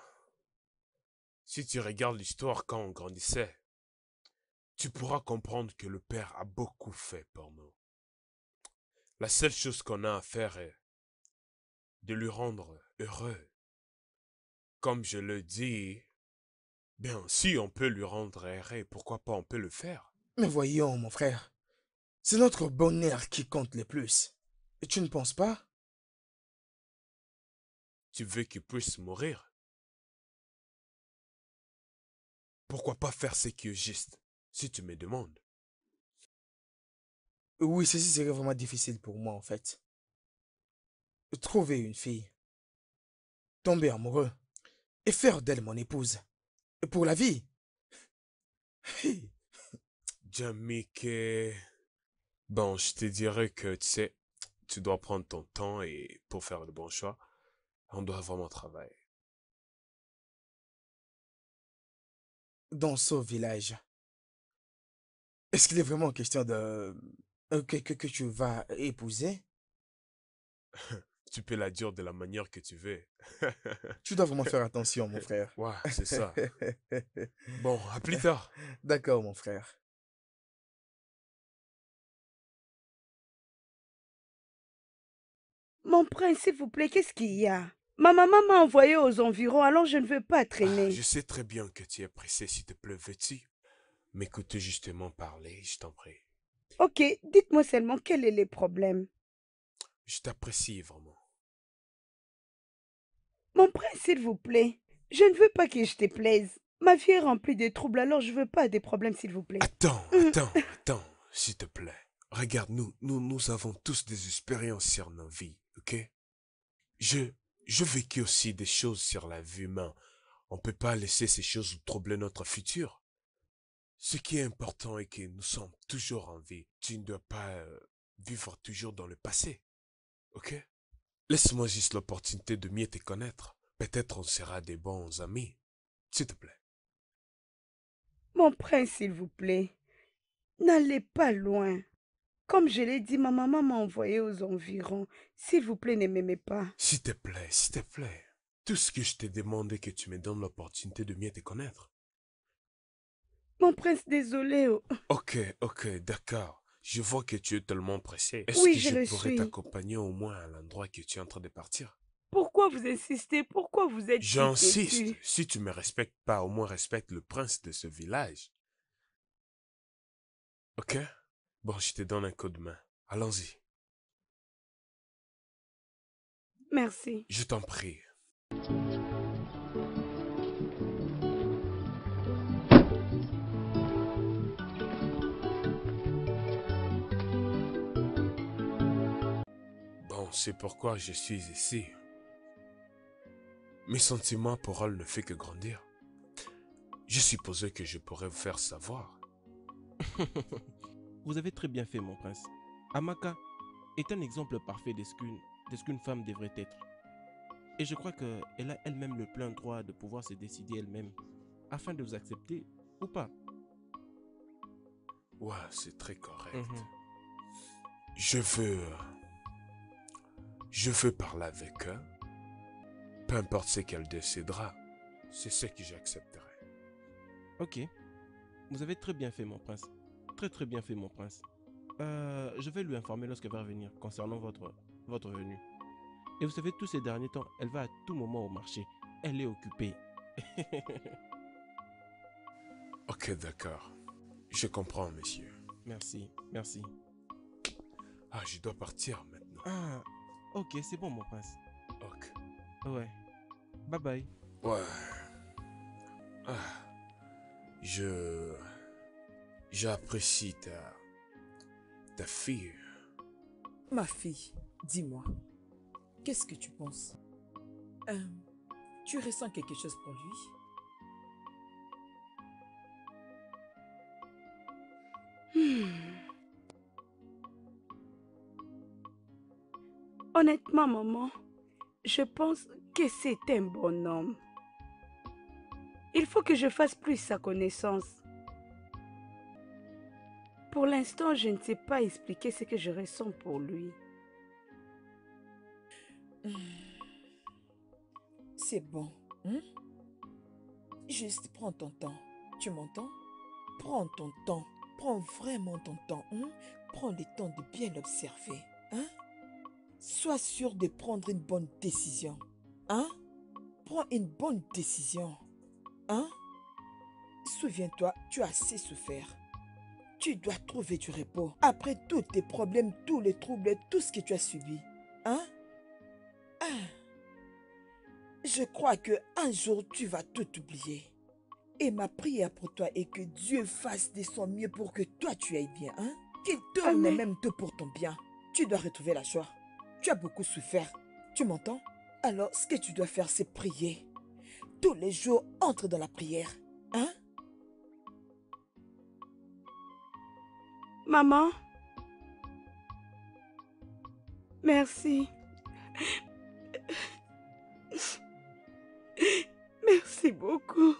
Si tu regardes l'histoire quand on grandissait, tu pourras comprendre que le père a beaucoup fait pour nous. La seule chose qu'on a à faire est de lui rendre heureux. Comme je le dis, bien, si on peut lui rendre heureux, pourquoi pas on peut le faire. Mais voyons, mon frère, c'est notre bonheur qui compte le plus. Et tu ne penses pas? Tu veux qu'il puisse mourir? Pourquoi pas faire ce qui est juste, si tu me demandes Oui, ceci serait vraiment difficile pour moi, en fait. Trouver une fille, tomber amoureux et faire d'elle mon épouse. Pour la vie. Jamike. Bon, je te dirais que, tu sais, tu dois prendre ton temps et pour faire le bon choix, on doit vraiment travailler. Dans ce village, est-ce qu'il est vraiment question de... euh, Que, que, que tu vas épouser? Tu peux la dire de la manière que tu veux. Tu dois vraiment faire attention, mon frère. Ouais, c'est ça. Bon, à plus tard. D'accord, mon frère. Mon prince, s'il vous plaît, qu'est-ce qu'il y a? Ma maman m'a envoyé aux environs, alors je ne veux pas traîner. Ah, Je sais très bien que tu es pressé, s'il te plaît, veux-tu? M'écouter justement parler, je t'en prie. Ok, dites-moi seulement quels sont les problèmes. Je t'apprécie vraiment. Mon prince, s'il vous plaît, je ne veux pas que je te plaise. Ma vie est remplie de troubles, alors je veux pas des problèmes, s'il vous plaît. Attends, attends, attends, s'il te plaît. Regarde, nous, nous, nous avons tous des expériences sur nos vies, ok? Je, je vécu aussi des choses sur la vie humaine. On peut pas laisser ces choses troubler notre futur. Ce qui est important est que nous sommes toujours en vie. Tu ne dois pas euh, vivre toujours dans le passé, ok? Laisse-moi juste l'opportunité de mieux te connaître. Peut-être on sera des bons amis. S'il te plaît. Mon prince, s'il vous plaît, n'allez pas loin. Comme je l'ai dit, ma maman m'a envoyé aux environs. S'il vous plaît, ne m'aimez pas. S'il te plaît, s'il te plaît. Tout ce que je te demande est que tu me donnes l'opportunité de mieux te connaître. Mon prince, désolé. oh. Ok, ok, d'accord. Je vois que tu es tellement pressé. Est-ce Oui, que je pourrais t'accompagner au moins à l'endroit que tu es en train de partir? Pourquoi vous insistez? Pourquoi vous êtes si J'insiste. Si tu me respectes pas, au moins respecte le prince de ce village. Ok? Bon, je te donne un coup de main. Allons-y. Merci. Je t'en prie. C'est pourquoi je suis ici. Mes sentiments pour elle ne fait que grandir. Je supposais que je pourrais vous faire savoir. Vous avez très bien fait, mon prince. Amaka est un exemple parfait de ce qu'une de ce qu'une femme devrait être. Et je crois qu'elle a elle-même le plein droit de pouvoir se décider elle-même afin de vous accepter ou pas. Ouais, c'est très correct. Mhm. Je veux. Je veux parler avec elle. Peu importe ce qu'elle décidera, c'est ce que j'accepterai. Ok. Vous avez très bien fait, mon prince. Très très bien fait, mon prince. Euh, je vais lui informer lorsqu'elle va revenir concernant votre, votre venue. Et vous savez, tous ces derniers temps, elle va à tout moment au marché. Elle est occupée. Ok, d'accord. Je comprends, monsieur. Merci, merci. Ah, je dois partir maintenant. Ah, ok, c'est bon, mon prince. Ok. Ouais. Bye bye. Ouais. Ah. Je. J'apprécie ta. ta fille. Ma fille, dis-moi, qu'est-ce que tu penses? Euh, Tu ressens quelque chose pour lui? Honnêtement, maman, je pense que c'est un bon homme. Il faut que je fasse plus sa connaissance. Pour l'instant, je ne sais pas expliquer ce que je ressens pour lui. C'est bon. hein? Juste prends ton temps. Tu m'entends? Prends ton temps. Prends vraiment ton temps. hein? Prends le temps de bien l'observer. Hein? Sois sûr de prendre une bonne décision. Hein? Prends une bonne décision. Hein? Souviens-toi, tu as assez souffert. Tu dois trouver du repos après tous tes problèmes, tous les troubles, tout ce que tu as subi. Hein? Ah. Je crois que un jour tu vas tout oublier. Et ma prière pour toi est que Dieu fasse de son mieux pour que toi tu ailles bien, hein? Qu'il tourne Amen. même tout pour ton bien. Tu dois retrouver la joie. Tu as beaucoup souffert. Tu m'entends? Alors, ce que tu dois faire, c'est prier. Tous les jours, entre dans la prière. Hein? Maman Merci. Merci beaucoup.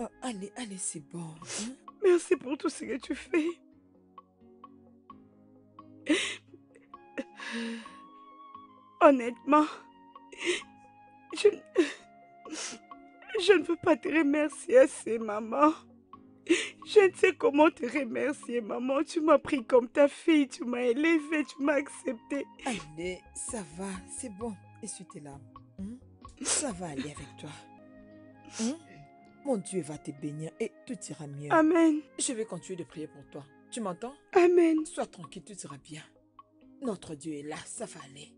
Oh, allez, allez, c'est bon. hein? Merci pour tout ce que tu fais. Honnêtement, je, je ne veux pas te remercier assez, maman. Je ne sais comment te remercier, maman. Tu m'as pris comme ta fille, tu m'as élevée, tu m'as acceptée. Allez, ça va, c'est bon. Essuie tes larmes. hein? Ça va aller avec toi. Hein? Mon Dieu va te bénir et tout ira mieux. Amen. Je vais continuer de prier pour toi. Tu m'entends? Amen. Sois tranquille, tout ira bien. Notre Dieu est là, ça va aller.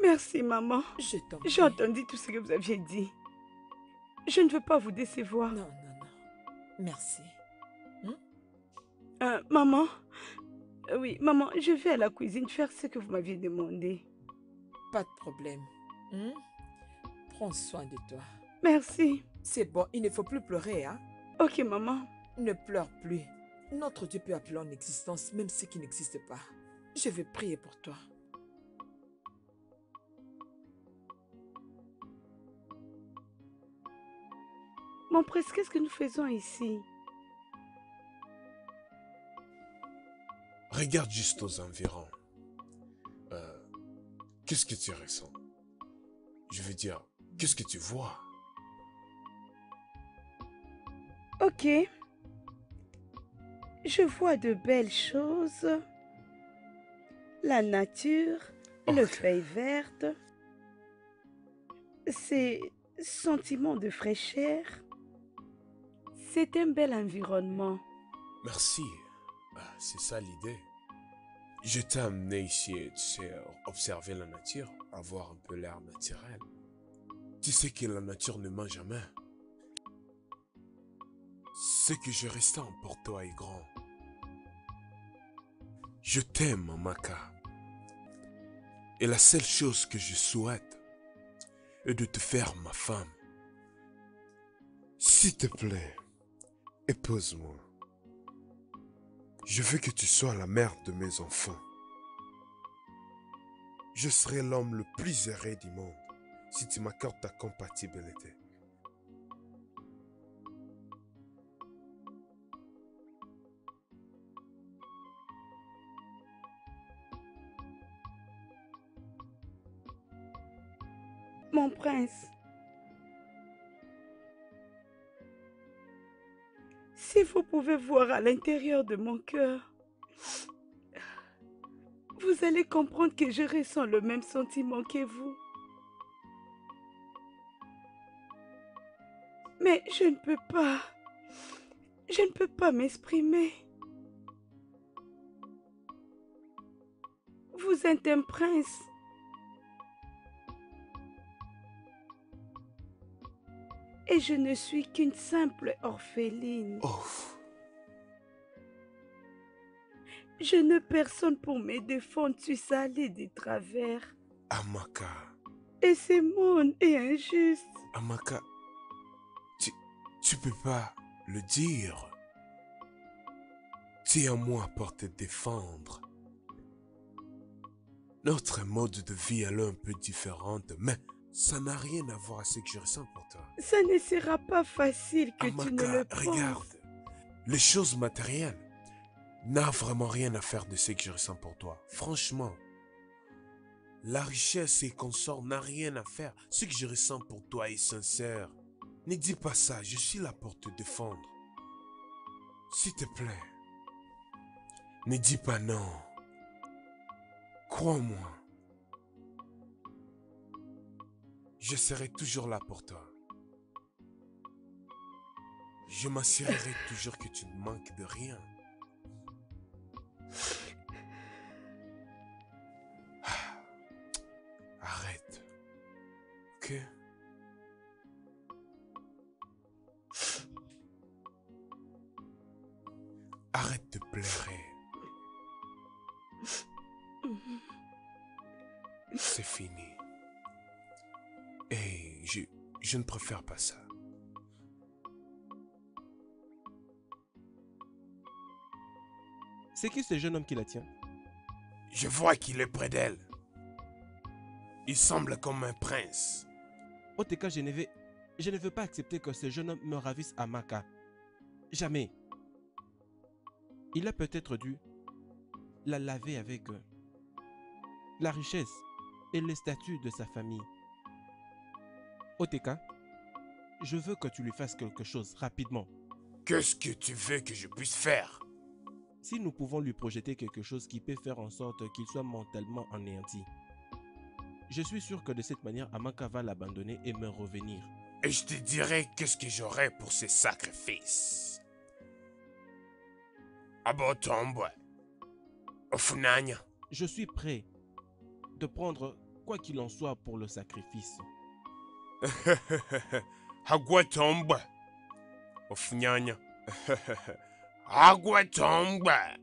Merci, maman. Je t'en J'ai entendu tout ce que vous aviez dit. Je ne veux pas vous décevoir. Non, non, non. Merci. Euh, maman Euh, Oui, maman, je vais à la cuisine faire ce que vous m'aviez demandé. Pas de problème. hein? Prends soin de toi. Merci. C'est bon, il ne faut plus pleurer, hein? Ok, maman. Ne pleure plus. Notre Dieu peut appeler en existence même ce qui n'existe pas. Je vais prier pour toi. Mon prince, qu'est-ce que nous faisons ici? Regarde juste aux environs. Euh, qu'est-ce que tu ressens? Je veux dire, qu'est-ce que tu vois? Ok. Je vois de belles choses. La nature, le feuille verte. Ces sentiments de fraîcheur. C'est un bel environnement. Merci. Ah, c'est ça l'idée. Je t'ai amené ici, tu sais, observer la nature, avoir un peu l'air naturel. Tu sais que la nature ne ment jamais. Ce que je ressens pour toi est grand. Je t'aime, Mamaka. Et la seule chose que je souhaite est de te faire ma femme. S'il te plaît, épouse-moi. Je veux que tu sois la mère de mes enfants. Je serai l'homme le plus heureux du monde si tu m'accordes ta compatibilité. Mon prince. Si vous pouvez voir à l'intérieur de mon cœur, vous allez comprendre que je ressens le même sentiment que vous. Mais je ne peux pas. Je ne peux pas m'exprimer. Vous êtes un prince. Et je ne suis qu'une simple orpheline. Je n'ai personne pour me défendre sur ça aller des travers. Amaka, Et ce monde est injuste. Amaka, tu, tu peux pas le dire. Tu es à moi pour te défendre. Notre mode de vie est un peu différente, mais ça n'a rien à voir avec ce que je ressens pour toi. Ça ne sera pas facile que tu ne le penses. regarde. Les choses matérielles n'a vraiment rien à faire de ce que je ressens pour toi. Franchement. La richesse et consorts n'a rien à faire. Ce que je ressens pour toi est sincère. Ne dis pas ça, je suis là pour te défendre. S'il te plaît. Ne dis pas non. Crois-moi. Je serai toujours là pour toi. Je m'assurerai toujours que tu ne manques de rien. Ah. Arrête. Ok? Arrête de pleurer. C'est fini. Et je, je ne préfère pas ça. C'est qui ce jeune homme qui la tient? Je vois qu'il est près d'elle. Il semble comme un prince. Oteka, je ne vais, je ne veux pas accepter que ce jeune homme me ravisse à Maka. Jamais. Il a peut-être dû la laver avec euh, la richesse et les statuts de sa famille. Oteka, je veux que tu lui fasses quelque chose rapidement. Qu'est-ce que tu veux que je puisse faire? Si nous pouvons lui projeter quelque chose qui peut faire en sorte qu'il soit mentalement anéanti. Je suis sûr que de cette manière, Amaka va l'abandonner et me revenir. Et je te dirai qu'est-ce que j'aurai pour ces sacrifices. Abotombwe. Ofunanya. Je suis prêt de prendre quoi qu'il en soit pour le sacrifice. Agwatombe. Ofunyanya. Agwatombe.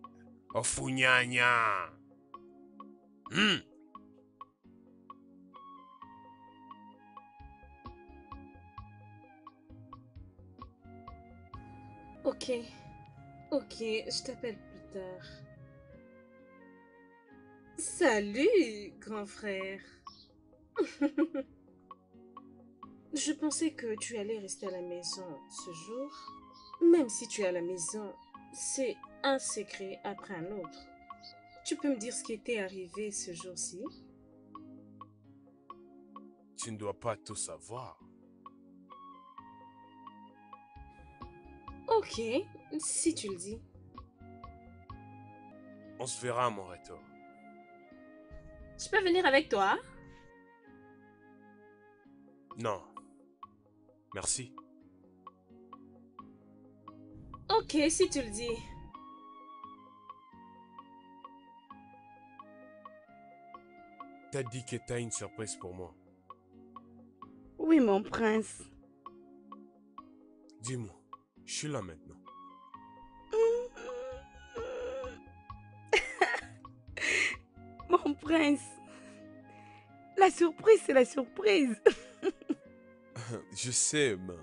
Ofunyanya. Hmm. Ok. Ok, je t'appelle plus tard. Salut, grand frère. je pensais que tu allais rester à la maison ce jour. Même si tu es à la maison, c'est un secret après un autre. Tu peux me dire ce qui était arrivé ce jour-ci? Tu ne dois pas tout savoir. Ok, si tu le dis. On se verra à mon retour. Je peux venir avec toi? Non. Merci. Ok, si tu le dis. T'as dit que t'as une surprise pour moi. Oui, mon prince. Dis-moi, je suis là maintenant. Mon prince. La surprise, c'est la surprise. Je sais, mais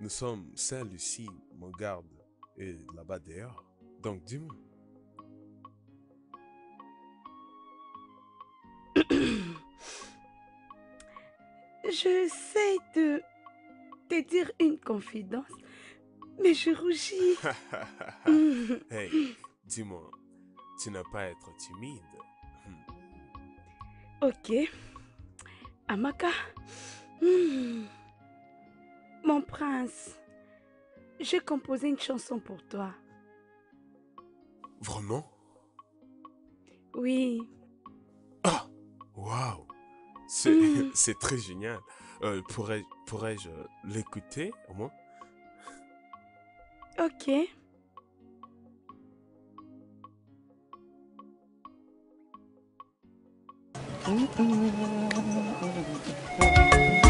nous sommes seuls ici, mon garde est là-bas dehors. Donc dis-moi. J'essaie de te dire une confidence, mais je rougis. hey, dis-moi, tu n'as pas à être timide. Ok. Amaka. Hmm. Mon prince, j'ai composé une chanson pour toi. Vraiment? Oui. Waouh C'est Mm. c'est très génial. Euh, pourrais- Pourrais-je l'écouter au moins? Ok. ụwa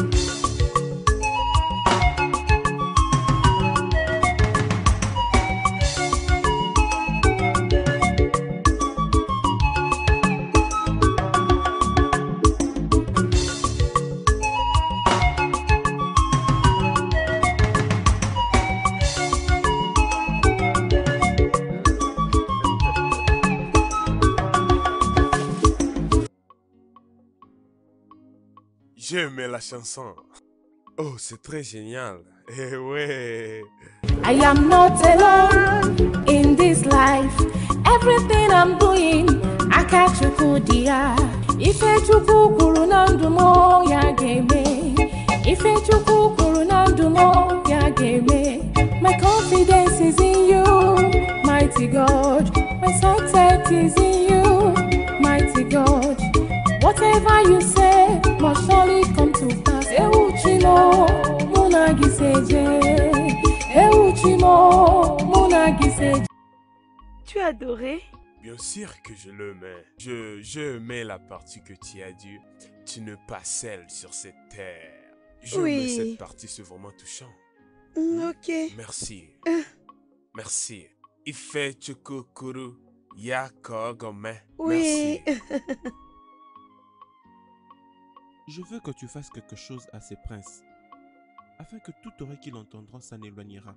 J'ai aimé la chanson. Oh, c'est très génial. Eh ouais. I am not alone in this life. Everything I'm doing, aka Chukwu dị ya. Ife Chukwu kwuru na ndụ m ya ga-eme. Ife Chukwu kwuru na ndụ m ya ga-eme. My confidence is in you, mighty God. My success is in you, mighty God. Whatever you say must surely come to pass. Tu as adoré? Bien sûr que je l'aimais. Je, je aimais la partie que tu as dit. Tu n'es pas seule sur cette terre. Je Oui. aimais cette partie, c'est vraiment touchant. Mm, Ok. Merci. Merci. Ife chukukuru ya kogome. Oui. Je veux que tu fasses quelque chose à ces princes, afin que toute oreille qui l'entendra s'en éloignera.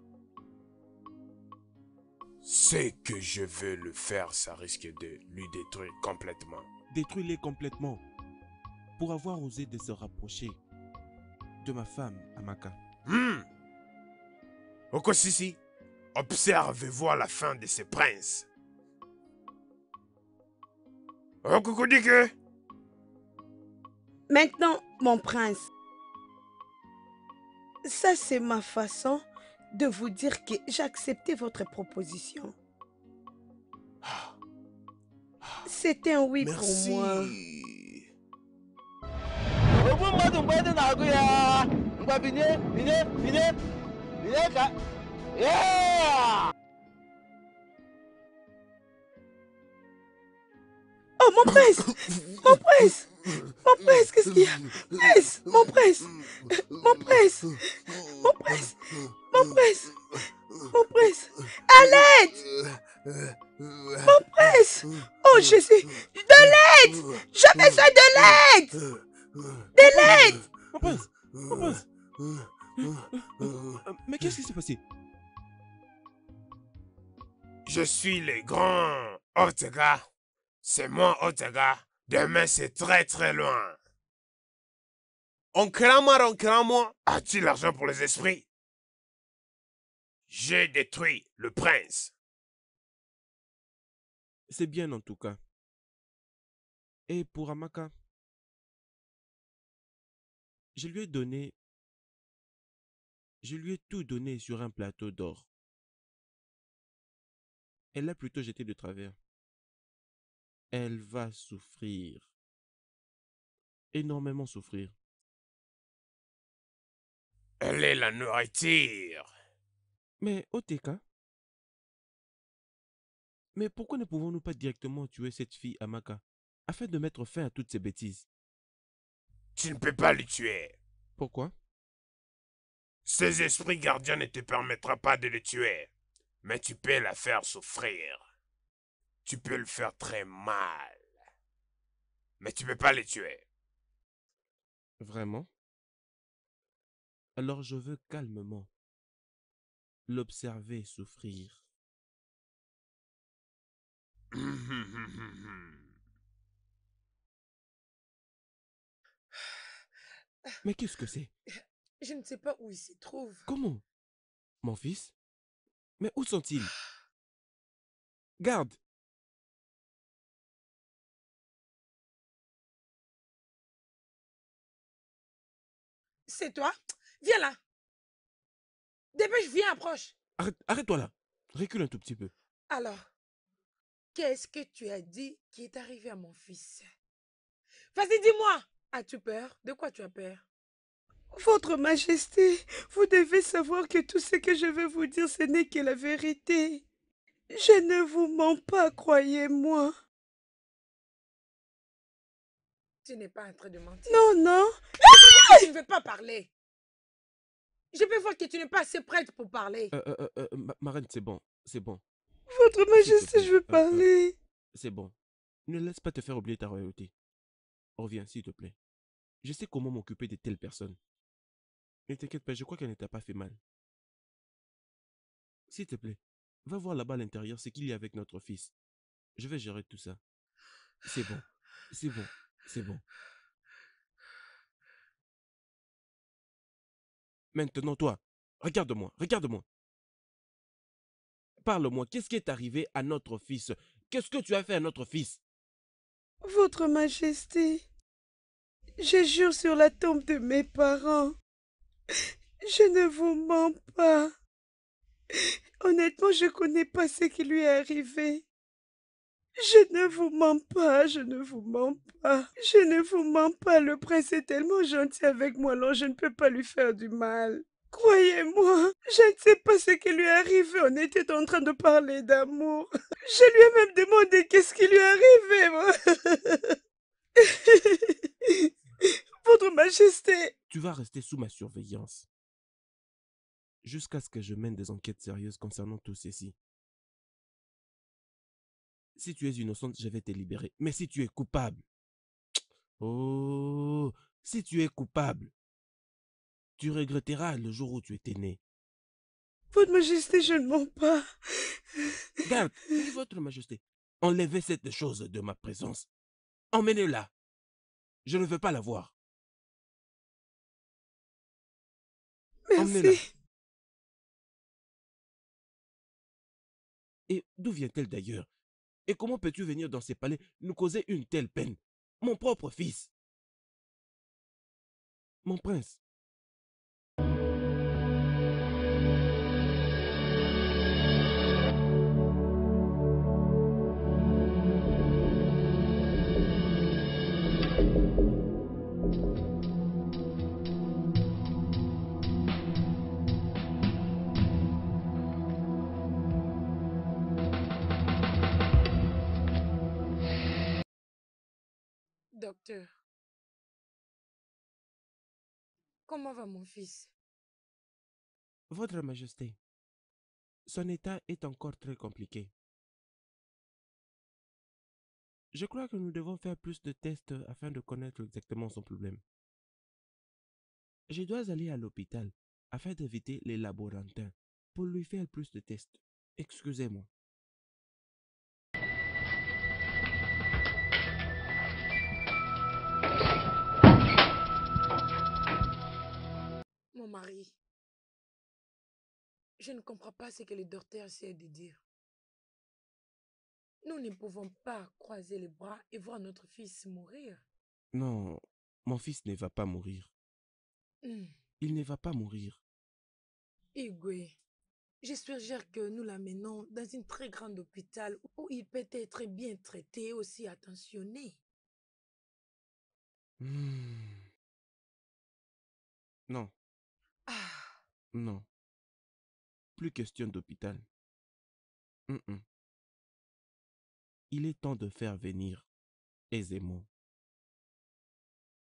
C'est que je veux le faire, ça risque de lui détruire complètement. Détruis-les complètement, pour avoir osé de se rapprocher de ma femme, Amaka. Hmm. Okosisi, observe et vois la fin de ces princes. Okukudike, Maintenant, mon prince, ça c'est ma façon de vous dire que j'ai accepté votre proposition. C'était un oui pour moi. Oh, mon prince Mon prince Mon prince, qu'est-ce qu'il y a? Prince Mon prince Mon prince Mon prince Mon prince Mon prince À l'aide Mon prince Oh, Jésus De l'aide! J'ai besoin de l'aide! De l'aide! Mon prince Mon prince Euh, Mais qu'est-ce qui s'est passé? Je suis le grand Ortega. C'est moi, Ortega. Demain, c'est très très loin. Oncle Amar, as-tu l'argent pour les esprits? J'ai détruit le prince. C'est bien en tout cas. Et pour Amaka, je lui ai donné... Je lui ai tout donné sur un plateau d'or. Elle l'a plutôt jeté de travers. Elle va souffrir. Énormément souffrir. Elle est la nourriture. Mais Oteka, mais pourquoi ne pouvons-nous pas directement tuer cette fille Amaka afin de mettre fin à toutes ces bêtises? Tu ne peux pas le tuer. Pourquoi? Ces esprits gardiens ne te permettra pas de le tuer. Mais tu peux la faire souffrir. Tu peux le faire très mal. Mais tu peux pas le tuer. Vraiment? Alors je veux calmement l'observer souffrir. Mais qu'est-ce que c'est? Je ne sais pas où il se trouve. Comment? Mon fils? Mais où sont-ils? Garde C'est toi Viens là. Dépêche, viens, approche. Arrête, arrête-toi là. Recule un tout petit peu. Alors, qu'est-ce que tu as dit qui est arrivé à mon fils? Vas-y, dis-moi. As-tu peur? De quoi tu as peur? Votre Majesté, vous devez savoir que tout ce que je vais vous dire, ce n'est que la vérité. Je ne vous mens pas, croyez-moi. Tu n'es pas en train de mentir. Non, non. Tu ne veux pas parler. Je peux voir que tu n'es pas assez prête pour parler. Euh, euh, euh, euh, ma, ma reine, c'est bon, c'est bon. Votre Majesté, je veux parler. C'est bon. Ne laisse pas te faire oublier ta royauté. Reviens, s'il te plaît. Je sais comment m'occuper de telles personnes. Ne t'inquiète pas, je crois qu'elle ne t'a pas fait mal. S'il te plaît, va voir là-bas à l'intérieur ce qu'il y a avec notre fils. Je vais gérer tout ça. C'est bon, c'est bon, c'est bon. Maintenant, toi, regarde-moi, regarde-moi. Parle-moi, qu'est-ce qui est arrivé à notre fils? Qu'est-ce que tu as fait à notre fils? Votre Majesté, je jure sur la tombe de mes parents. Je ne vous mens pas. Honnêtement, je connais pas ce qui lui est arrivé. Je ne vous mens pas, je ne vous mens pas. Je ne vous mens pas, le prince est tellement gentil avec moi, alors je ne peux pas lui faire du mal. Croyez-moi, je ne sais pas ce qui lui est arrivé. On était en train de parler d'amour. Je lui ai même demandé qu'est-ce qui lui est arrivé. Votre Majesté, Tu vas rester sous ma surveillance. Jusqu'à ce que je mène des enquêtes sérieuses concernant tout ceci. Si tu es innocente, je vais te libérer. Mais si tu es coupable, oh, si tu es coupable, tu regretteras le jour où tu étais né. Votre Majesté, je ne mens pas. Garde, votre majesté, enlevez cette chose de ma présence. Emmenez-la. Je ne veux pas la voir. Merci. Et d'où vient-elle d'ailleurs? Et comment peux-tu venir dans ces palais nous causer une telle peine? Mon propre fils. Mon prince. Docteur, comment va mon fils? Votre majesté, son état est encore très compliqué. Je crois que nous devons faire plus de tests afin de connaître exactement son problème. Je dois aller à l'hôpital afin d'éviter les laborantins pour lui faire plus de tests. Excusez-moi. Mon mari, je ne comprends pas ce que le docteur essaie de dire. Nous ne pouvons pas croiser les bras et voir notre fils mourir. Non, mon fils ne va pas mourir. Hmm. Il ne va pas mourir. Igwe, je suggère que nous l'amenons dans une très grande hôpital où il peut être bien traité et aussi attentionné. Hmm. Non, non. Plus question d'hôpital. Il est temps de faire venir aisément.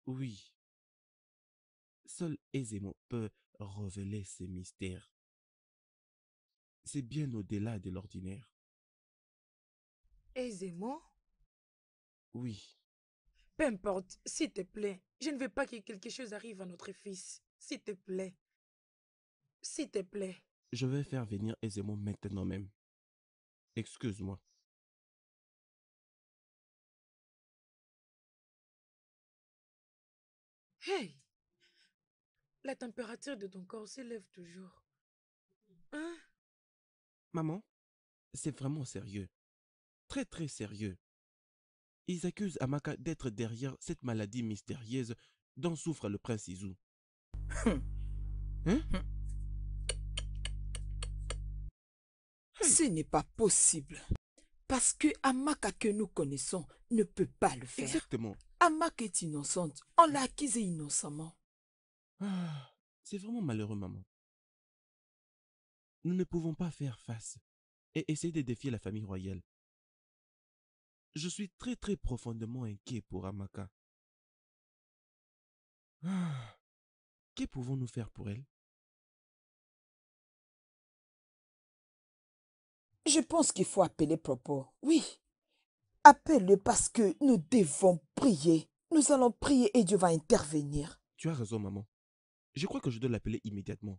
Oui. Seul aisément peut révéler ces mystères. C'est bien au-delà de l'ordinaire. aisément Oui. Peu importe, s'il te plaît. Je ne veux pas que quelque chose arrive à notre fils. S'il te plaît. S'il te plaît. Je vais faire venir aisément maintenant même. Excuse-moi. Hey! La température de ton corps s'élève toujours. Hein? Maman, c'est vraiment sérieux. Très très sérieux. Ils accusent Amaka d'être derrière cette maladie mystérieuse dont souffre le prince Izu. Hein? Ce n'est pas possible. Parce que Amaka que nous connaissons ne peut pas le faire. Exactement. Amaka est innocente. On l'a acquise innocemment. Ah, c'est vraiment malheureux, maman. Nous ne pouvons pas faire face et essayer de défier la famille royale. Je suis très très profondément inquiet pour Amaka. Ah, que pouvons-nous faire pour elle? Je pense qu'il faut appeler Propos. Oui. Appelle-le parce que nous devons prier. Nous allons prier et Dieu va intervenir. Tu as raison, maman. Je crois que je dois l'appeler immédiatement.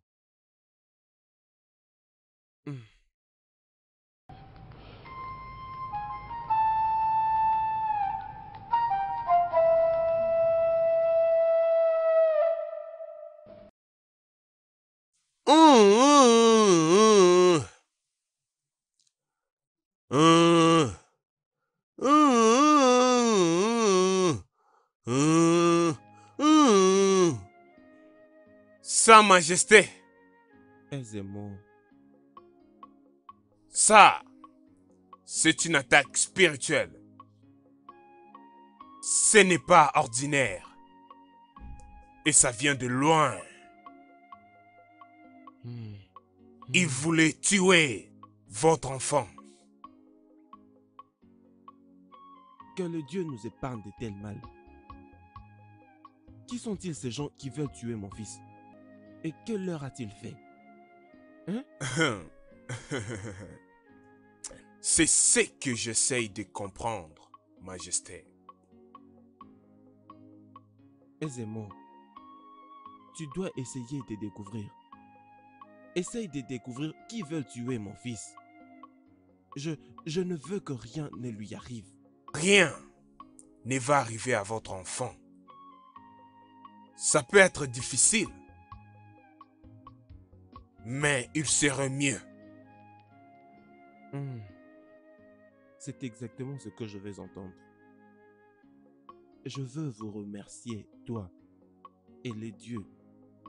Sa Majesté, Aisément. ça, c'est une attaque spirituelle. Ce n'est pas ordinaire. Et ça vient de loin. Hmm. Il voulait tuer votre enfant. Que le Dieu nous épargne de tel mal. Qui sont-ils ces gens qui veulent tuer mon fils? Et que leur a-t-il fait? Hein? C'est ce que j'essaye de comprendre, Majesté. Aisément. Tu dois essayer de découvrir. Essaye de découvrir qui veulent tuer mon fils. Je, je ne veux que rien ne lui arrive. Rien ne va arriver à votre enfant. Ça peut être difficile, mais il serait mieux. Hmm. C'est exactement ce que je vais entendre. Je veux vous remercier, toi et les dieux,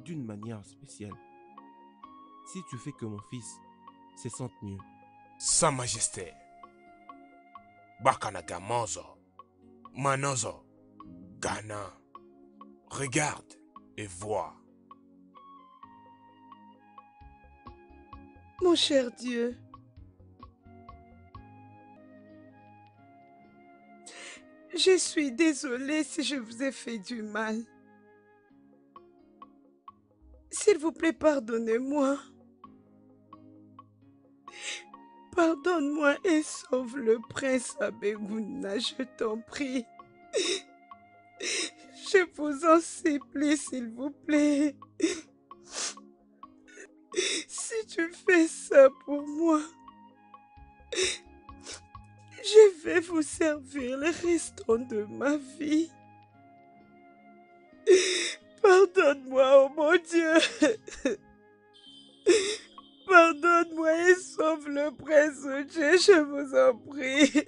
d'une manière spéciale. Si tu fais que mon fils se sente mieux. Sa Majesté. Bakanagamozo. Manozo. Ghana. Regarde et vois. Mon cher Dieu, je suis désolée si je vous ai fait du mal. S'il vous plaît, pardonnez-moi. Pardonne-moi et sauve le prince Abeguna, je t'en prie. Je vous en supplie, s'il vous plaît. Si tu fais ça pour moi, je vais vous servir le restant de ma vie. Pardonne-moi, oh mon Dieu. Pardonne-moi et sauve le prince je vous en prie.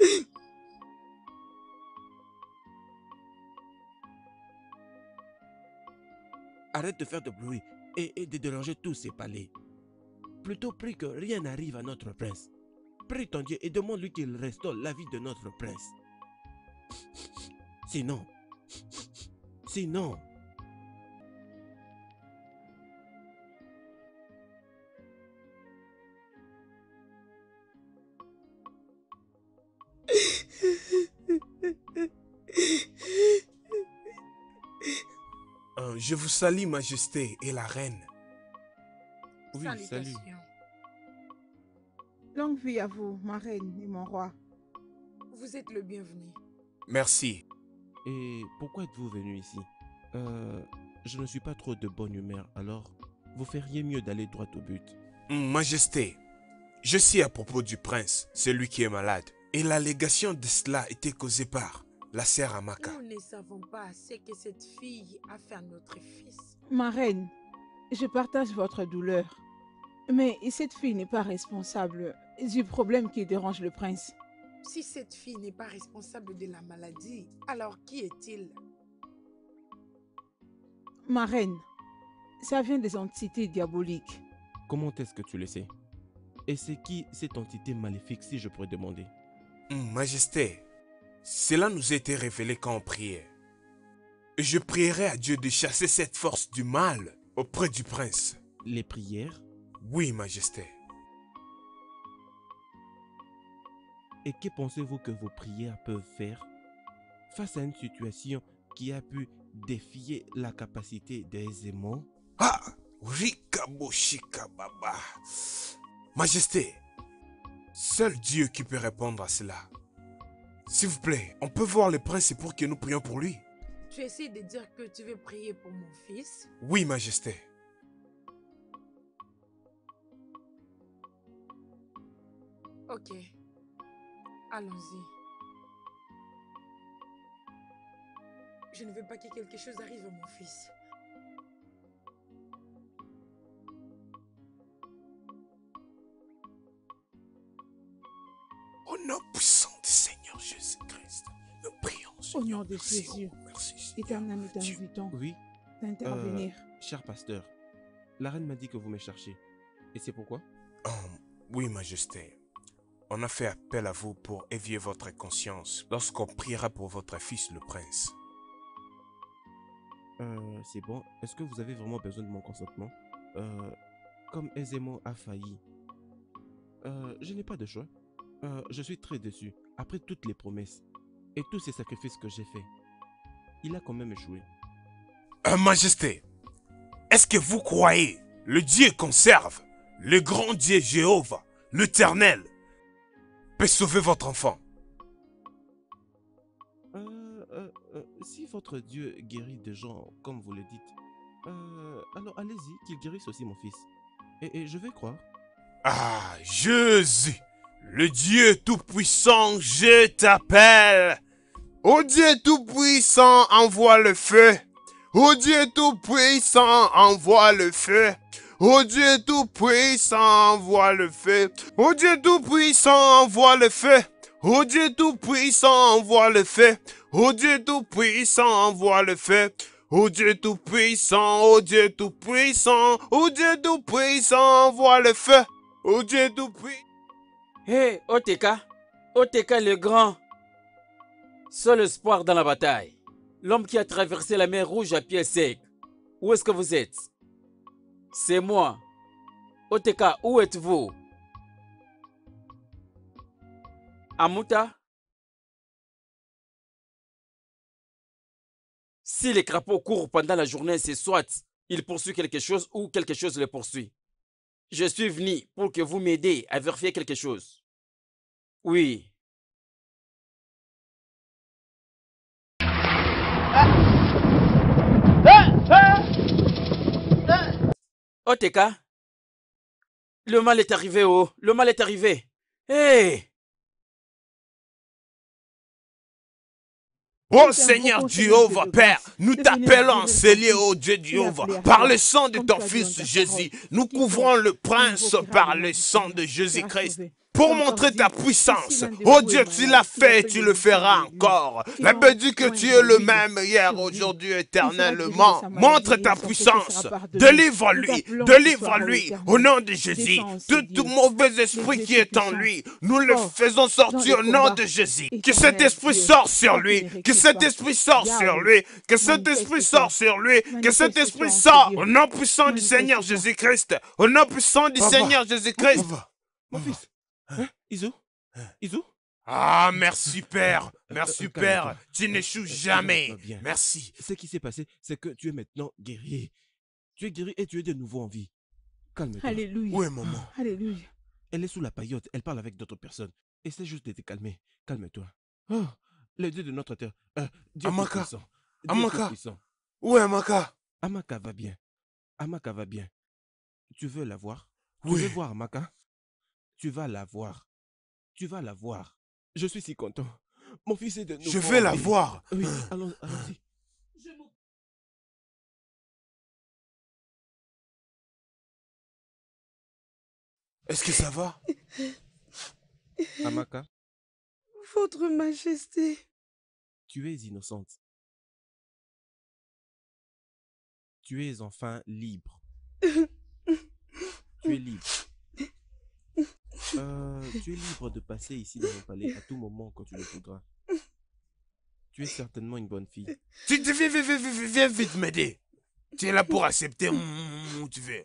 Arrête de faire de bruit et, et de déranger tous ces palais. Plutôt prie que rien n'arrive à notre prince. Prie ton Dieu et demande-lui qu'il restaure la vie de notre prince. Sinon, sinon, je vous salue, Majesté et la reine. Oui, salut. Salutations. Longue vie à vous, ma reine et mon roi. Vous êtes le bienvenu. Merci. Et pourquoi êtes-vous venu ici? Euh, je ne suis pas trop de bonne humeur, alors vous feriez mieux d'aller droit au but. Hum, Majesté, je sais à propos du prince, celui qui est malade. Et l'allégation de cela était causée par la sœur Amaka. Nous ne savons pas ce que cette fille a fait à notre fils. Ma reine, je partage votre douleur. Mais cette fille n'est pas responsable du problème qui dérange le prince. Si cette fille n'est pas responsable de la maladie, alors qui est-il? Ma reine, ça vient des entités diaboliques. Comment est-ce que tu le sais? Et c'est qui cette entité maléfique, si je pourrais demander? Hum, Majesté, cela nous a été révélé quand on priait. Et je prierai à Dieu de chasser cette force du mal auprès du prince. Les prières? Oui, Majesté. Et que pensez-vous que vos prières peuvent faire face à une situation qui a pu défier la capacité des aimants? Ah Baba. Majesté, seul Dieu qui peut répondre à cela. S'il vous plaît, on peut voir le prince pour que nous prions pour lui. Tu essaies de dire que tu veux prier pour mon fils? Oui, Majesté. Ok. Allons-y. Je ne veux pas que quelque chose arrive à mon fils. De Jésus, éternel, nous t'invitons Oui d'intervenir. Euh, cher pasteur, la reine m'a dit que vous me cherchez. Et c'est pourquoi? Oui, Majesté. On a fait appel à vous pour éveiller votre conscience lorsqu'on priera pour votre fils, le prince. Euh, c'est bon. Est-ce que vous avez vraiment besoin de mon consentement? Euh, Comme Ezemo a failli. Euh, je n'ai pas de choix. Euh, je suis très déçu. Après toutes les promesses et tous ces sacrifices que j'ai faits, il a quand même échoué. Euh, Majesté, est-ce que vous croyez le Dieu qu'on serve, le grand Dieu Jéhovah, l'éternel, peut sauver votre enfant? Euh, euh, si votre Dieu guérit des gens comme vous le dites, alors allez-y, qu'il guérisse aussi mon fils. Et, et je vais croire. Ah, Jésus, le Dieu Tout-Puissant, je t'appelle. Ô Dieu Tout-Puissant, envoie le feu. Ô Dieu Tout-Puissant, envoie le feu. Ô Dieu Tout-Puissant, envoie le feu. Ô Dieu Tout-Puissant, envoie le feu. Ô Dieu Tout-Puissant, envoie le feu. Ô Dieu Tout-Puissant, envoie le feu. Ô Dieu Tout-Puissant, ô Dieu Tout-Puissant, ô Dieu Tout-Puissant, envoie le feu. Ô Dieu Tout-Puissant. Hé, OTK, OTK le grand, seul espoir dans la bataille, l'homme qui a traversé la mer rouge à pied sec. Où est-ce que vous êtes? C'est moi. OTK, où êtes-vous? Amuta? Si les crapauds courent pendant la journée, c'est soit il poursuit quelque chose ou quelque chose le poursuit. Je suis venu pour que vous m'aidiez à vérifier quelque chose. Oui. OTK, le mal est arrivé, oh, le mal est arrivé. Hé Ô Seigneur Jéhovah, Père, nous t'appelons, Seigneur, ô Dieu. Jéhovah, par le sang de ton Fils Jésus. Nous couvrons le prince par le sang de Jésus-Christ. Pour montrer ta puissance. Oh Dieu, tu l'as fait et tu le feras encore. La Bible dit que tu es le même hier, aujourd'hui, éternellement. Montre ta puissance. Délivre-lui. Délivre-lui. Au nom de Jésus. Tout mauvais esprit qui est en lui, nous le faisons sortir au nom de Jésus. Que cet esprit sorte sur lui. Que cet esprit sorte sur lui. Que cet esprit sorte sur lui. Que cet esprit sorte au nom puissant du Seigneur Jésus-Christ. Au nom puissant du Seigneur Jésus-Christ. Mon fils Hein Iso Iso Ah, merci Père. Merci Père. Tu n'échoues jamais. Merci. Ce qui s'est passé, c'est que tu es maintenant guéri. Tu es guéri et tu es de nouveau en vie. Calme-toi. Alléluia. Oui, maman. Alléluia. Elle est sous la paillote, elle parle avec d'autres personnes. Essaie juste de te calmer. Calme-toi. Oh, le Dieu de notre terre. Euh, Dieu Amaka. Dieu Amaka. Où est Amaka Amaka va bien. Amaka va bien. Tu veux la voir? Oui. Tu veux voir Amaka? Tu vas la voir. Tu vas la voir. Je suis si content. Mon fils est de nouveau. Je vais la voir. Oui, allons, allons-y. Est-ce que ça va? Amaka, Votre Majesté. tu es innocente. Tu es enfin libre. Tu es libre. Euh, tu es libre de passer ici dans mon palais à tout moment quand tu le voudras. Tu es certainement une bonne fille. Tu te viens, viens, viens, viens, viens vite m'aider. Tu es là pour accepter mm, où tu veux.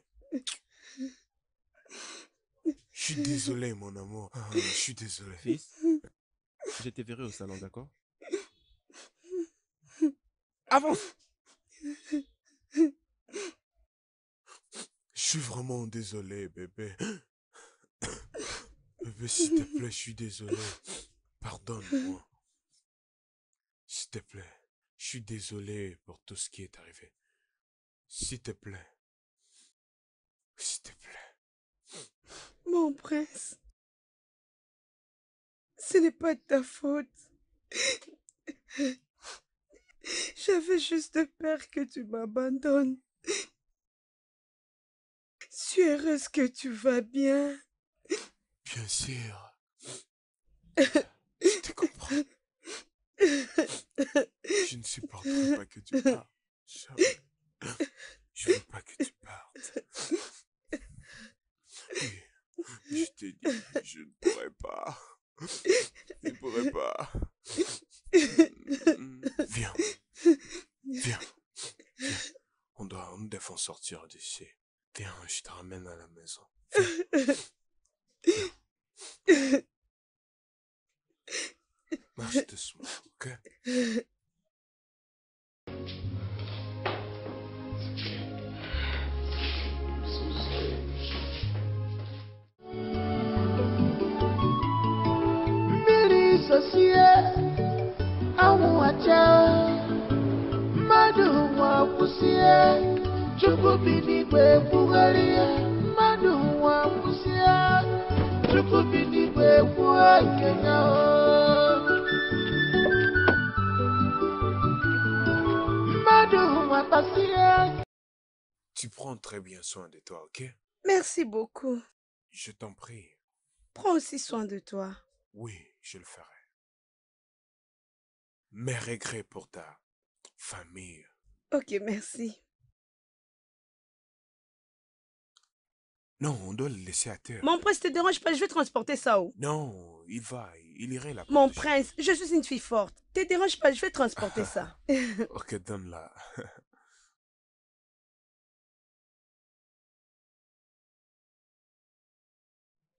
Je suis désolé, mon amour. Ah, Je suis désolé. Fils, je te verrai au salon, d'accord? Avance Je suis vraiment désolé, bébé. S'il te plaît, je suis désolé. Pardonne-moi. S'il te plaît, je suis désolé pour tout ce qui est arrivé. S'il te plaît. S'il te plaît. Mon prince, ce n'est pas de ta faute. J'avais juste peur que tu m'abandonnes. Je suis heureuse que tu vas bien. Bien sûr. Je te comprends? Je ne supporterai pas que tu partes. Jamais. Je veux pas que tu partes. Oui, je t'ai dit, je ne pourrais pas. Je ne pourrais pas. Viens. Viens. Viens. On doit, on doit sortir d'ici. Viens, je te ramène à la maison. Marche doucement, ok? mmiri sosie anwụ acha mmadụ nwa kwụsie chukwu bi n'igwe kwugharịa mmadụ nwa kwụsie mmadụ Tu prends très bien soin de toi, ok? Merci beaucoup. Je t'en prie. Prends aussi soin de toi. Oui, je le ferai. Mes regrets pour ta famille. Ok, merci. Non, on doit le laisser à terre. Mon prince, te dérange pas, je vais transporter ça où? Non, il va, il irait là. Mon prince, je suis une fille forte. Te dérange pas, je vais transporter ça. Ok, donne-la.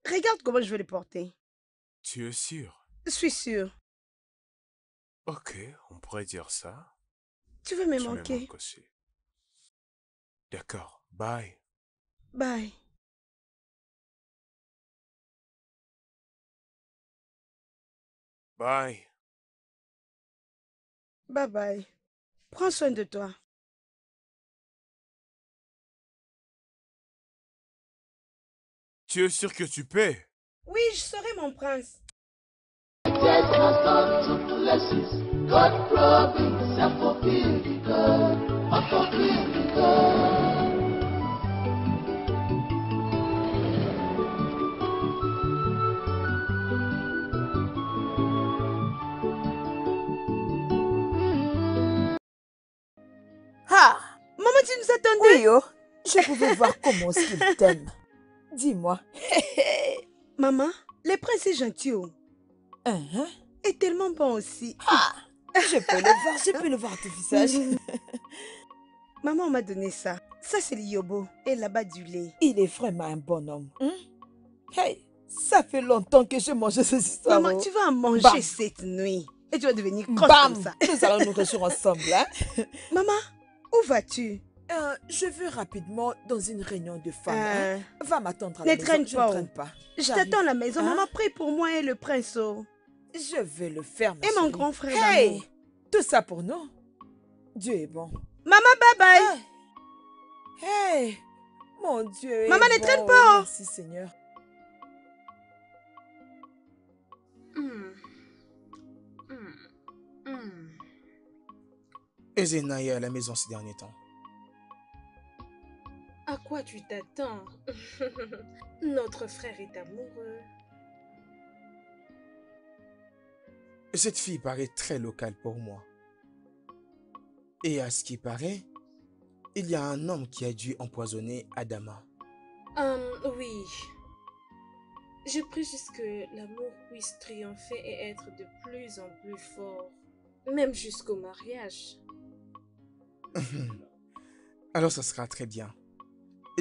Regarde comment je vais les porter. tu es sûr? Je suis sûre. Ok, on pourrait dire ça. Tu veux me manquer. D'accord, bye. Bye. Bye. Bye bye. Prends soin de toi. Tu es sûr que tu paies? Oui, je serai mon prince. God God, God. Tu nous attendais Oui, oh. Je pouvais voir comment est-ce qu'il t'aime. Dis-moi. Maman, le prince est gentil. oh. Et tellement bon aussi. Je peux le voir, je peux le voir ton visage. Maman m'a donné ça. Ça, c'est le yobo. Et là-bas, du lait. Il est vraiment un bon homme. hein? Hey, ça fait longtemps que je mange ces histoires. Maman, oh. tu vas en manger Bam. cette nuit. Et tu vas devenir grosse Bam comme ça. Nous allons nous réjouir ensemble, hein Maman, où vas-tu? Euh, Je vais rapidement dans une réunion de femmes. Euh, hein. Va m'attendre à la Ne maison. traîne je pas. ne traîne pas. Je t'attends à la maison. Hein? Maman, prie pour moi et le prince. oh. Je vais le faire, ma Et mon grand frère Hey. Tout ça pour nous Dieu est bon. Maman, bye bye. Hey Mon Dieu est Maman, ne bon. traîne pas, oh. Merci, Seigneur. Ezena est à la maison ces derniers temps. À quoi tu t'attends? Notre frère est amoureux. Cette fille paraît très locale pour moi. Et à ce qui paraît, il y a un homme qui a dû empoisonner Adama. Hum, oui. Je prie juste que l'amour puisse triompher et être de plus en plus fort, même jusqu'au mariage. Alors ça sera très bien.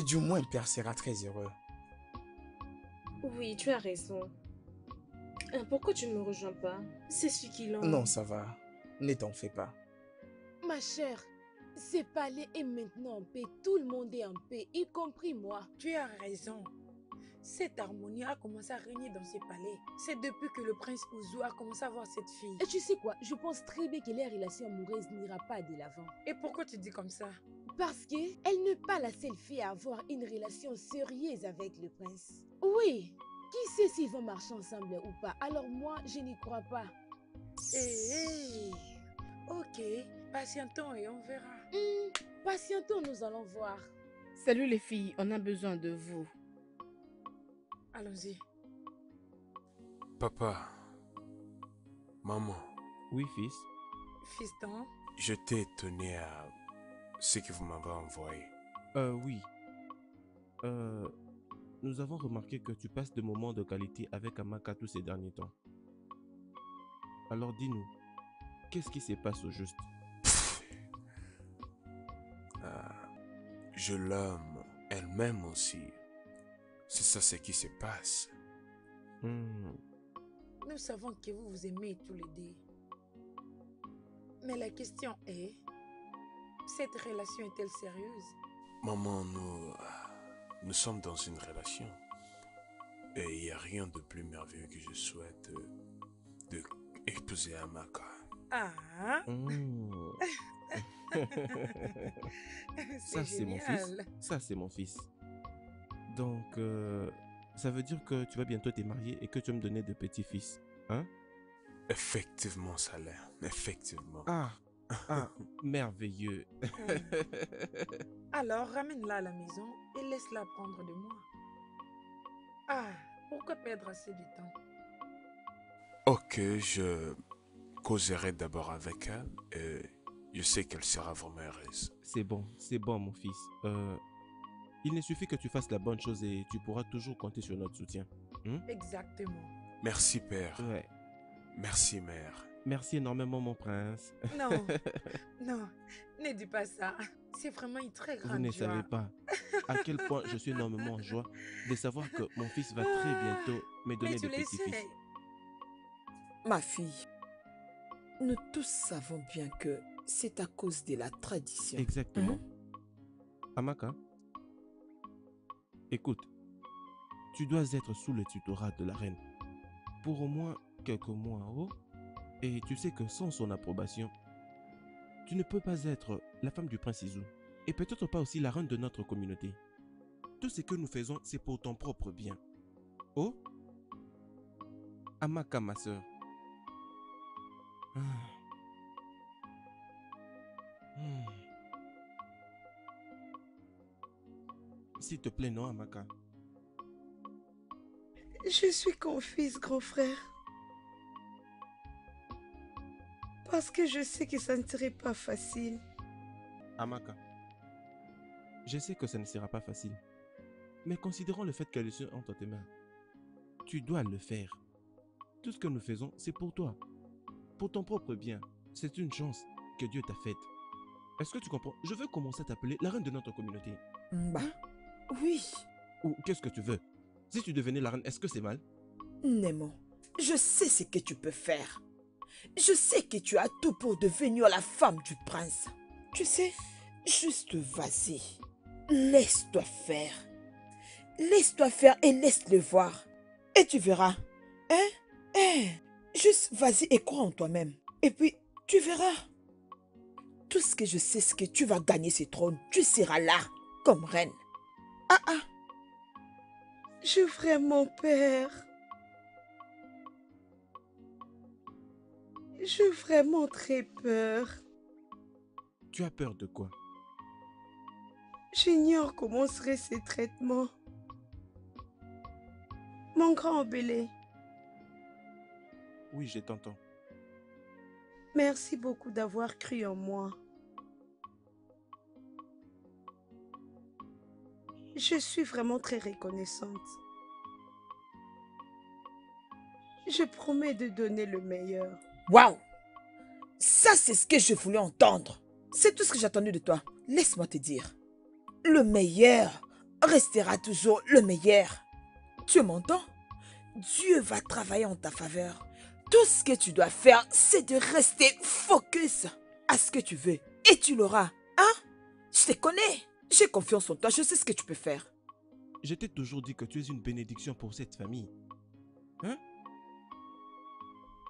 Et du moins, Père sera très heureux. Oui, tu as raison. Hein, Pourquoi tu ne me rejoins pas? C'est celui qui l'en... Non, ça va. Ne t'en fais pas. Ma chère, ce palais est maintenant en paix. Tout le monde est en paix, y compris moi. Tu as raison. Cette harmonie a commencé à régner dans ces palais. C'est depuis que le prince Ouzou a commencé à voir cette fille. Et tu sais quoi? Je pense très bien que les relations amoureuses n'ira pas de l'avant. Et pourquoi tu dis comme ça? Parce que elle n'est pas la seule fille à avoir une relation sérieuse avec le prince. Oui. Qui sait s'ils vont marcher ensemble ou pas? Alors moi, je n'y crois pas. Eh, eh. Ok, patientons et on verra. Hmm, patientons, nous allons voir. Salut les filles, on a besoin de vous. Allons-y. Papa, maman, Oui, fils. Fiston, je t'ai étonné à ce que vous m'avez envoyé. Euh, oui. Euh, nous avons remarqué que tu passes des moments de qualité avec Amaka tous ces derniers temps. Alors dis-nous, qu'est-ce qui se passe au juste? Ah, je l'aime, elle m'aime aussi. C'est ça ce qui se passe. Hmm, nous savons que vous vous aimez tous les deux. Mais la question est, cette relation est-elle sérieuse? Maman, nous, nous sommes dans une relation. Et il n'y a rien de plus merveilleux que je souhaite euh, de épouser Amaka. Ah hmm. Ça, c'est mon fils. Ça, c'est mon fils. Donc, euh, ça veut dire que tu vas bientôt te marier et que tu vas me donner des petits-fils. Hein? Effectivement, Saleh. Effectivement. Ah, ah, merveilleux. Alors ramène-la à la maison et laisse-la prendre de moi. Ah, pourquoi perdre assez de temps? Ok, je causerai d'abord avec elle et je sais qu'elle sera vraiment heureuse. C'est bon, c'est bon, mon fils. Euh, il ne suffit que tu fasses la bonne chose et tu pourras toujours compter sur notre soutien. Hmm? Exactement. Merci, père. Ouais. Merci, mère. Merci énormément, mon prince. Non, non, ne dis pas ça. C'est vraiment une très Vous grande ne joie. savez pas à quel point je suis énormément en joie de savoir que mon fils va très bientôt me donner des petits-fils. Ma fille, nous tous savons bien que c'est à cause de la tradition. Exactement. Amaka, écoute, tu dois être sous le tutorat de la reine pour au moins quelques mois, oh? Et tu sais que sans son approbation, tu ne peux pas être la femme du prince Izou et peut-être pas aussi la reine de notre communauté. Tout ce que nous faisons, c'est pour ton propre bien. Oh? Amaka, ma sœur. Ah. Hmm. S'il te plaît, non, Amaka. Je suis confuse, grand frère. Parce que je sais que ça ne serait pas facile. Amaka, je sais que ça ne sera pas facile, mais considérons le fait qu'elle est entre tes mains. Tu dois le faire. Tout ce que nous faisons, c'est pour toi. Pour ton propre bien. C'est une chance que Dieu t'a faite. Est-ce que tu comprends? Je veux commencer à t'appeler la reine de notre communauté. Bah, oui. Ou qu'est-ce que tu veux? Si tu devenais la reine, est-ce que c'est mal? Nemo, je sais ce que tu peux faire. Je sais que tu as tout pour devenir la femme du prince. Tu sais, juste vas-y. Laisse-toi faire. Laisse-toi faire et laisse-le voir. Et tu verras. Hein? Hein? Juste vas-y et crois en toi-même. Et puis, tu verras. Tout ce que je sais, c'est que tu vas gagner ce trône. Tu seras là, comme reine. Ah ah. J'ai vraiment peur. J'ai vraiment très peur. Tu as peur de quoi? J'ignore comment seraient ces traitements. Mon grand Obélé, Oui, je t'entends. merci beaucoup d'avoir cru en moi. Je suis vraiment très reconnaissante. Je promets de donner le meilleur. Waouh Ça, c'est ce que je voulais entendre. C'est tout ce que j'attendais de toi. Laisse-moi te dire. Le meilleur restera toujours le meilleur. Tu m'entends? Dieu va travailler en ta faveur. Tout ce que tu dois faire, c'est de rester focus à ce que tu veux. Et tu l'auras. Hein? Je te connais. J'ai confiance en toi. Je sais ce que tu peux faire. Je t'ai toujours dit que tu es une bénédiction pour cette famille. Hein?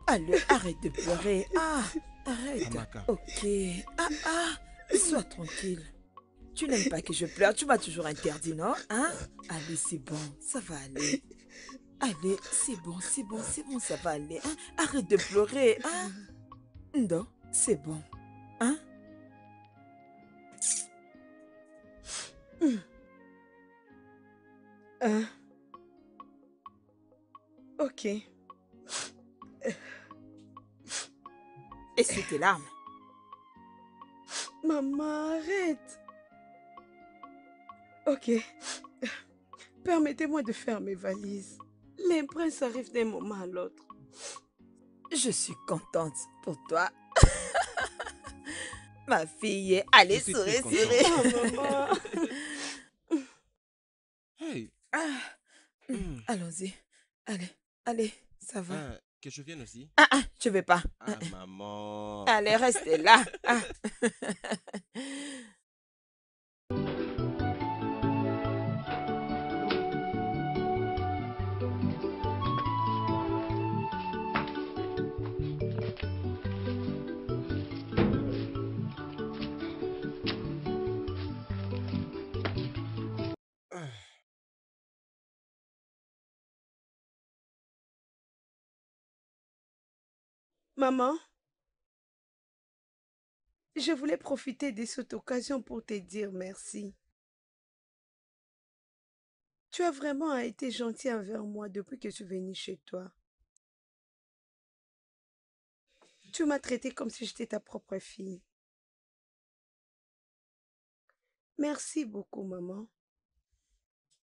Allez, arrête de pleurer. Ah, arrête. Amaka. Ok. Ah, ah, sois tranquille. Tu n'aimes pas que je pleure. Tu m'as toujours interdit, non? Hein? Allez, c'est bon. Ça va aller. Allez, c'est bon, c'est bon, c'est bon, ça va aller. Hein? Arrête de pleurer. Hein? Non, c'est bon. Hein? Hein Ok. Et c'est tes larmes. Maman, arrête. Ok. Permettez-moi de faire mes valises. Les princes arrivent d'un moment à l'autre. Je suis contente pour toi. Ma fille, allez, souris. content. Ah, maman. Hey Ah, Hmm. Allons-y. Allez, allez, ça va. Ah, que je vienne aussi? Ah, ah, je vais pas. Ah, maman. Allez, reste là. Maman, je voulais profiter de cette occasion pour te dire merci. Tu as vraiment été gentil envers moi depuis que je suis venue chez toi. Tu m'as traité comme si j'étais ta propre fille. Merci beaucoup, maman.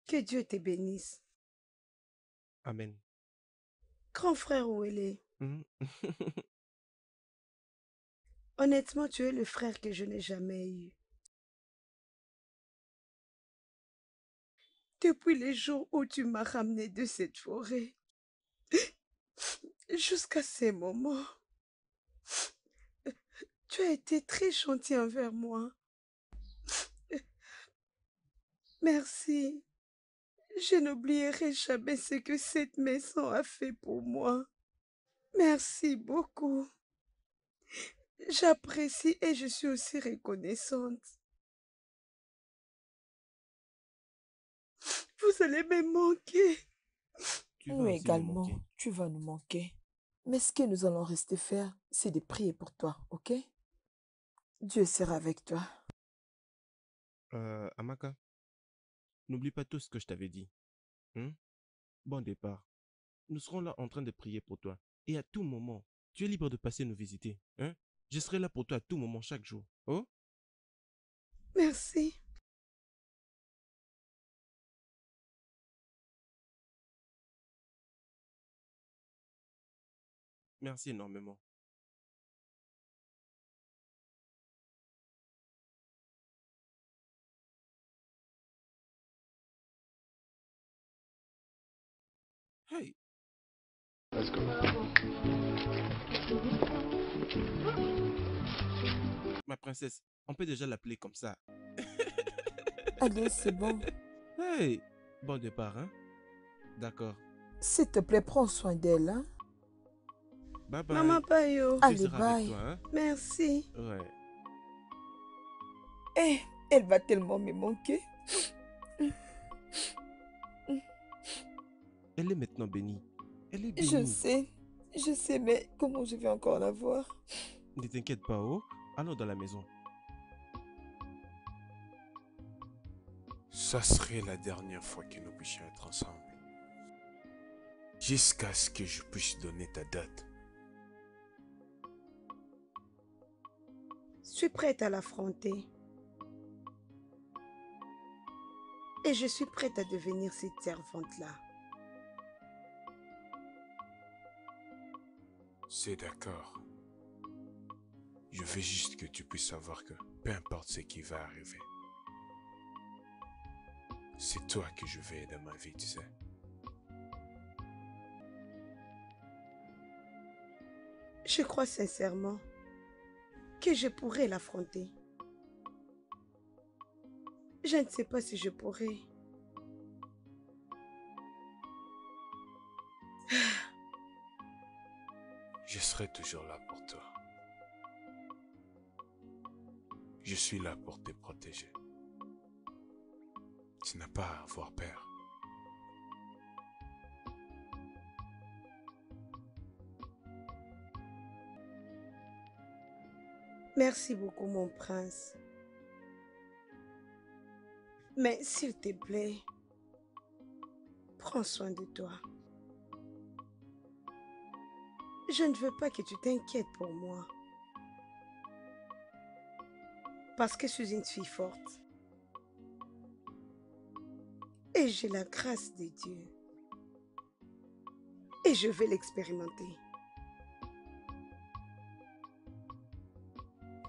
Que Dieu te bénisse. Amen. Grand frère, où Mhm. Honnêtement, tu es le frère que je n'ai jamais eu. Depuis les jours où tu m'as ramené de cette forêt, jusqu'à ces moments, tu as été très gentil envers moi. Merci. Je n'oublierai jamais ce que cette maison a fait pour moi. Merci beaucoup. J'apprécie et je suis aussi reconnaissante. Vous allez me manquer. Tu Nous également, manquer. tu vas nous manquer. Mais ce que nous allons rester faire, c'est de prier pour toi, ok? Dieu sera avec toi. Euh, Amaka, n'oublie pas tout ce que je t'avais dit. Hein? Bon départ. Nous serons là en train de prier pour toi. Et à tout moment, tu es libre de passer nous visiter. Hein? Je serai là pour toi à tout moment, chaque jour. Oh? Merci. Merci énormément. Hey, Let's go. ma princesse, on peut déjà l'appeler comme ça. Allez, c'est bon. Hey, bon départ, hein? D'accord. S'il te plaît, prends soin d'elle, hein? Bye bye. Maman Payo. Allez, bye. toi, hein? Merci. Ouais. Eh, elle va tellement me manquer. Elle est maintenant bénie. Elle est bénie. Je sais, je sais, mais comment je vais encore la voir? Ne t'inquiète pas, oh. Allons dans la maison. ça serait la dernière fois que nous puissions être ensemble. Jusqu'à ce que je puisse donner ta date. Je suis prête à l'affronter. Et je suis prête à devenir cette servante-là. C'est d'accord. Je veux juste que tu puisses savoir que peu importe ce qui va arriver, c'est toi que je veux dans ma vie, tu sais. Je crois sincèrement que je pourrais l'affronter. Je ne sais pas si je pourrais. Serai toujours là pour toi. Je suis là pour te protéger. Tu n'as pas à avoir peur. Merci beaucoup, mon prince. Mais s'il te plaît, prends soin de toi. Je ne veux pas que tu t'inquiètes pour moi. Parce que je suis une fille forte. Et j'ai la grâce de Dieu. Et je vais l'expérimenter.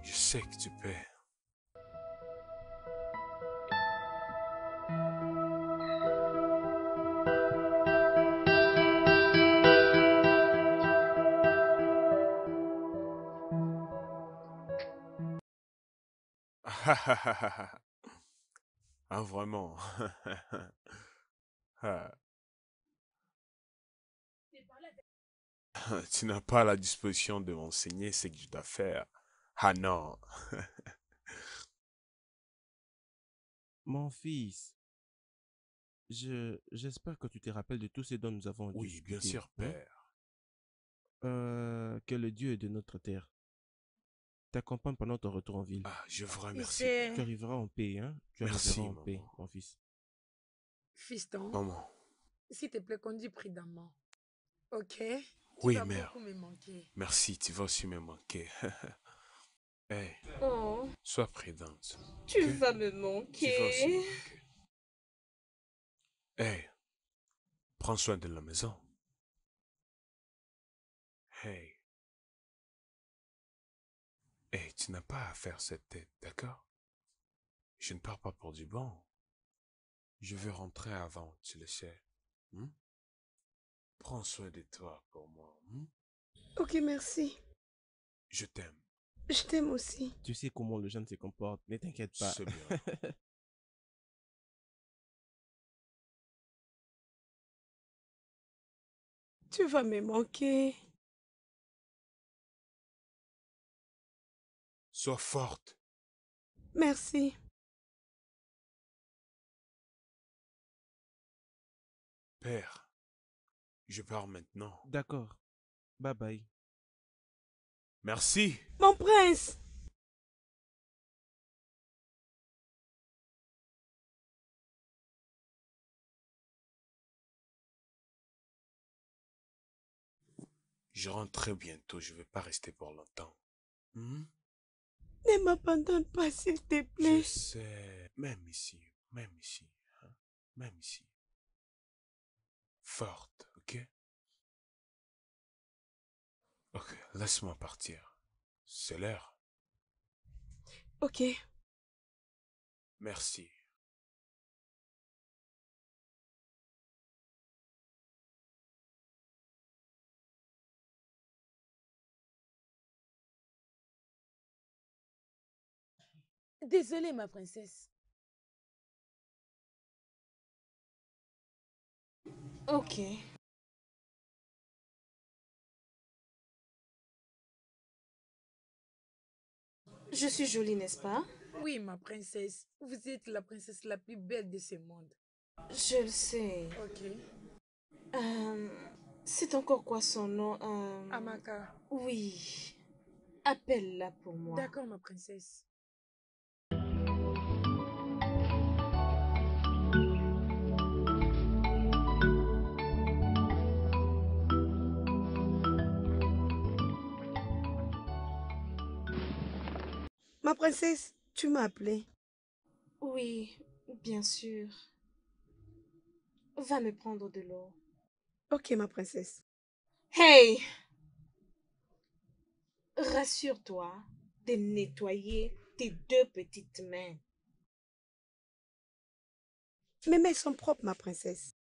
Je sais que tu peux. ah, vraiment? Ah. tu n'as pas la disposition de m'enseigner ce que je dois faire. Ah non. Mon fils, je j'espère que tu te rappelles de tout ce dont nous avons Oui, bien sûr, hein? père. Euh, que le Dieu de notre terre t'accompagne pendant ton retour en ville. Ah, je vous remercie. Tu arriveras en paix, hein? Tu Merci, arriveras en paix, mon fils. Fiston, Maman. s'il te plaît, conduis prudemment. Ok? Oui, tu vas mère. beaucoup me manquer. Merci, tu vas aussi me manquer. hey, Oh, sois prudente. tu vas me Tu vas aussi manquer. me manquer. Hey, prends soin de la maison. Hey. Hey, tu n'as pas à faire cette tête, d'accord? Je ne pars pas pour du bon. Je veux rentrer avant, tu le sais. hmm? Prends soin de toi pour moi. hmm? Ok, merci. Je t'aime. Je t'aime aussi. Tu sais comment le jeune se comporte, ne t'inquiète pas. C'est bien. Tu vas me manquer. Sois forte. Merci. Père, je pars maintenant. D'accord. Bye bye. Merci. Mon prince. Je rentre très bientôt, je ne vais pas rester pour longtemps. Hmm? Ne m'abandonne pas, s'il te Je plaît. sais, même ici, même ici, hein, même ici. Forte, ok? Ok, laisse-moi partir. C'est l'heure. Ok. Merci. Désolée, ma princesse. Ok. Je suis jolie, n'est-ce pas? Oui, ma princesse. Vous êtes la princesse la plus belle de ce monde. Je le sais. Ok. Euh, C'est encore quoi son nom? Euh, Amaka. Oui. Appelle-la pour moi. D'accord, ma princesse. Ma princesse, tu m'as appelé. Oui, bien sûr. Va me prendre de l'eau. Ok, ma princesse. Hey Rassure-toi de nettoyer tes deux petites mains. Mes mains sont propres, ma princesse.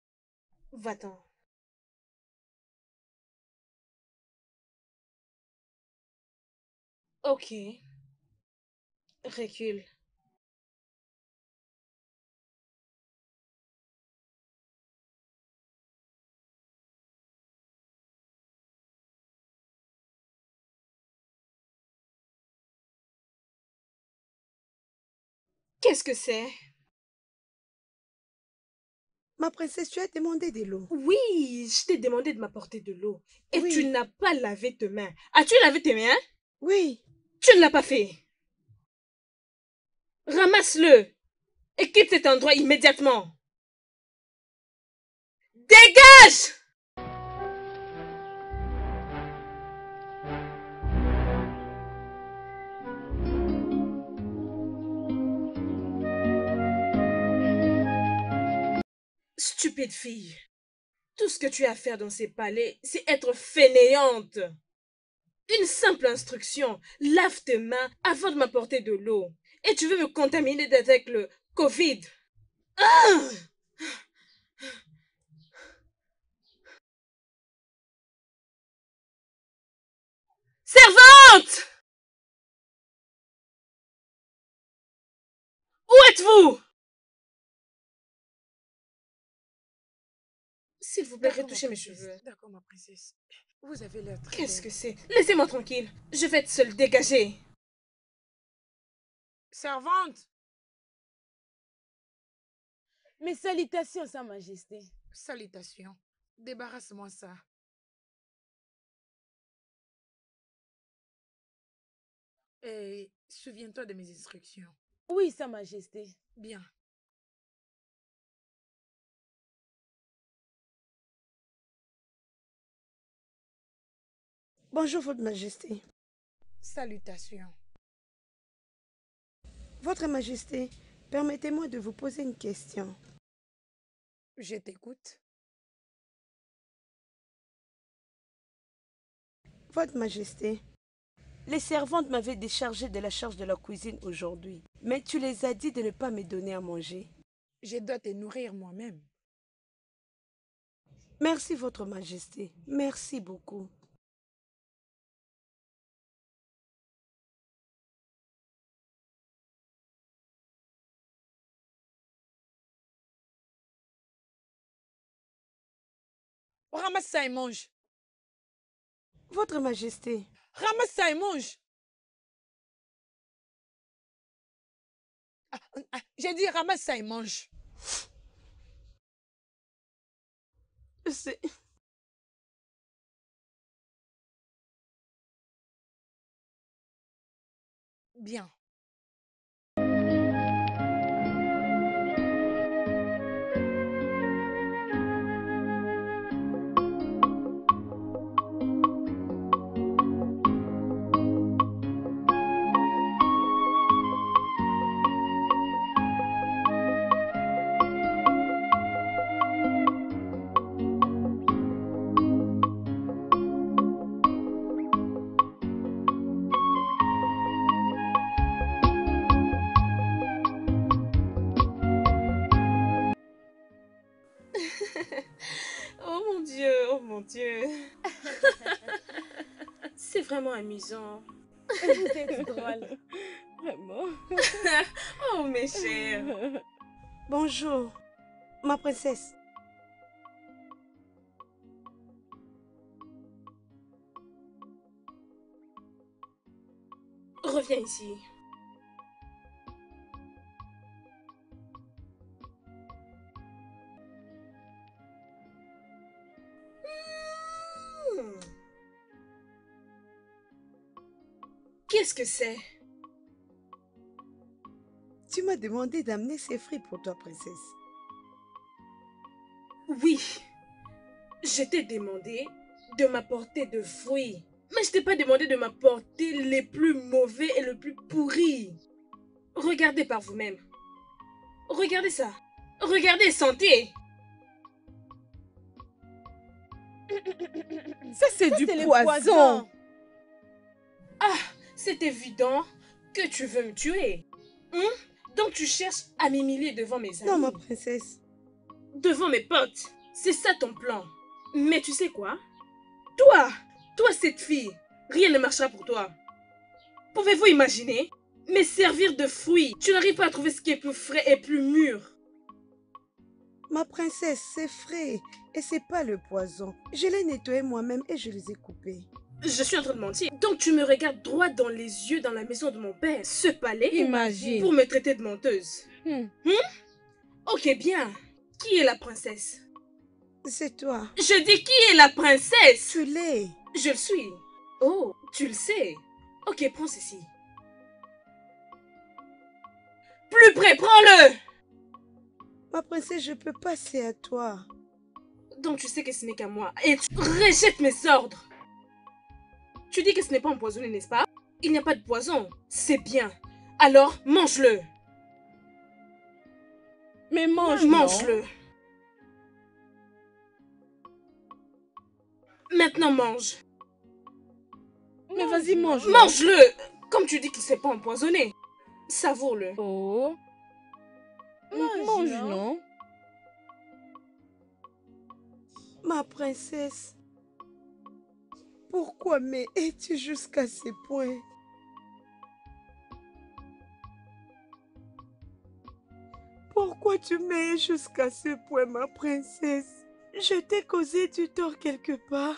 Va-t'en. Ok. Recule. Qu'est-ce que c'est? Ma princesse, tu as demandé de l'eau. Oui, je t'ai demandé de m'apporter de l'eau. Et Oui. tu n'as pas lavé tes mains. As-tu lavé tes mains? Oui. Tu ne l'as pas fait. Ramasse-le. Et quitte cet endroit immédiatement. Dégage Stupide fille. Tout ce que tu as à faire dans ces palais, c'est être fainéante. Une simple instruction. Lave tes mains avant de m'apporter de l'eau. Et tu veux me contaminer avec le Covid? Ah Servante Où êtes-vous? S'il vous plaît, retouchez mes cheveux. D'accord, ma princesse. Vous avez l'air très Qu'est-ce que c'est? Laissez-moi tranquille. Je vais être seule. Dégagez. Servante Mes salutations, Sa Majesté. Salutations. Débarrasse-moi ça. Et souviens-toi de mes instructions. Oui, Sa Majesté. Bien. Bonjour, Votre Majesté. Salutations. Votre Majesté, permettez-moi de vous poser une question. Je t'écoute. Votre Majesté, les servantes m'avaient déchargé de la charge de la cuisine aujourd'hui, mais tu les as dit de ne pas me donner à manger. Je dois te nourrir moi-même. Merci, Votre Majesté. Merci beaucoup. Ramasse ça et mange. Votre Majesté, Ramasse ça et mange. Ah, ah, J'ai dit ramasse ça et mange. c'est... Bien. Amusant. Vous êtes drôle. Vraiment. oh mes chers. Bonjour, ma princesse. Reviens ici. Qu'est-ce que c'est? Tu m'as demandé d'amener ces fruits pour toi, princesse. Oui, je t'ai demandé de m'apporter de fruits. Mais je t'ai pas demandé de m'apporter les plus mauvais et les plus pourris. Regardez par vous-même. Regardez ça. Regardez, sentez. Ça, c'est du poison. Ah, c'est évident que tu veux me tuer. Hein? Donc tu cherches à m'humilier devant mes amis. Non, ma princesse. Devant mes potes. C'est ça ton plan. Mais tu sais quoi? Toi, toi cette fille, rien ne marchera pour toi. Pouvez-vous imaginer? Mais servir de fruits, tu n'arrives pas à trouver ce qui est plus frais et plus mûr. Ma princesse, c'est frais et c'est pas le poison. Je l'ai nettoyé moi-même et je les ai coupés. Je suis en train de mentir. Donc tu me regardes droit dans les yeux dans la maison de mon père, ce palais, Imagine. pour me traiter de menteuse. Hmm. Hmm? Ok, bien. Qui est la princesse? C'est toi. Je dis qui est la princesse? Tu l'es. Je le suis. Oh, tu le sais. Ok, prends ceci. Plus près, prends-le Ma princesse, je peux passer à toi. Donc tu sais que ce n'est qu'à moi. Et tu rejettes mes ordres. Tu dis que ce n'est pas empoisonné, n'est-ce pas? Il n'y a pas de poison. C'est bien. Alors, mange-le. Mais mange Mange-le. Maintenant, mange. Mais vas-y, mange. Mange-le Comme tu dis qu'il ne s'est pas empoisonné. Savoure-le. Oh. Mange, non Ma princesse, pourquoi me es-tu jusqu'à ce point? Pourquoi tu m'es jusqu'à ce point, ma princesse? Je t'ai causé du tort quelque part.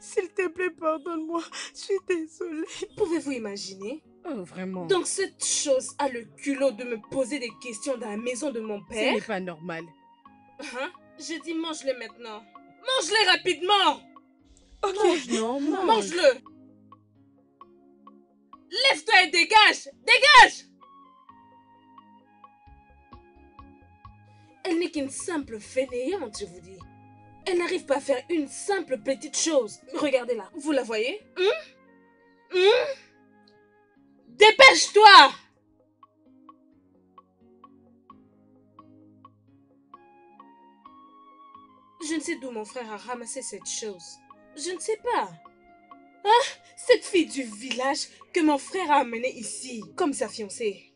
S'il te plaît, pardonne-moi. Je suis désolée. Pouvez-vous imaginer? Oh, vraiment. Donc cette chose a le culot de me poser des questions dans la maison de mon Ce père? n'est pas normal. Hein Je dis mange-le maintenant. Mange-le rapidement Mange, non, mange. Mange-le Lève-toi et dégage Dégage Elle n'est qu'une simple fainéante, je vous dis. Elle n'arrive pas à faire une simple petite chose. Regardez-la. Vous la voyez? Hum? Hum? Dépêche-toi Je ne sais d'où mon frère a ramassé cette chose. Je ne sais pas. Ah, cette fille du village que mon frère a amenée ici, comme sa fiancée.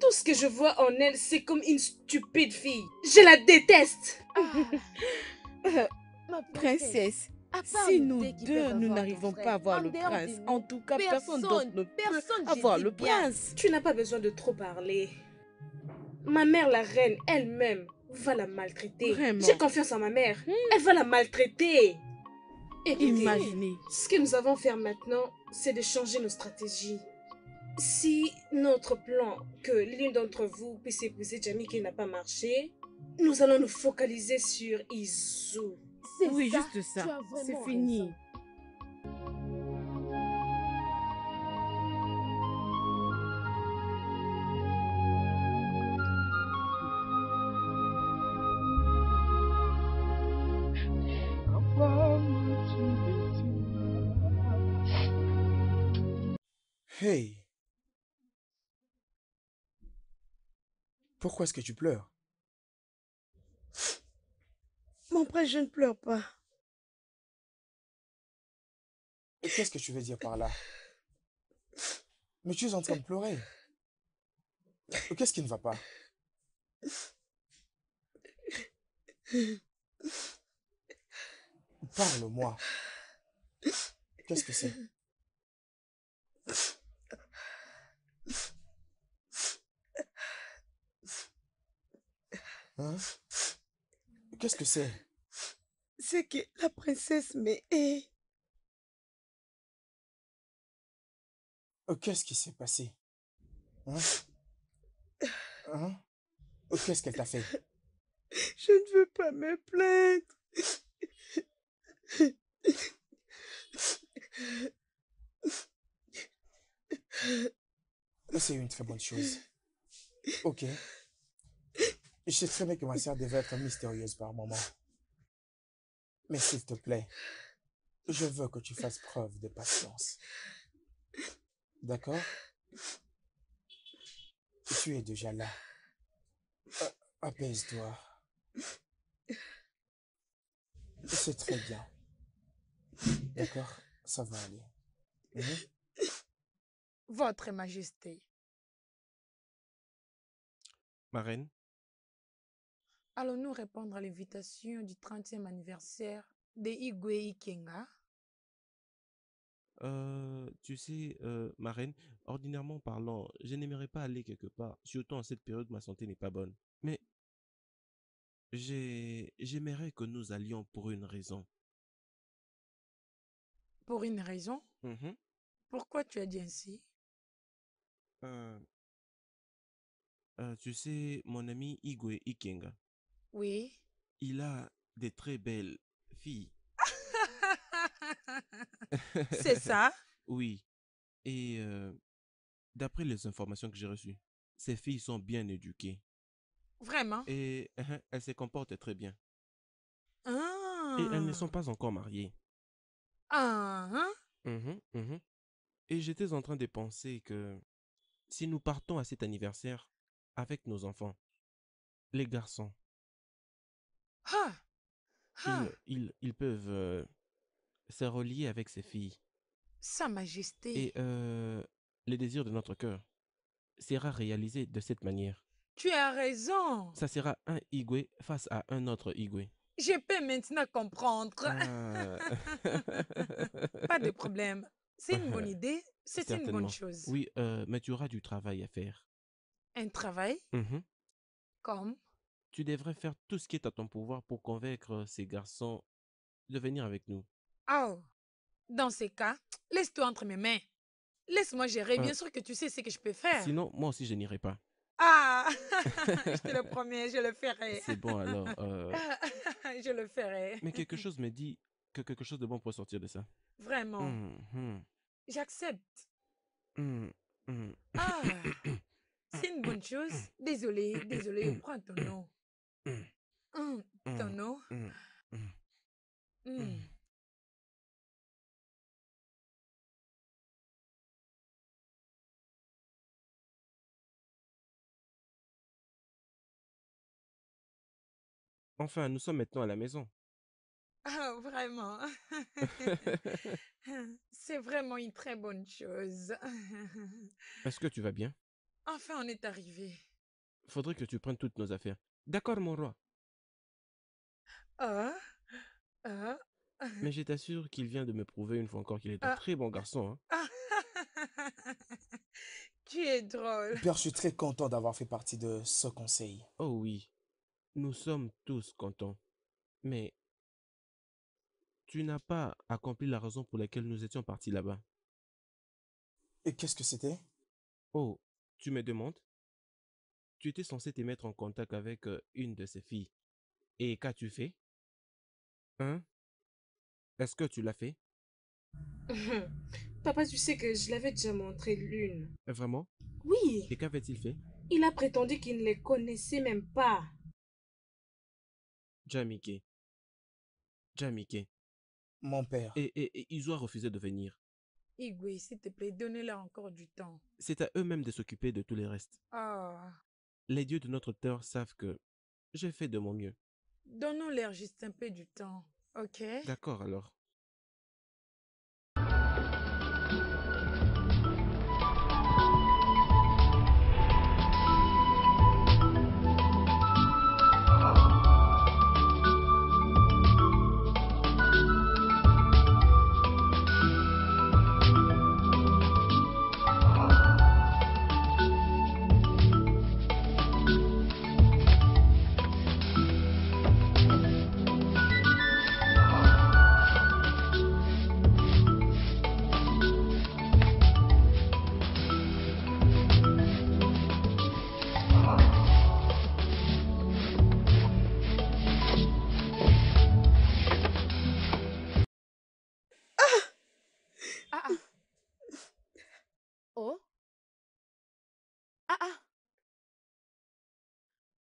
Tout ce que je vois en elle, c'est comme une stupide fille. Je la déteste. Princesse, À part si nous deux nous n'arrivons pas à avoir en le prince, en tout cas, personne, d'autre ne peut personne, avoir le bien. prince. Tu n'as pas besoin de trop parler. Ma mère, la reine, elle-même, va la maltraiter. J'ai confiance en ma mère. Elle va la maltraiter. Écoutez, Imaginez. Ce que nous avons à faire maintenant, c'est de changer nos stratégies. Si notre plan que l'une d'entre vous puisse épouser Jamie n'a pas marché, nous allons nous focaliser sur Izu. Oui, juste ça. C'est fini. Hey. Pourquoi est-ce que tu pleures? Mon prince, je ne pleure pas. Et Qu'est-ce que tu veux dire par là? Mais tu es en train de pleurer. Qu'est-ce qui ne va pas? Parle-moi. Qu'est-ce que c'est? Hein? Qu'est-ce que c'est? C'est que la princesse me hait. Oh, Qu'est-ce qui s'est passé? Hein? Hein? Oh, Qu'est-ce qu'elle t'a fait? Je ne veux pas me plaindre. C'est une très bonne chose. Ok. Je sais très bien que ma sœur devait être mystérieuse par moment. Mais s'il te plaît, Je veux que tu fasses preuve de patience. D'accord? Tu es déjà là. Apaise-toi. C'est très bien. D'accord? Ça va aller. Mhm. Votre Majesté, Ma reine, allons-nous répondre à l'invitation du 30e anniversaire de Igwe Ikenga? Euh, tu sais, euh, ma reine, ordinairement parlant, je n'aimerais pas aller quelque part, surtout en cette période où ma santé n'est pas bonne. Mais j'ai, j'aimerais que nous allions pour une raison. Pour une raison? Mhm. Pourquoi tu as dit ainsi? Euh, euh, tu sais, mon ami Igwe Ikenga, Oui. il a des très belles filles. C'est ça? Oui. Et euh, d'après les informations que j'ai reçues, ces filles sont bien éduquées. Vraiment? Et uh-huh, elles se comportent très bien. Ah. Et elles ne sont pas encore mariées. Ah, hein? Mhm, mhm. Et j'étais en train de penser que si nous partons à cet anniversaire avec nos enfants, les garçons, Ah. Ah. Ils, ils, ils peuvent euh, se relier avec ces filles. Sa Majesté. Et euh, le désir de notre cœur sera réalisé de cette manière. Tu as raison. Ça sera un Igwe face à un autre Igwe. Je peux maintenant comprendre. Ah. Pas de problème. C'est une bonne idée. C'est une bonne chose. Oui, euh, mais tu auras du travail à faire. Un travail? Mhm. comme? Tu devrais faire tout ce qui est à ton pouvoir pour convaincre ces garçons de venir avec nous. Oh, dans ces cas, laisse-toi entre mes mains. Laisse-moi gérer. Euh, Bien sûr que tu sais ce que je peux faire. Sinon, moi aussi, je n'irai pas. Ah, je te le promets, je le ferai. C'est bon alors. euh, je le ferai. Mais quelque chose me dit que quelque chose de bon pourrait sortir de ça. Vraiment, Mhm, j'accepte. mhm, mhm. Ah, c'est une bonne chose. Désolé, désolé. Prends ton nom. Ton nom. Mhm, mhm. Hum. Enfin, nous sommes maintenant à la maison. Ah, vraiment. C'est vraiment une très bonne chose. Est-ce que tu vas bien? Enfin, on est arrivé. Faudrait que tu prennes toutes nos affaires. D'accord, mon roi. Ah, ah, Mais je t'assure qu'il vient de me prouver une fois encore qu'il est un Ah. très bon garçon. hein. tu es drôle. Père, je suis très content d'avoir fait partie de ce conseil. Oh oui, nous sommes tous contents. Mais tu n'as pas accompli la raison pour laquelle nous étions partis là-bas. Et qu'est-ce que c'était? Oh, tu me demandes? Tu étais censé te mettre en contact avec euh, une de ces filles. Et qu'as-tu fait? Hein Est-ce que tu l'as fait? Papa, tu sais que je l'avais déjà montré l'une. Vraiment? Oui, Et qu'avait-il fait? Il a prétendu qu'il ne les connaissait même pas. Jamike. Jamike. Mon père. Et, et, et ils ont refusé de venir. Igwe, s'il te plaît, donnez-leur encore du temps. C'est à eux-mêmes de s'occuper de tout le reste. Ah, Les dieux de notre terre savent que j'ai fait de mon mieux. donnons-leur juste un peu du temps, ok? D'accord alors.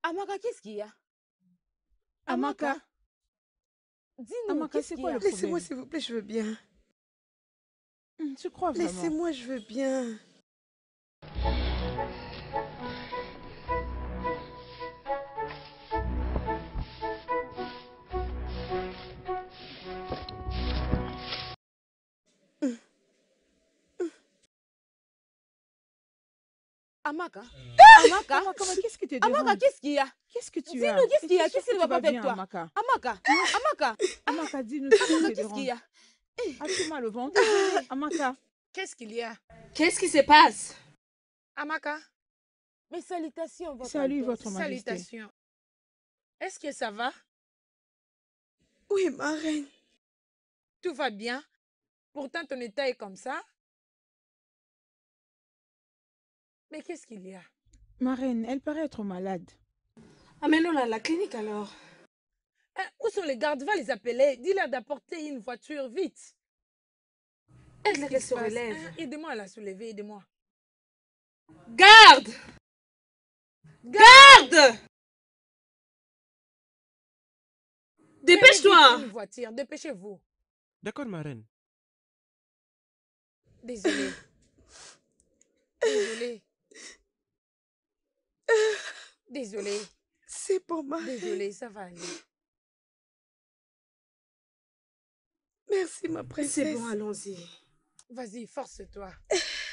Amaka, qu'est-ce qu'il y a? Amaka. Dis-nous, Amaka, c'est quoi le Laissez-moi, s'il vous plaît, je veux bien. Tu crois vraiment? Laissez-moi, je veux bien. Amaka. Ah Amaka. Amaka, mais qu'est-ce qui te Amaka, dérange qu'est-ce qu'il y a? Qu'est-ce que tu as? Dis-nous, qu'est-ce qu'il y a? Qu'est-ce qui ne va pas avec toi? Amaka? Amaka. Amaka. Amaka, dis-nous Amaka, qu'est-ce qu'il y a? As-tu mal au ventre Amaka. Qu'est-ce qu'il y a? Qu'est-ce qui se passe? Amaka. Mes salutations, votre Salut, votre majesté. Salutations. Est-ce que ça va? Oui, ma reine. Tout va bien. Pourtant, ton état est comme ça Mais qu'est-ce qu'il y a? Ma reine, elle paraît être malade. Amène-la à la clinique alors. Hein, Où sont les gardes? Va les appeler. Dis-leur d'apporter une voiture vite. Aide-la qu'elle se relève. Hein, Aide-moi à la soulever, aide-moi. Garde Garde Dépêche-toi Une voiture, dépêchez-vous. D'accord, ma reine. Désolée. Désolée. Désolée. C'est pour ma reine. Désolée, ça va aller. Merci, ma princesse. C'est bon, allons-y. Vas-y, force-toi.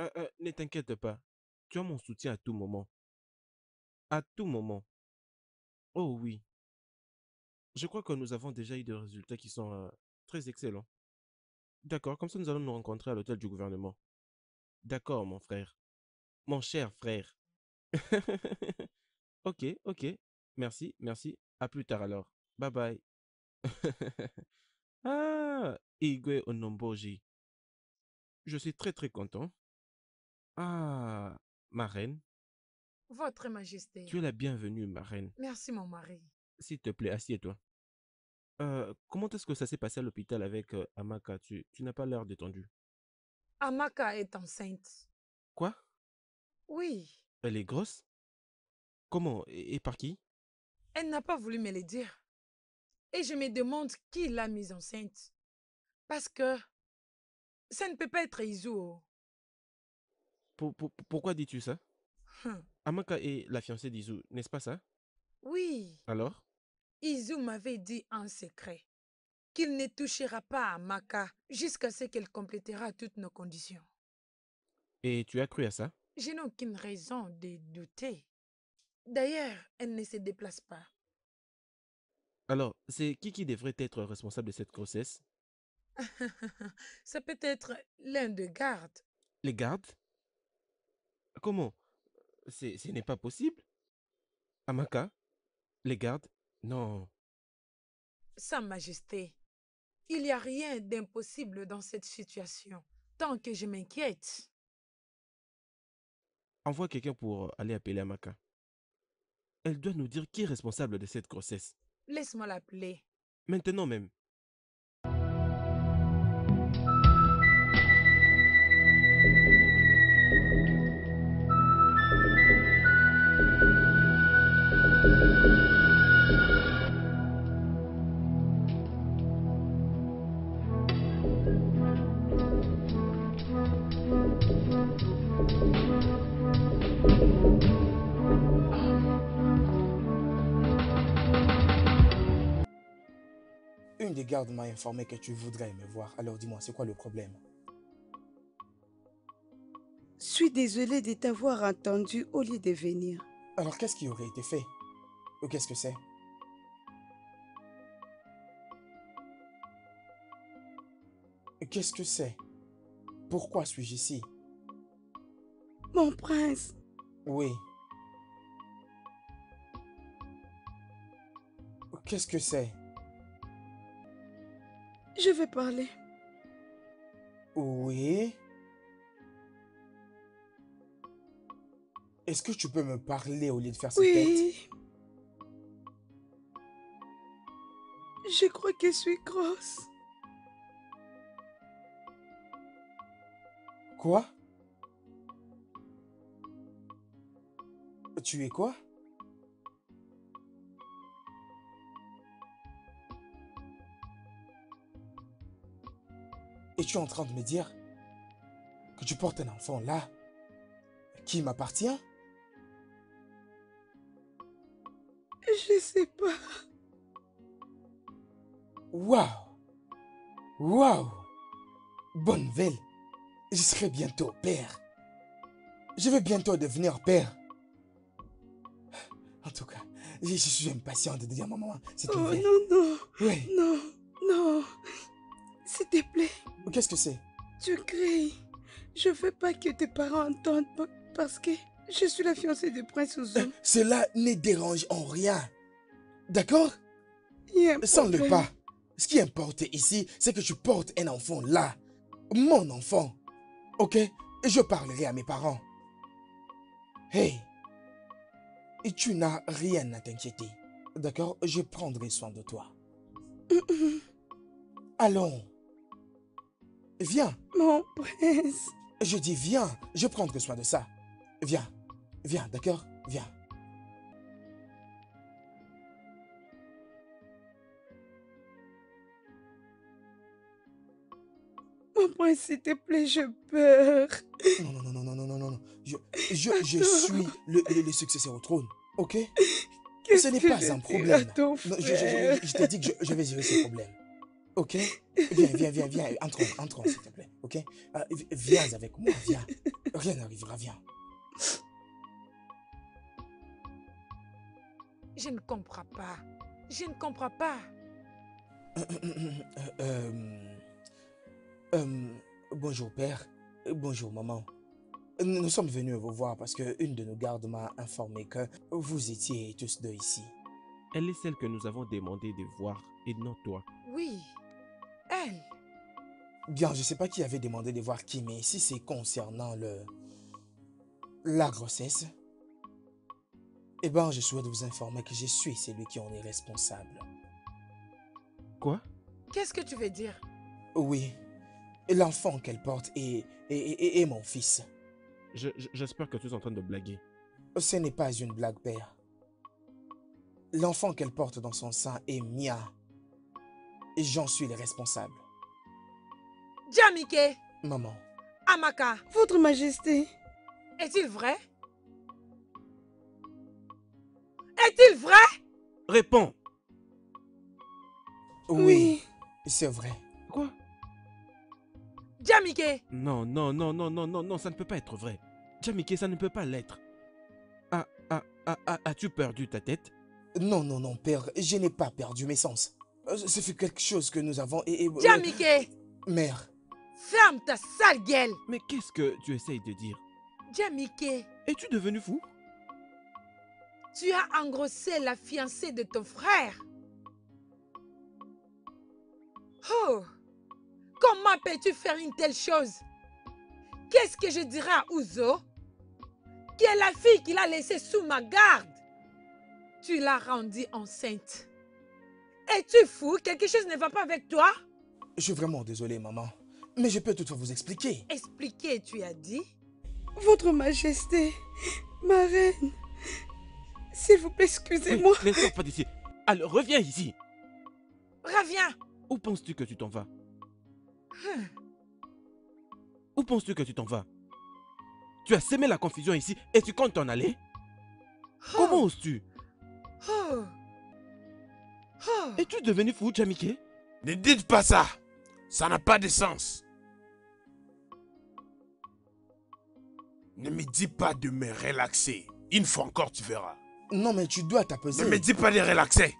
Euh, euh, ne t'inquiète pas. Tu as mon soutien à tout moment. À tout moment. Oh oui. Je crois que nous avons déjà eu des résultats qui sont euh, très excellents. D'accord, comme ça nous allons nous rencontrer à l'hôtel du gouvernement. D'accord, mon frère. Mon cher frère. ok, ok. Merci, merci. À plus tard alors. Bye bye. ah, Igwe Onomboji. Je suis très très content. Ah, ma reine, Votre Majesté. tu es la bienvenue, ma reine. Merci, mon mari. S'il te plaît, assieds-toi. Euh, comment est-ce que ça s'est passé à l'hôpital avec euh, Amaka? Tu, tu n'as pas l'air détendu. Amaka est enceinte. Quoi? Oui, Elle est grosse? Comment? Et, et par qui? Elle n'a pas voulu me le dire. Et je me demande qui l'a mise enceinte. Parce que ça ne peut pas être Izuo. Pour- pour- Pourquoi dis-tu ça? Hum, Amaka est la fiancée d'Izu, n'est-ce pas ça? Oui, Alors? Izu m'avait dit en secret qu'il ne touchera pas à Amaka jusqu'à ce qu'elle complétera toutes nos conditions. Et tu as cru à ça? Je n'ai aucune raison de douter. D'ailleurs, elle ne se déplace pas. Alors, c'est qui qui devrait être responsable de cette grossesse? Ça peut être l'un de garde. Les gardes? Comment? Ce n'est pas possible Amaka? Les gardes? Non. Sa Majesté, il n'y a rien d'impossible dans cette situation, tant que je m'inquiète. Envoie quelqu'un pour euh, aller appeler Amaka. Elle doit nous dire qui est responsable de cette grossesse. Laisse-moi l'appeler. Maintenant même. Gardes m'a informé que tu voudrais me voir. Alors dis-moi, c'est quoi le problème? Je suis désolée de t'avoir entendu au lieu de venir. Alors qu'est-ce qui aurait été fait? Ou qu'est-ce que c'est? Qu'est-ce que c'est? Pourquoi suis-je ici? Mon prince, Oui. Qu'est-ce que c'est? Je vais parler. Oui. Est-ce que tu peux me parler au lieu de faire cette oui. tête? Je crois que je suis grosse. Quoi? Tu es quoi? Et tu es en train de me dire que tu portes un enfant là qui m'appartient? Je sais pas. Waouh Waouh Bonne nouvelle Je serai bientôt père. Je vais bientôt devenir père. En tout cas, je, je suis impatient de dire à ma maman. C'est Oh non, non. Oui. Non, non. S'il te plaît, Qu'est-ce que c'est? Tu cries. Je veux pas que tes parents entendent pa- parce que je suis la fiancée de Prince Ouzou. Cela ne dérange en rien. D'accord? Sans le pas. Ce qui importe ici, c'est que tu portes un enfant là. Mon enfant. Ok? Je parlerai à mes parents. Hey. Et tu n'as rien à t'inquiéter. D'accord? Je prendrai soin de toi. Allons. Viens. Mon prince. Je dis viens. Je prendrai soin de ça. Viens. Viens, d'accord? Viens. Mon prince, s'il te plaît, je peur. Non, non, non, non, non, non, non, non. Je, je, je suis le, le, successeur au trône, ok? -ce, n'est pas un problème. Non, je, je, je, que je, vais gérer ce problème. Ok? Viens, viens, viens, viens. Entrons, entrons, s'il te plaît. Ok? Vi- Viens avec moi, viens. Rien n'arrivera, viens. Je ne comprends pas. Je ne comprends pas. Euh, euh, euh, bonjour, père. Euh, Bonjour, maman. Nous nous sommes venus vous voir parce que une de nos gardes m'a informé que vous étiez tous deux ici. Elle est celle que nous avons demandé de voir et non toi. Oui. Elle. Bien, je sais pas qui avait demandé de voir qui, mais si c'est concernant le... la grossesse, eh ben, je souhaite vous informer que je suis celui qui en est responsable. Quoi? Qu'est-ce que tu veux dire? Oui, l'enfant qu'elle porte est, est, est- est mon fils. Je- je- J'espère que tu es en train de blaguer. Ce n'est pas une blague, père. L'enfant qu'elle porte dans son sein est mien. Et j'en suis le responsable. Jamike, Maman, Amaka, Votre Majesté, est-il vrai? Est-il vrai? Réponds. Oui, c'est vrai. Quoi? Jamike, Non, non, non, non, non, non, non, ça ne peut pas être vrai. Jamike, ça ne peut pas l'être. Ah, ah, ah, ah, as-tu perdu ta tête? Non, non, non, père, je n'ai pas perdu mes sens. Euh, Ce fut quelque chose que nous avons... Et, et- euh, Jamike, Mère, ferme ta sale gueule. Mais qu'est-ce que tu essayes de dire? Jamike, Es-tu devenu fou? Tu as engrossé la fiancée de ton frère. Oh, comment peux-tu faire une telle chose? Qu'est-ce que je dirai à Ouzo? Qui est la fille qu'il a laissée sous ma garde? Tu l'as rendue enceinte. Es-tu fou? Quelque chose ne va pas avec toi? Je suis vraiment désolé, maman. Mais je peux toutefois vous expliquer. Expliquez, tu as dit? Votre Majesté, ma reine, s'il vous plaît, excusez-moi. Ne sors pas d'ici. Alors, reviens ici. Reviens Où penses-tu que tu t'en vas? Hum. Où penses-tu que tu t'en vas? Tu as semé la confusion ici et tu comptes t'en aller? Comment oses-tu? Oh. Oh. Es-tu devenu fou, Jamike? Ne dites pas ça. Ça n'a pas de sens. Ne me dis pas de me relaxer. Une fois encore, tu verras. Non, mais tu dois t'apaiser. Ne me dis pas de relaxer.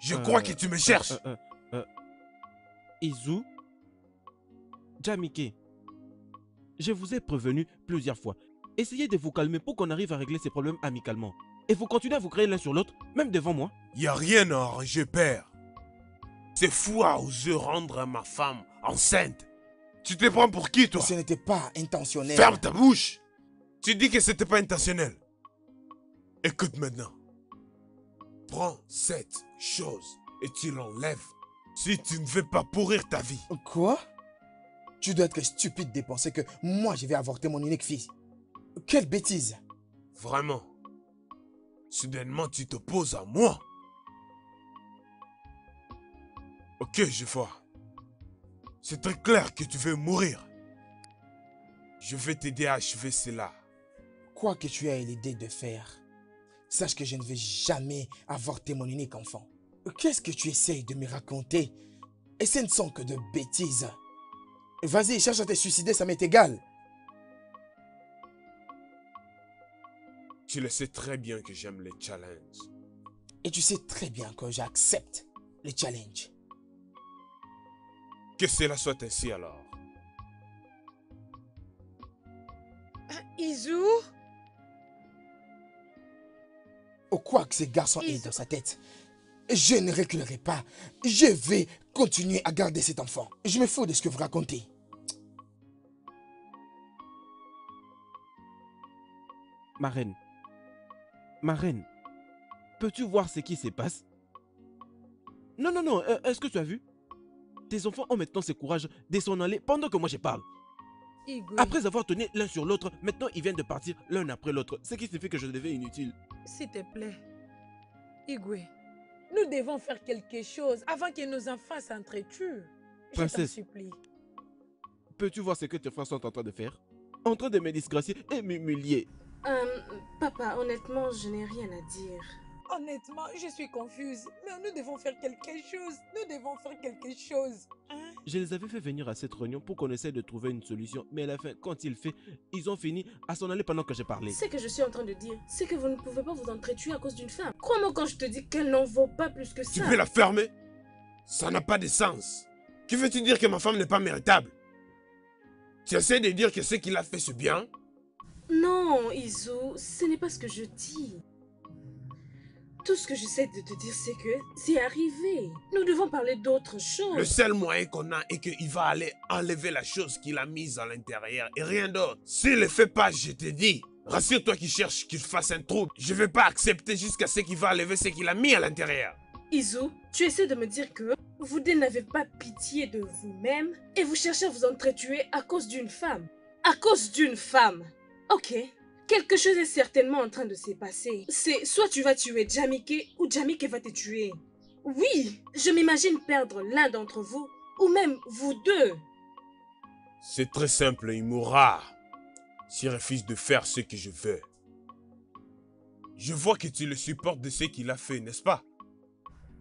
Je crois Euh, que tu me euh, cherches. euh, euh, euh, Izu? Jamike, je vous ai prévenu plusieurs fois. Essayez de vous calmer pour qu'on arrive à régler ces problèmes amicalement. Et vous continuez à vous créer l'un sur l'autre, même devant moi. Il a rien à arranger, père. C'est fou à oser rendre ma femme enceinte. Tu te prends pour qui, toi? Ce n'était pas intentionnel. Ferme ta bouche. Tu dis que c'était pas intentionnel. Écoute maintenant. Prends cette chose et tu l'enlèves. Si tu ne veux pas pourrir ta vie. Quoi? Tu dois être stupide de penser que moi je vais avorter mon unique fille. Quelle bêtise Vraiment. Soudainement, tu t'opposes à moi. Ok, je vois. C'est très clair que tu veux mourir. Je vais t'aider à achever cela. Quoi que tu aies l'idée de faire, sache que je ne vais jamais avorter mon unique enfant. Qu'est-ce que tu essayes de me raconter? Et ce ne sont que de bêtises. Vas-y, cherche à te suicider, ça m'est égal. Tu le sais très bien que j'aime les challenges. Et tu sais très bien que j'accepte les challenges. Que cela soit ainsi alors. Izu Au quoi que ce garçon ait dans sa tête, je ne reculerai pas. Je vais continuer à garder cet enfant. Je me fous de ce que vous racontez. Ma reine. Ma reine. Peux-tu voir ce qui se passe? Non, non, non. euh, Est-ce que tu as vu? Tes enfants ont maintenant ce courage de s'en aller pendant que moi je parle. Igwe, Après avoir tenu l'un sur l'autre, maintenant ils viennent de partir l'un après l'autre. Ce qui signifie que je devais inutile. s'il te plaît. Igwe, nous devons faire quelque chose avant que nos enfants s'entretuent. Je Princesse. supplie. Peux-tu voir ce que tes frères sont en train de faire? En train de me disgracier et m'humilier. Euh, papa, honnêtement, je n'ai rien à dire. Honnêtement, je suis confuse. Mais nous devons faire quelque chose. Nous devons faire quelque chose. Hein? Je les avais fait venir à cette réunion pour qu'on essaie de trouver une solution, mais à la fin, quand il fait, ils ont fini à s'en aller pendant que j'ai parlé. Ce que je suis en train de dire, c'est que vous ne pouvez pas vous entretuer à cause d'une femme. Crois-moi quand je te dis qu'elle n'en vaut pas plus que ça. Tu peux la fermer? Ça n'a pas de sens. Que veux-tu dire que ma femme n'est pas méritable? Tu essaies de dire que ce qu'il a fait c'est bien Non, Izu, ce n'est pas ce que je dis. Tout ce que j'essaie de te dire, c'est que c'est arrivé. Nous devons parler d'autre chose. Le seul moyen qu'on a est qu'il va aller enlever la chose qu'il a mise à l'intérieur et rien d'autre. S'il ne le fait pas, je te dis, rassure-toi qu'il cherche qu'il fasse un trou. Je vais pas accepter jusqu'à ce qu'il va enlever ce qu'il a mis à l'intérieur. Izu, tu essaies de me dire que vous deux n'avez pas pitié de vous-même et vous cherchez à vous entretuer à cause d'une femme. À cause d'une femme. Ok. Quelque chose est certainement en train de se passer. C'est soit tu vas tuer Jamike ou Jamike va te tuer. Oui, je m'imagine perdre l'un d'entre vous ou même vous deux. C'est très simple, il mourra s'il refuse de faire ce que je veux. Je vois que tu le supportes de ce qu'il a fait, n'est-ce pas?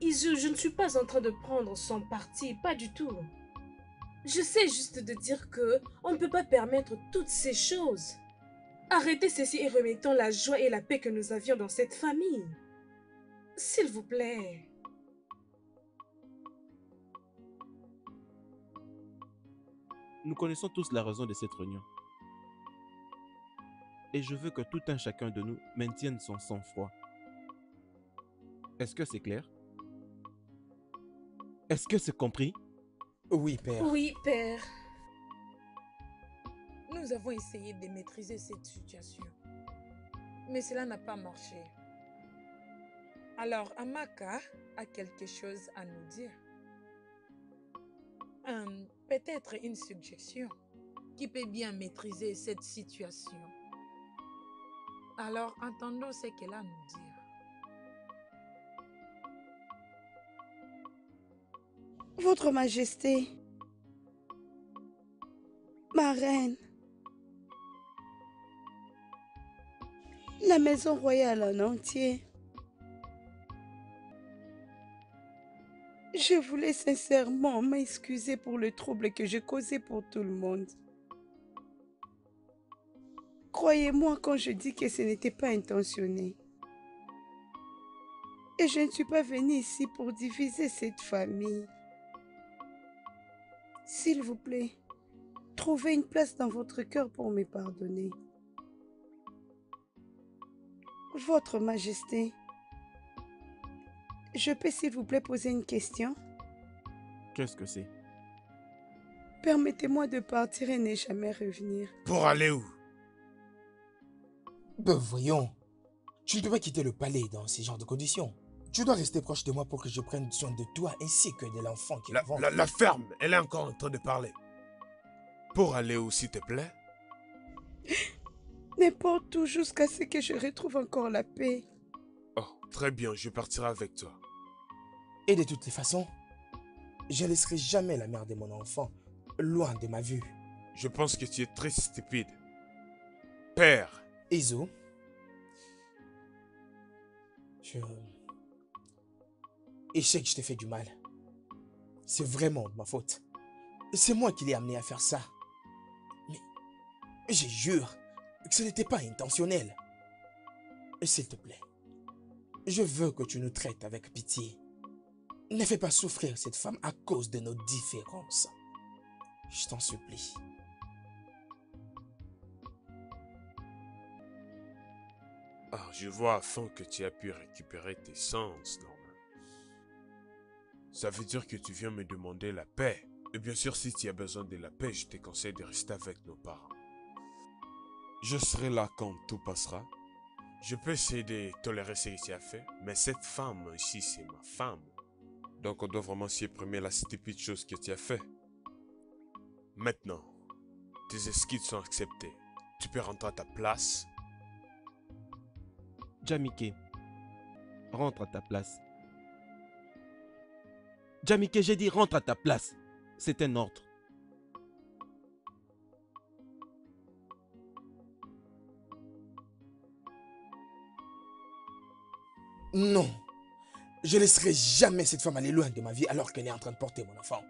Izu, je ne suis pas en train de prendre son parti, pas du tout. Je sais juste de dire que on ne peut pas permettre toutes ces choses. Arrêtez ceci et remettons la joie et la paix que nous avions dans cette famille. S'il vous plaît. Nous connaissons tous la raison de cette réunion. Et je veux que tout un chacun de nous maintienne son sang-froid. Est-ce que c'est clair? Est-ce que c'est compris? Oui, père. Oui, père. Nous avons essayé de maîtriser cette situation. Mais cela n'a pas marché. Alors, Amaka a quelque chose à nous dire. Peut-être une suggestion qui peut bien maîtriser cette situation. Alors, entendons ce qu'elle a à nous dire. Votre Majesté, ma reine, la maison royale en entier. Je voulais sincèrement m'excuser pour le trouble que j'ai causé pour tout le monde. Croyez-moi quand je dis que ce n'était pas intentionné. Et je ne suis pas venue ici pour diviser cette famille. S'il vous plaît, trouvez une place dans votre cœur pour me pardonner. Votre Majesté, je peux s'il vous plaît poser une question? Qu'est-ce que c'est? Permettez-moi de partir et ne jamais revenir. Pour aller où? Ben voyons, tu ne dois pas quitter le palais dans ce genre de conditions. Tu dois rester proche de moi pour que je prenne soin de toi ainsi que de l'enfant qui la, la, la ferme, elle est encore en train de parler. Pour aller où, s'il te plaît? N'importe où jusqu'à ce que je retrouve encore la paix. Oh, très bien, je partirai avec toi. Et de toutes les façons, je ne laisserai jamais la mère de mon enfant loin de ma vue. Je pense que tu es très stupide. Père. Iso, je... Et je sais que je t'ai fait du mal. C'est vraiment de ma faute. C'est moi qui l'ai amené à faire ça. Mais je jure ce n'était pas intentionnel. S'il te plaît, je veux que tu nous traites avec pitié. Ne fais pas souffrir cette femme à cause de nos différences. Je t'en supplie. Ah, je vois enfin que tu as pu récupérer tes sens, Norman. Ça veut dire que tu viens me demander la paix. Et bien sûr, si tu as besoin de la paix, je te conseille de rester avec nos parents. Je serai là quand tout passera. Je peux de tolérer ce tu as fait, mais cette femme ici, c'est ma femme. Donc on doit vraiment supprimer la stupide chose que tu as fait. Maintenant, tes excuses sont acceptées. Tu peux rentrer à ta place. Jamike, rentre à ta place. Jamike, j'ai dit rentre à ta place. C'est un ordre. Non. Je laisserai jamais cette femme aller loin de ma vie alors qu'elle est en train de porter mon enfant.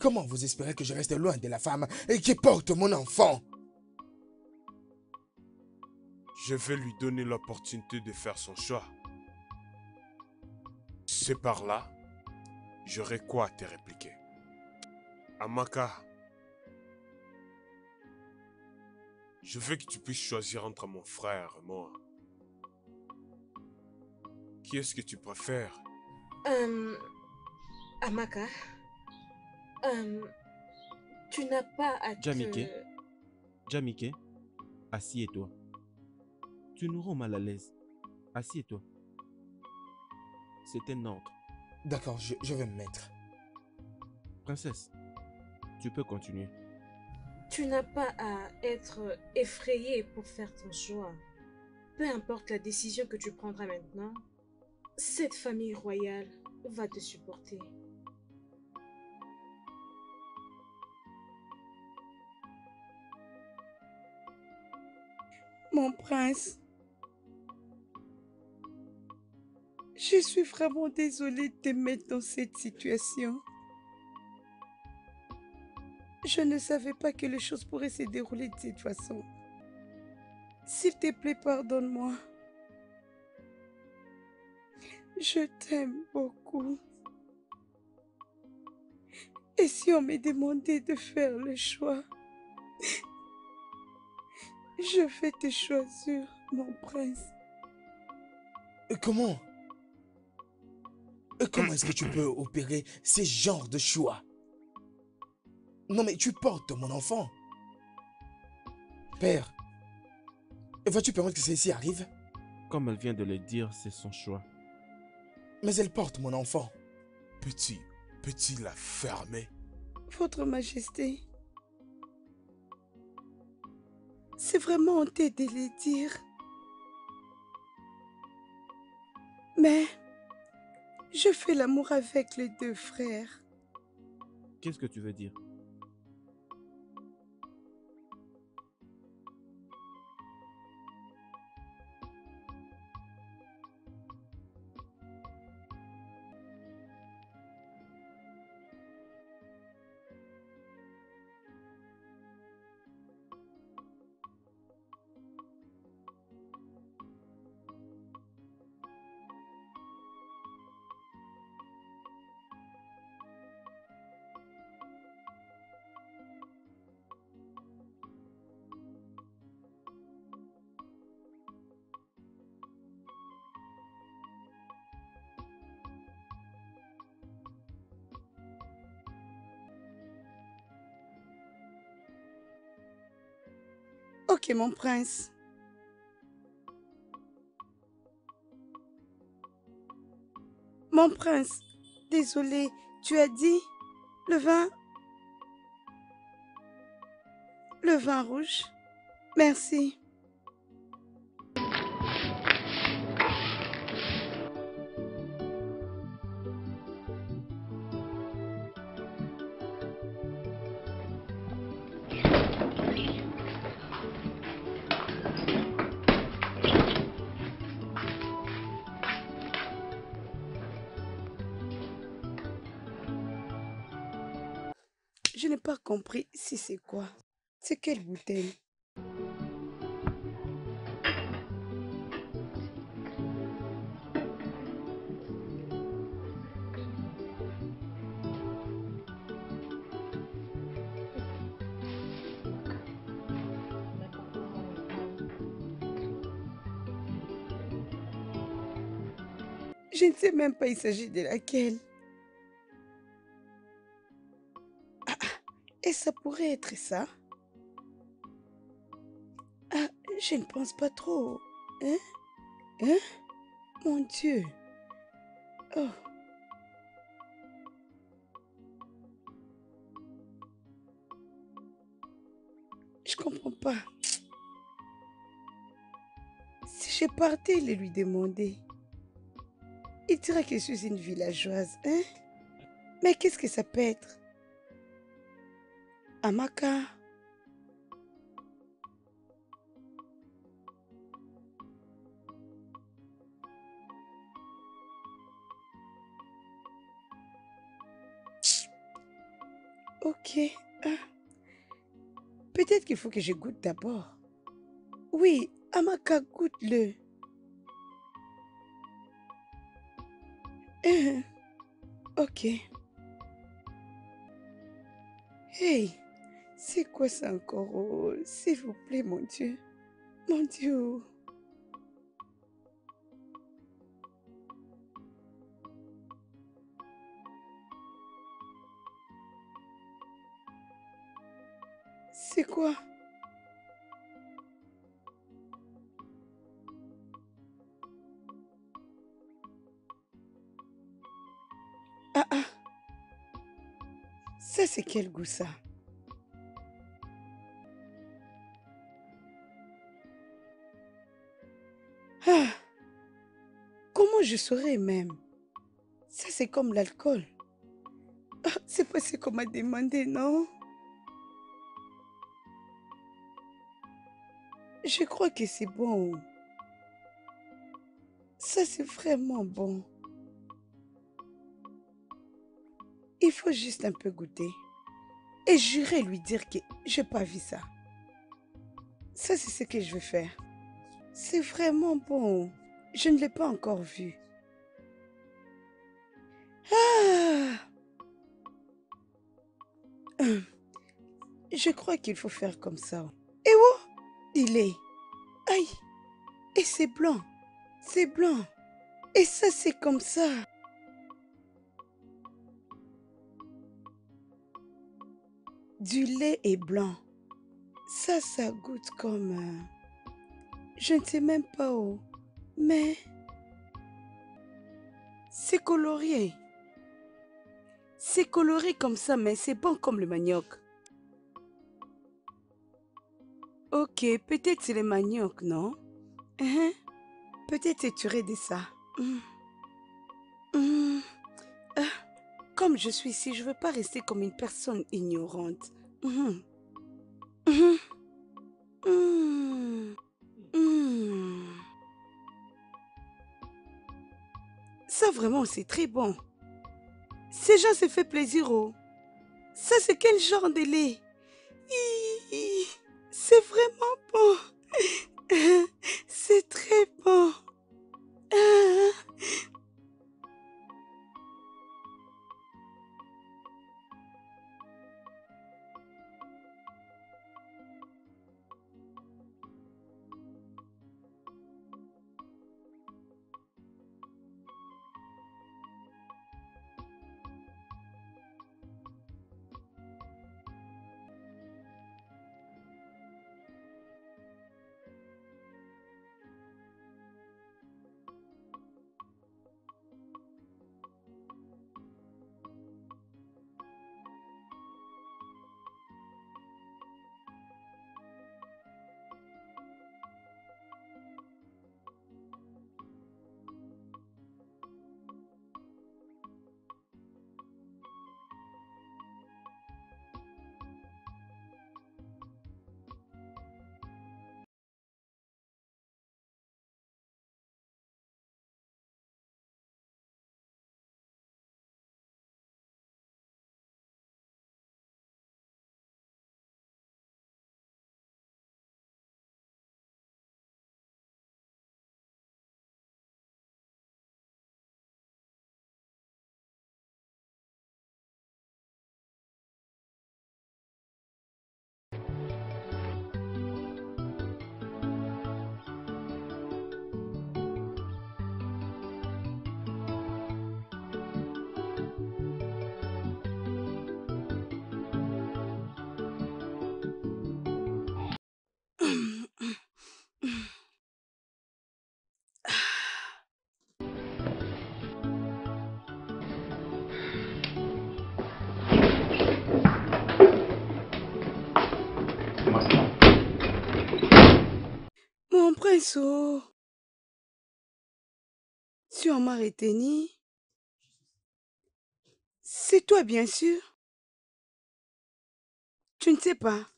Comment vous espérez que je reste loin de la femme qui porte mon enfant? Je vais lui donner l'opportunité de faire son choix. C'est par là, j'aurai quoi te répliquer. Amaka, je veux que tu puisses choisir entre mon frère et moi. Qui est-ce que tu préfères? Euh, Amaka, euh, tu n'as pas à te... Jamike, Jamike, assieds-toi. Tu nous rends mal à l'aise. Assieds-toi. C'est un ordre. D'accord, je, je vais me mettre. Princesse, tu peux continuer. Tu n'as pas à être effrayé pour faire ton choix. Peu importe la décision que tu prendras maintenant, cette famille royale va te supporter. Mon prince, je suis vraiment désolée de te mettre dans cette situation. Je ne savais pas que les choses pourraient se dérouler de cette façon. S'il te plaît, pardonne-moi. Je t'aime beaucoup. Et si on me demandait de faire le choix, je vais te choisir, mon prince. Et comment? Et Comment est-ce que tu peux opérer ce genre de choix? Non mais tu portes mon enfant. Père, vas-tu permettre que celle-ci arrive? Comme elle vient de le dire, c'est son choix. Mais elle porte mon enfant. Petit, petit la fermer. Votre Majesté, c'est vraiment honteux de le dire. Mais je fais l'amour avec les deux frères. Qu'est-ce que tu veux dire? Mon prince. Mon prince, désolé, tu as dit le vin Le vin rouge Merci. Compris si c'est quoi. C'est quelle bouteille? Je ne sais même pas il s'agit de laquelle. Ça pourrait être ça Ah, je ne pense pas trop. Hein? Hein? Mon Dieu. Oh. Je comprends pas. Si je partais le lui demander, il dirait que je suis une villageoise, hein? Mais qu'est-ce que ça peut être? Amaka Ok. ah. Peut-être qu'il faut que je goûte d'abord. Oui, Amaka, goûte-le. Euh, ok. Hey, c'est quoi ça encore oh, S'il vous plaît, mon Dieu? Mon Dieu. C'est quoi? Ah ah. Ça, c'est quel goût ça? Je saurais même Ça, c'est comme l'alcool. Ah, c'est pas ce qu'on m'a demandé, non? Je crois que c'est bon. Ça, c'est vraiment bon. Il faut juste un peu goûter. Et j'irai lui dire que je n'ai pas vu ça. Ça, c'est ce que je vais faire. C'est vraiment bon. Je ne l'ai pas encore vu. Je crois qu'il faut faire comme ça. Et où? Il est Aïe Et c'est blanc. C'est blanc. Et ça, c'est comme ça. Du lait est blanc. Ça, ça goûte comme... euh, Je ne sais même pas où. Mais... C'est coloré. C'est coloré comme ça, mais c'est bon comme le manioc. Ok, peut-être c'est le manioc, non? Hein? Peut-être c'est tiré de ça. Hmm. Hmm. Ah, Comme je suis ici, je ne veux pas rester comme une personne ignorante. Hmm. Ça vraiment, c'est très bon. Ces gens se fait plaisir, oh. Ça, c'est quel genre de lait? Hi. C'est vraiment Tu en m'as retenu. C'est toi, bien sûr. Tu ne sais pas.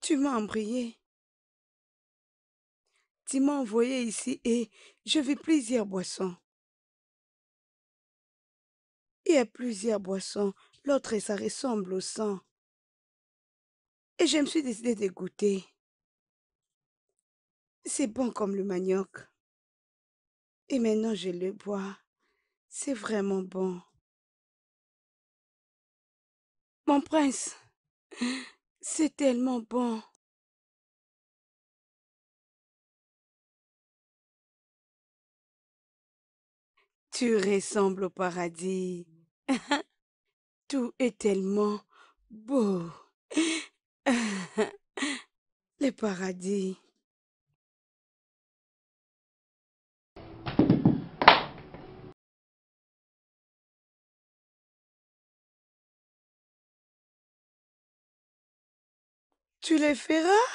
Tu m'as embrayé. Tu m'as envoyé ici et je vis plusieurs boissons. Il y a plusieurs boissons. L'autre, ça ressemble au sang. Et je me suis décidé de goûter. C'est bon comme le manioc. Et maintenant, je le bois. C'est vraiment bon. Mon prince, c'est tellement bon. Tu ressembles au paradis. Tout est tellement beau. Le paradis. Tu les feras?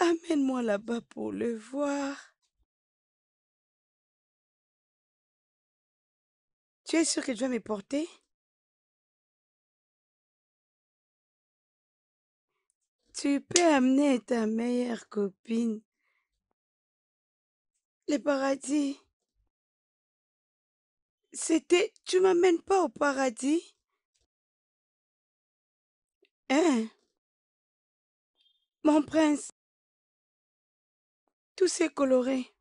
Amène-moi là-bas pour le voir. Tu es sûr que tu vas me porter? Tu peux amener ta meilleure copine. Le paradis. C'était... Tu m'amènes pas au paradis? Hein? Mon prince. Tout c'est coloré.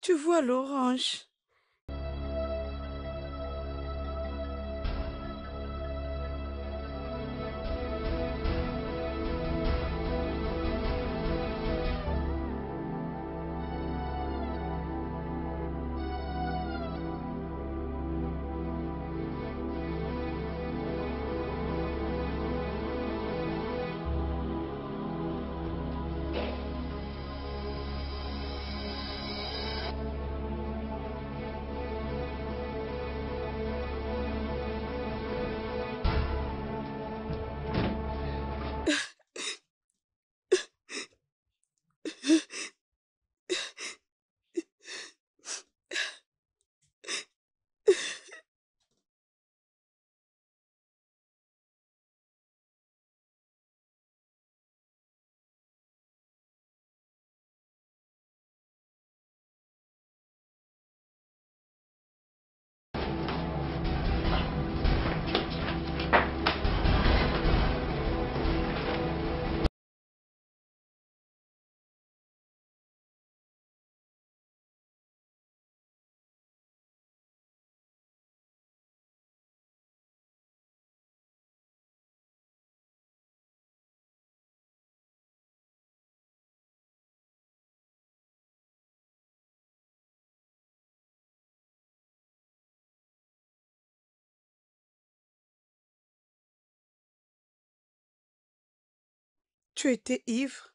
Tu vois l'orange. Tu étais ivre?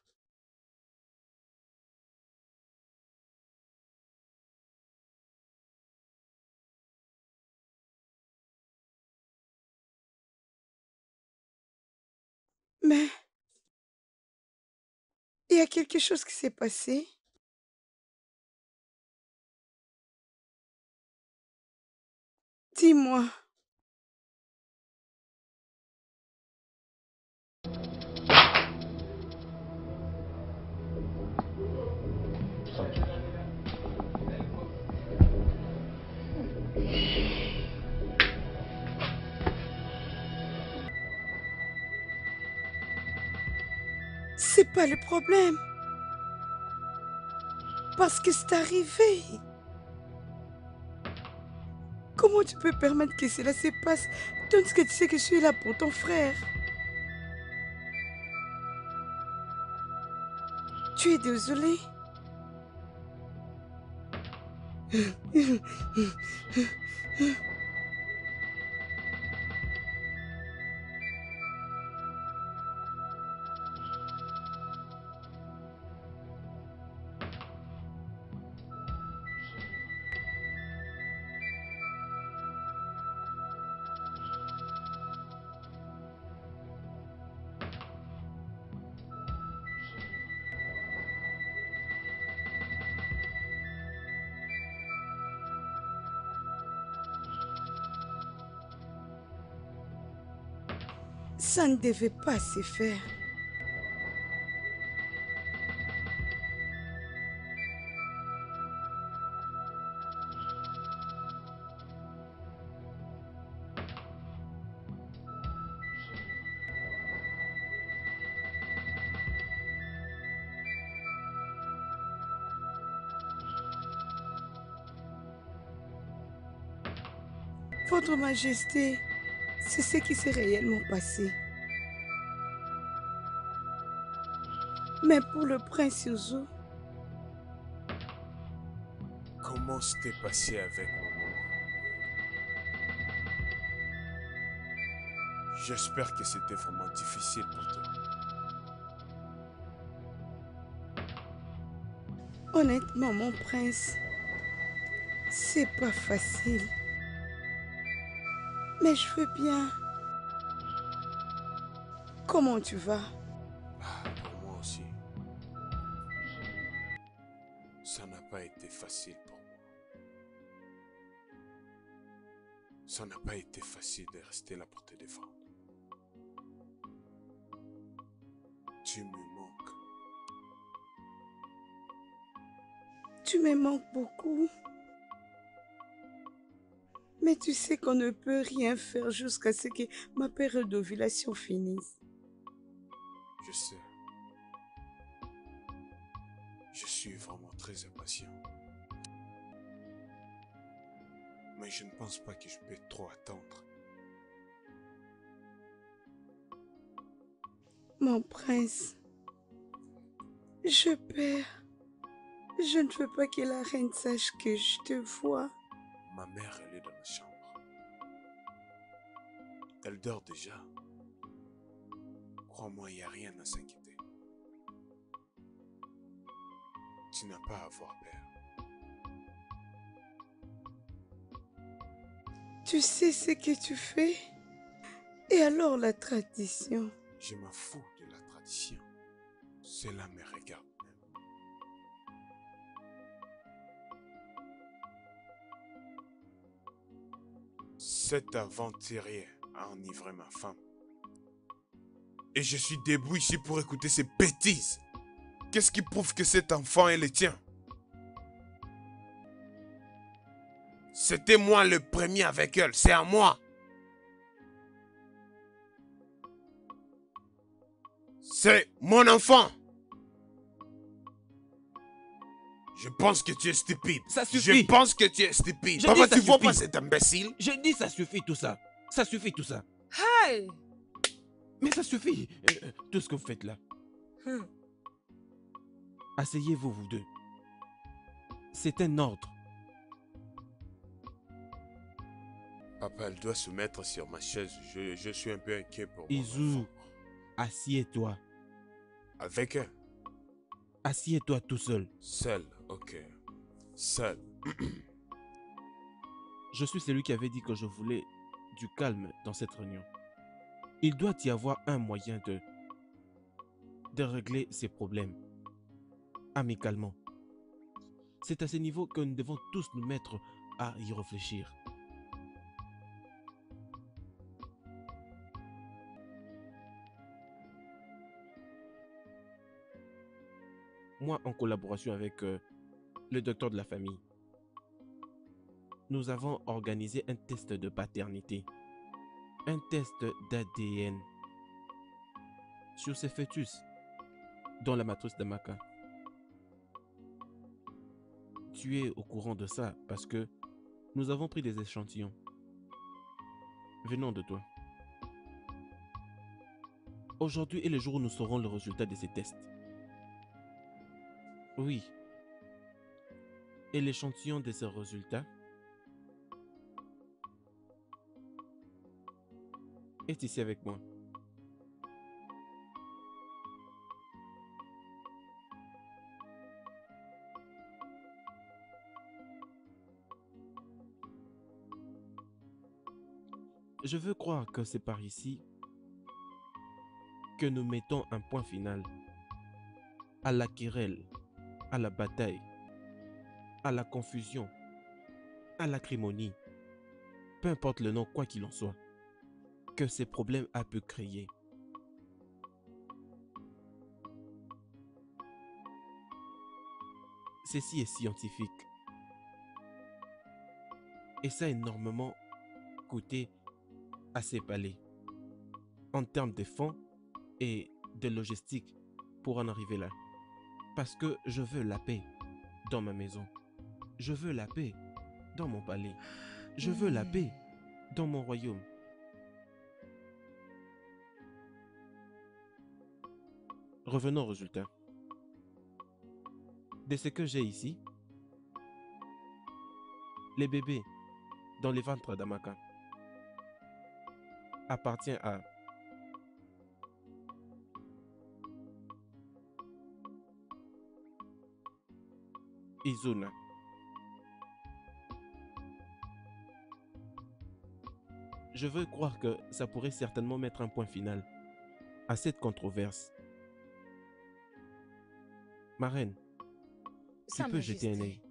Mais il y a quelque chose qui s'est passé. Dis-moi. C'est pas le problème. Parce que c'est arrivé. Comment tu peux permettre que cela se passe tandis que tu sais que je suis là pour ton frère? Tu es désolé? Devait pas se faire. Votre Majesté, c'est ce qui s'est réellement passé. Mais pour le prince Yuzu, Comment c'était passé avec maman J'espère que c'était vraiment difficile pour toi. honnêtement, mon prince, c'est pas facile. Mais je veux bien. Comment tu vas? Manques beaucoup. Mais tu sais qu'on ne peut rien faire jusqu'à ce que ma période d'ovulation finisse. Je sais. Je suis vraiment très impatient. Mais je ne pense pas que je peux trop attendre. Mon prince, je perds. Je ne veux pas que la reine sache que je te vois. Ma mère, elle est dans la chambre. Elle dort déjà. Crois-moi, il n'y a rien à s'inquiéter. Tu n'as pas à avoir peur. Tu sais ce que tu fais? Et alors la tradition? Je m'en fous de la tradition. Cela me regarde Cet aventurier a enivré ma femme. Et je suis debout ici pour écouter ces bêtises. Qu'est-ce qui prouve que cet enfant est le tien? C'était moi le premier avec elle, c'est à moi. C'est mon enfant. Je pense que tu es stupide. Ça suffit. Je pense que tu es stupide. Je Papa, tu vois suffit. pas cet imbécile Je dis ça suffit tout ça. Ça suffit tout ça. Hey! Mais ça suffit. euh, euh, tout ce que vous faites là. Hmm. Asseyez-vous, vous deux. C'est un ordre. Papa, elle doit se mettre sur ma chaise. Je, je suis un peu inquiet pour moi. Izu, assieds-toi. Avec elle Assieds-toi tout seul. Seul, ok. Seul. Je suis celui qui avait dit que je voulais du calme dans cette réunion. Il doit y avoir un moyen de de régler ces problèmes amicalement. C'est à ce niveau que nous devons tous nous mettre à y réfléchir. Moi, en collaboration avec euh, le docteur de la famille, nous avons organisé un test de paternité, un test d'ADN sur ces fœtus dans la matrice d'Amaka. Tu es au courant de ça parce que nous avons pris des échantillons venant de toi. Aujourd'hui est le jour où nous saurons le résultat de ces tests. Oui. Et l'échantillon de ces résultats est ici avec moi. Je veux croire que c'est par ici que nous mettons un point final à la querelle, à la bataille, à la confusion, à l'acrimonie, peu importe le nom, quoi qu'il en soit. que ces problèmes a pu créer. Ceci est scientifique. Et ça a énormément coûté à ces palais en termes de fonds et de logistique pour en arriver là. Parce que je veux la paix dans ma maison. Je veux la paix dans mon palais. Je veux la paix dans mon royaume. Revenons au résultat. De ce que j'ai ici, les bébés dans les ventres d'Amaka appartient à Izuna. Je veux croire que ça pourrait certainement mettre un point final à cette controverse. Ma reine, Sa tu peux jeter un œil.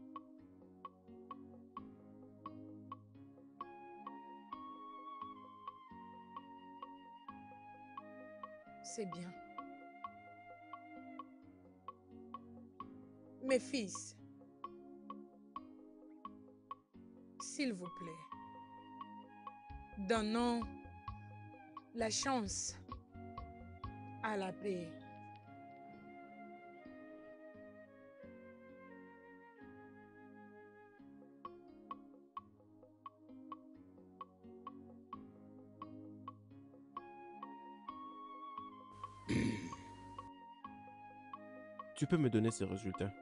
C'est bien. Mes fils, s'il vous plaît, donnons la chance à la paix. Tu peux me donner ces résultats.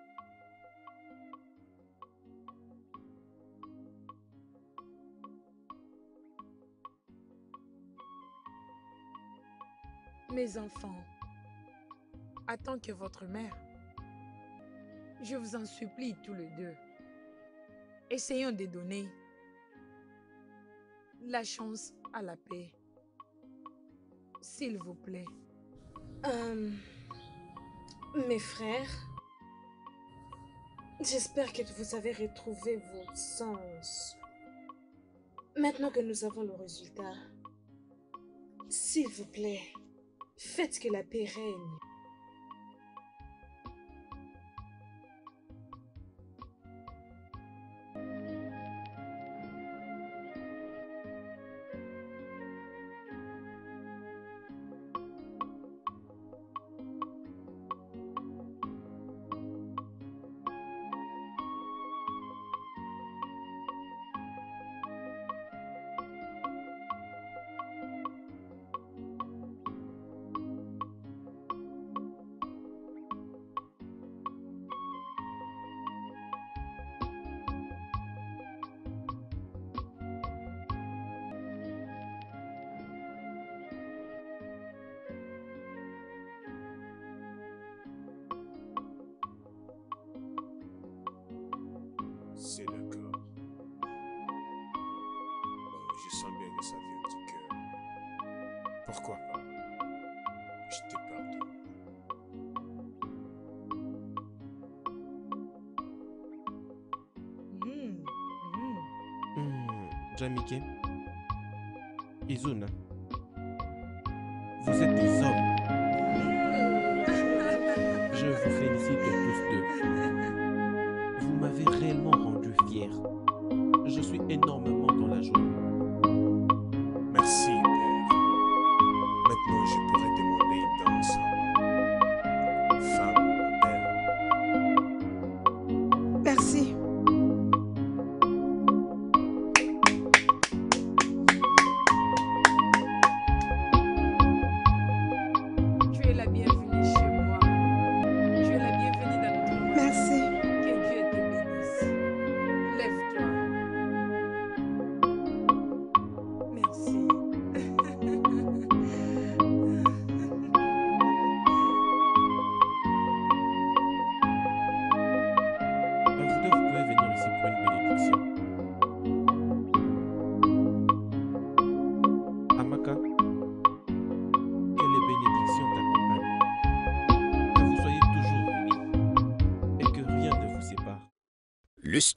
Enfants, en tant que votre mère, je vous en supplie tous les deux, essayons de donner la chance à la paix. S'il vous plaît. Euh, mes frères, j'espère que vous avez retrouvé vos sens. Maintenant que nous avons le résultat, s'il vous plaît, faites que la paix règne.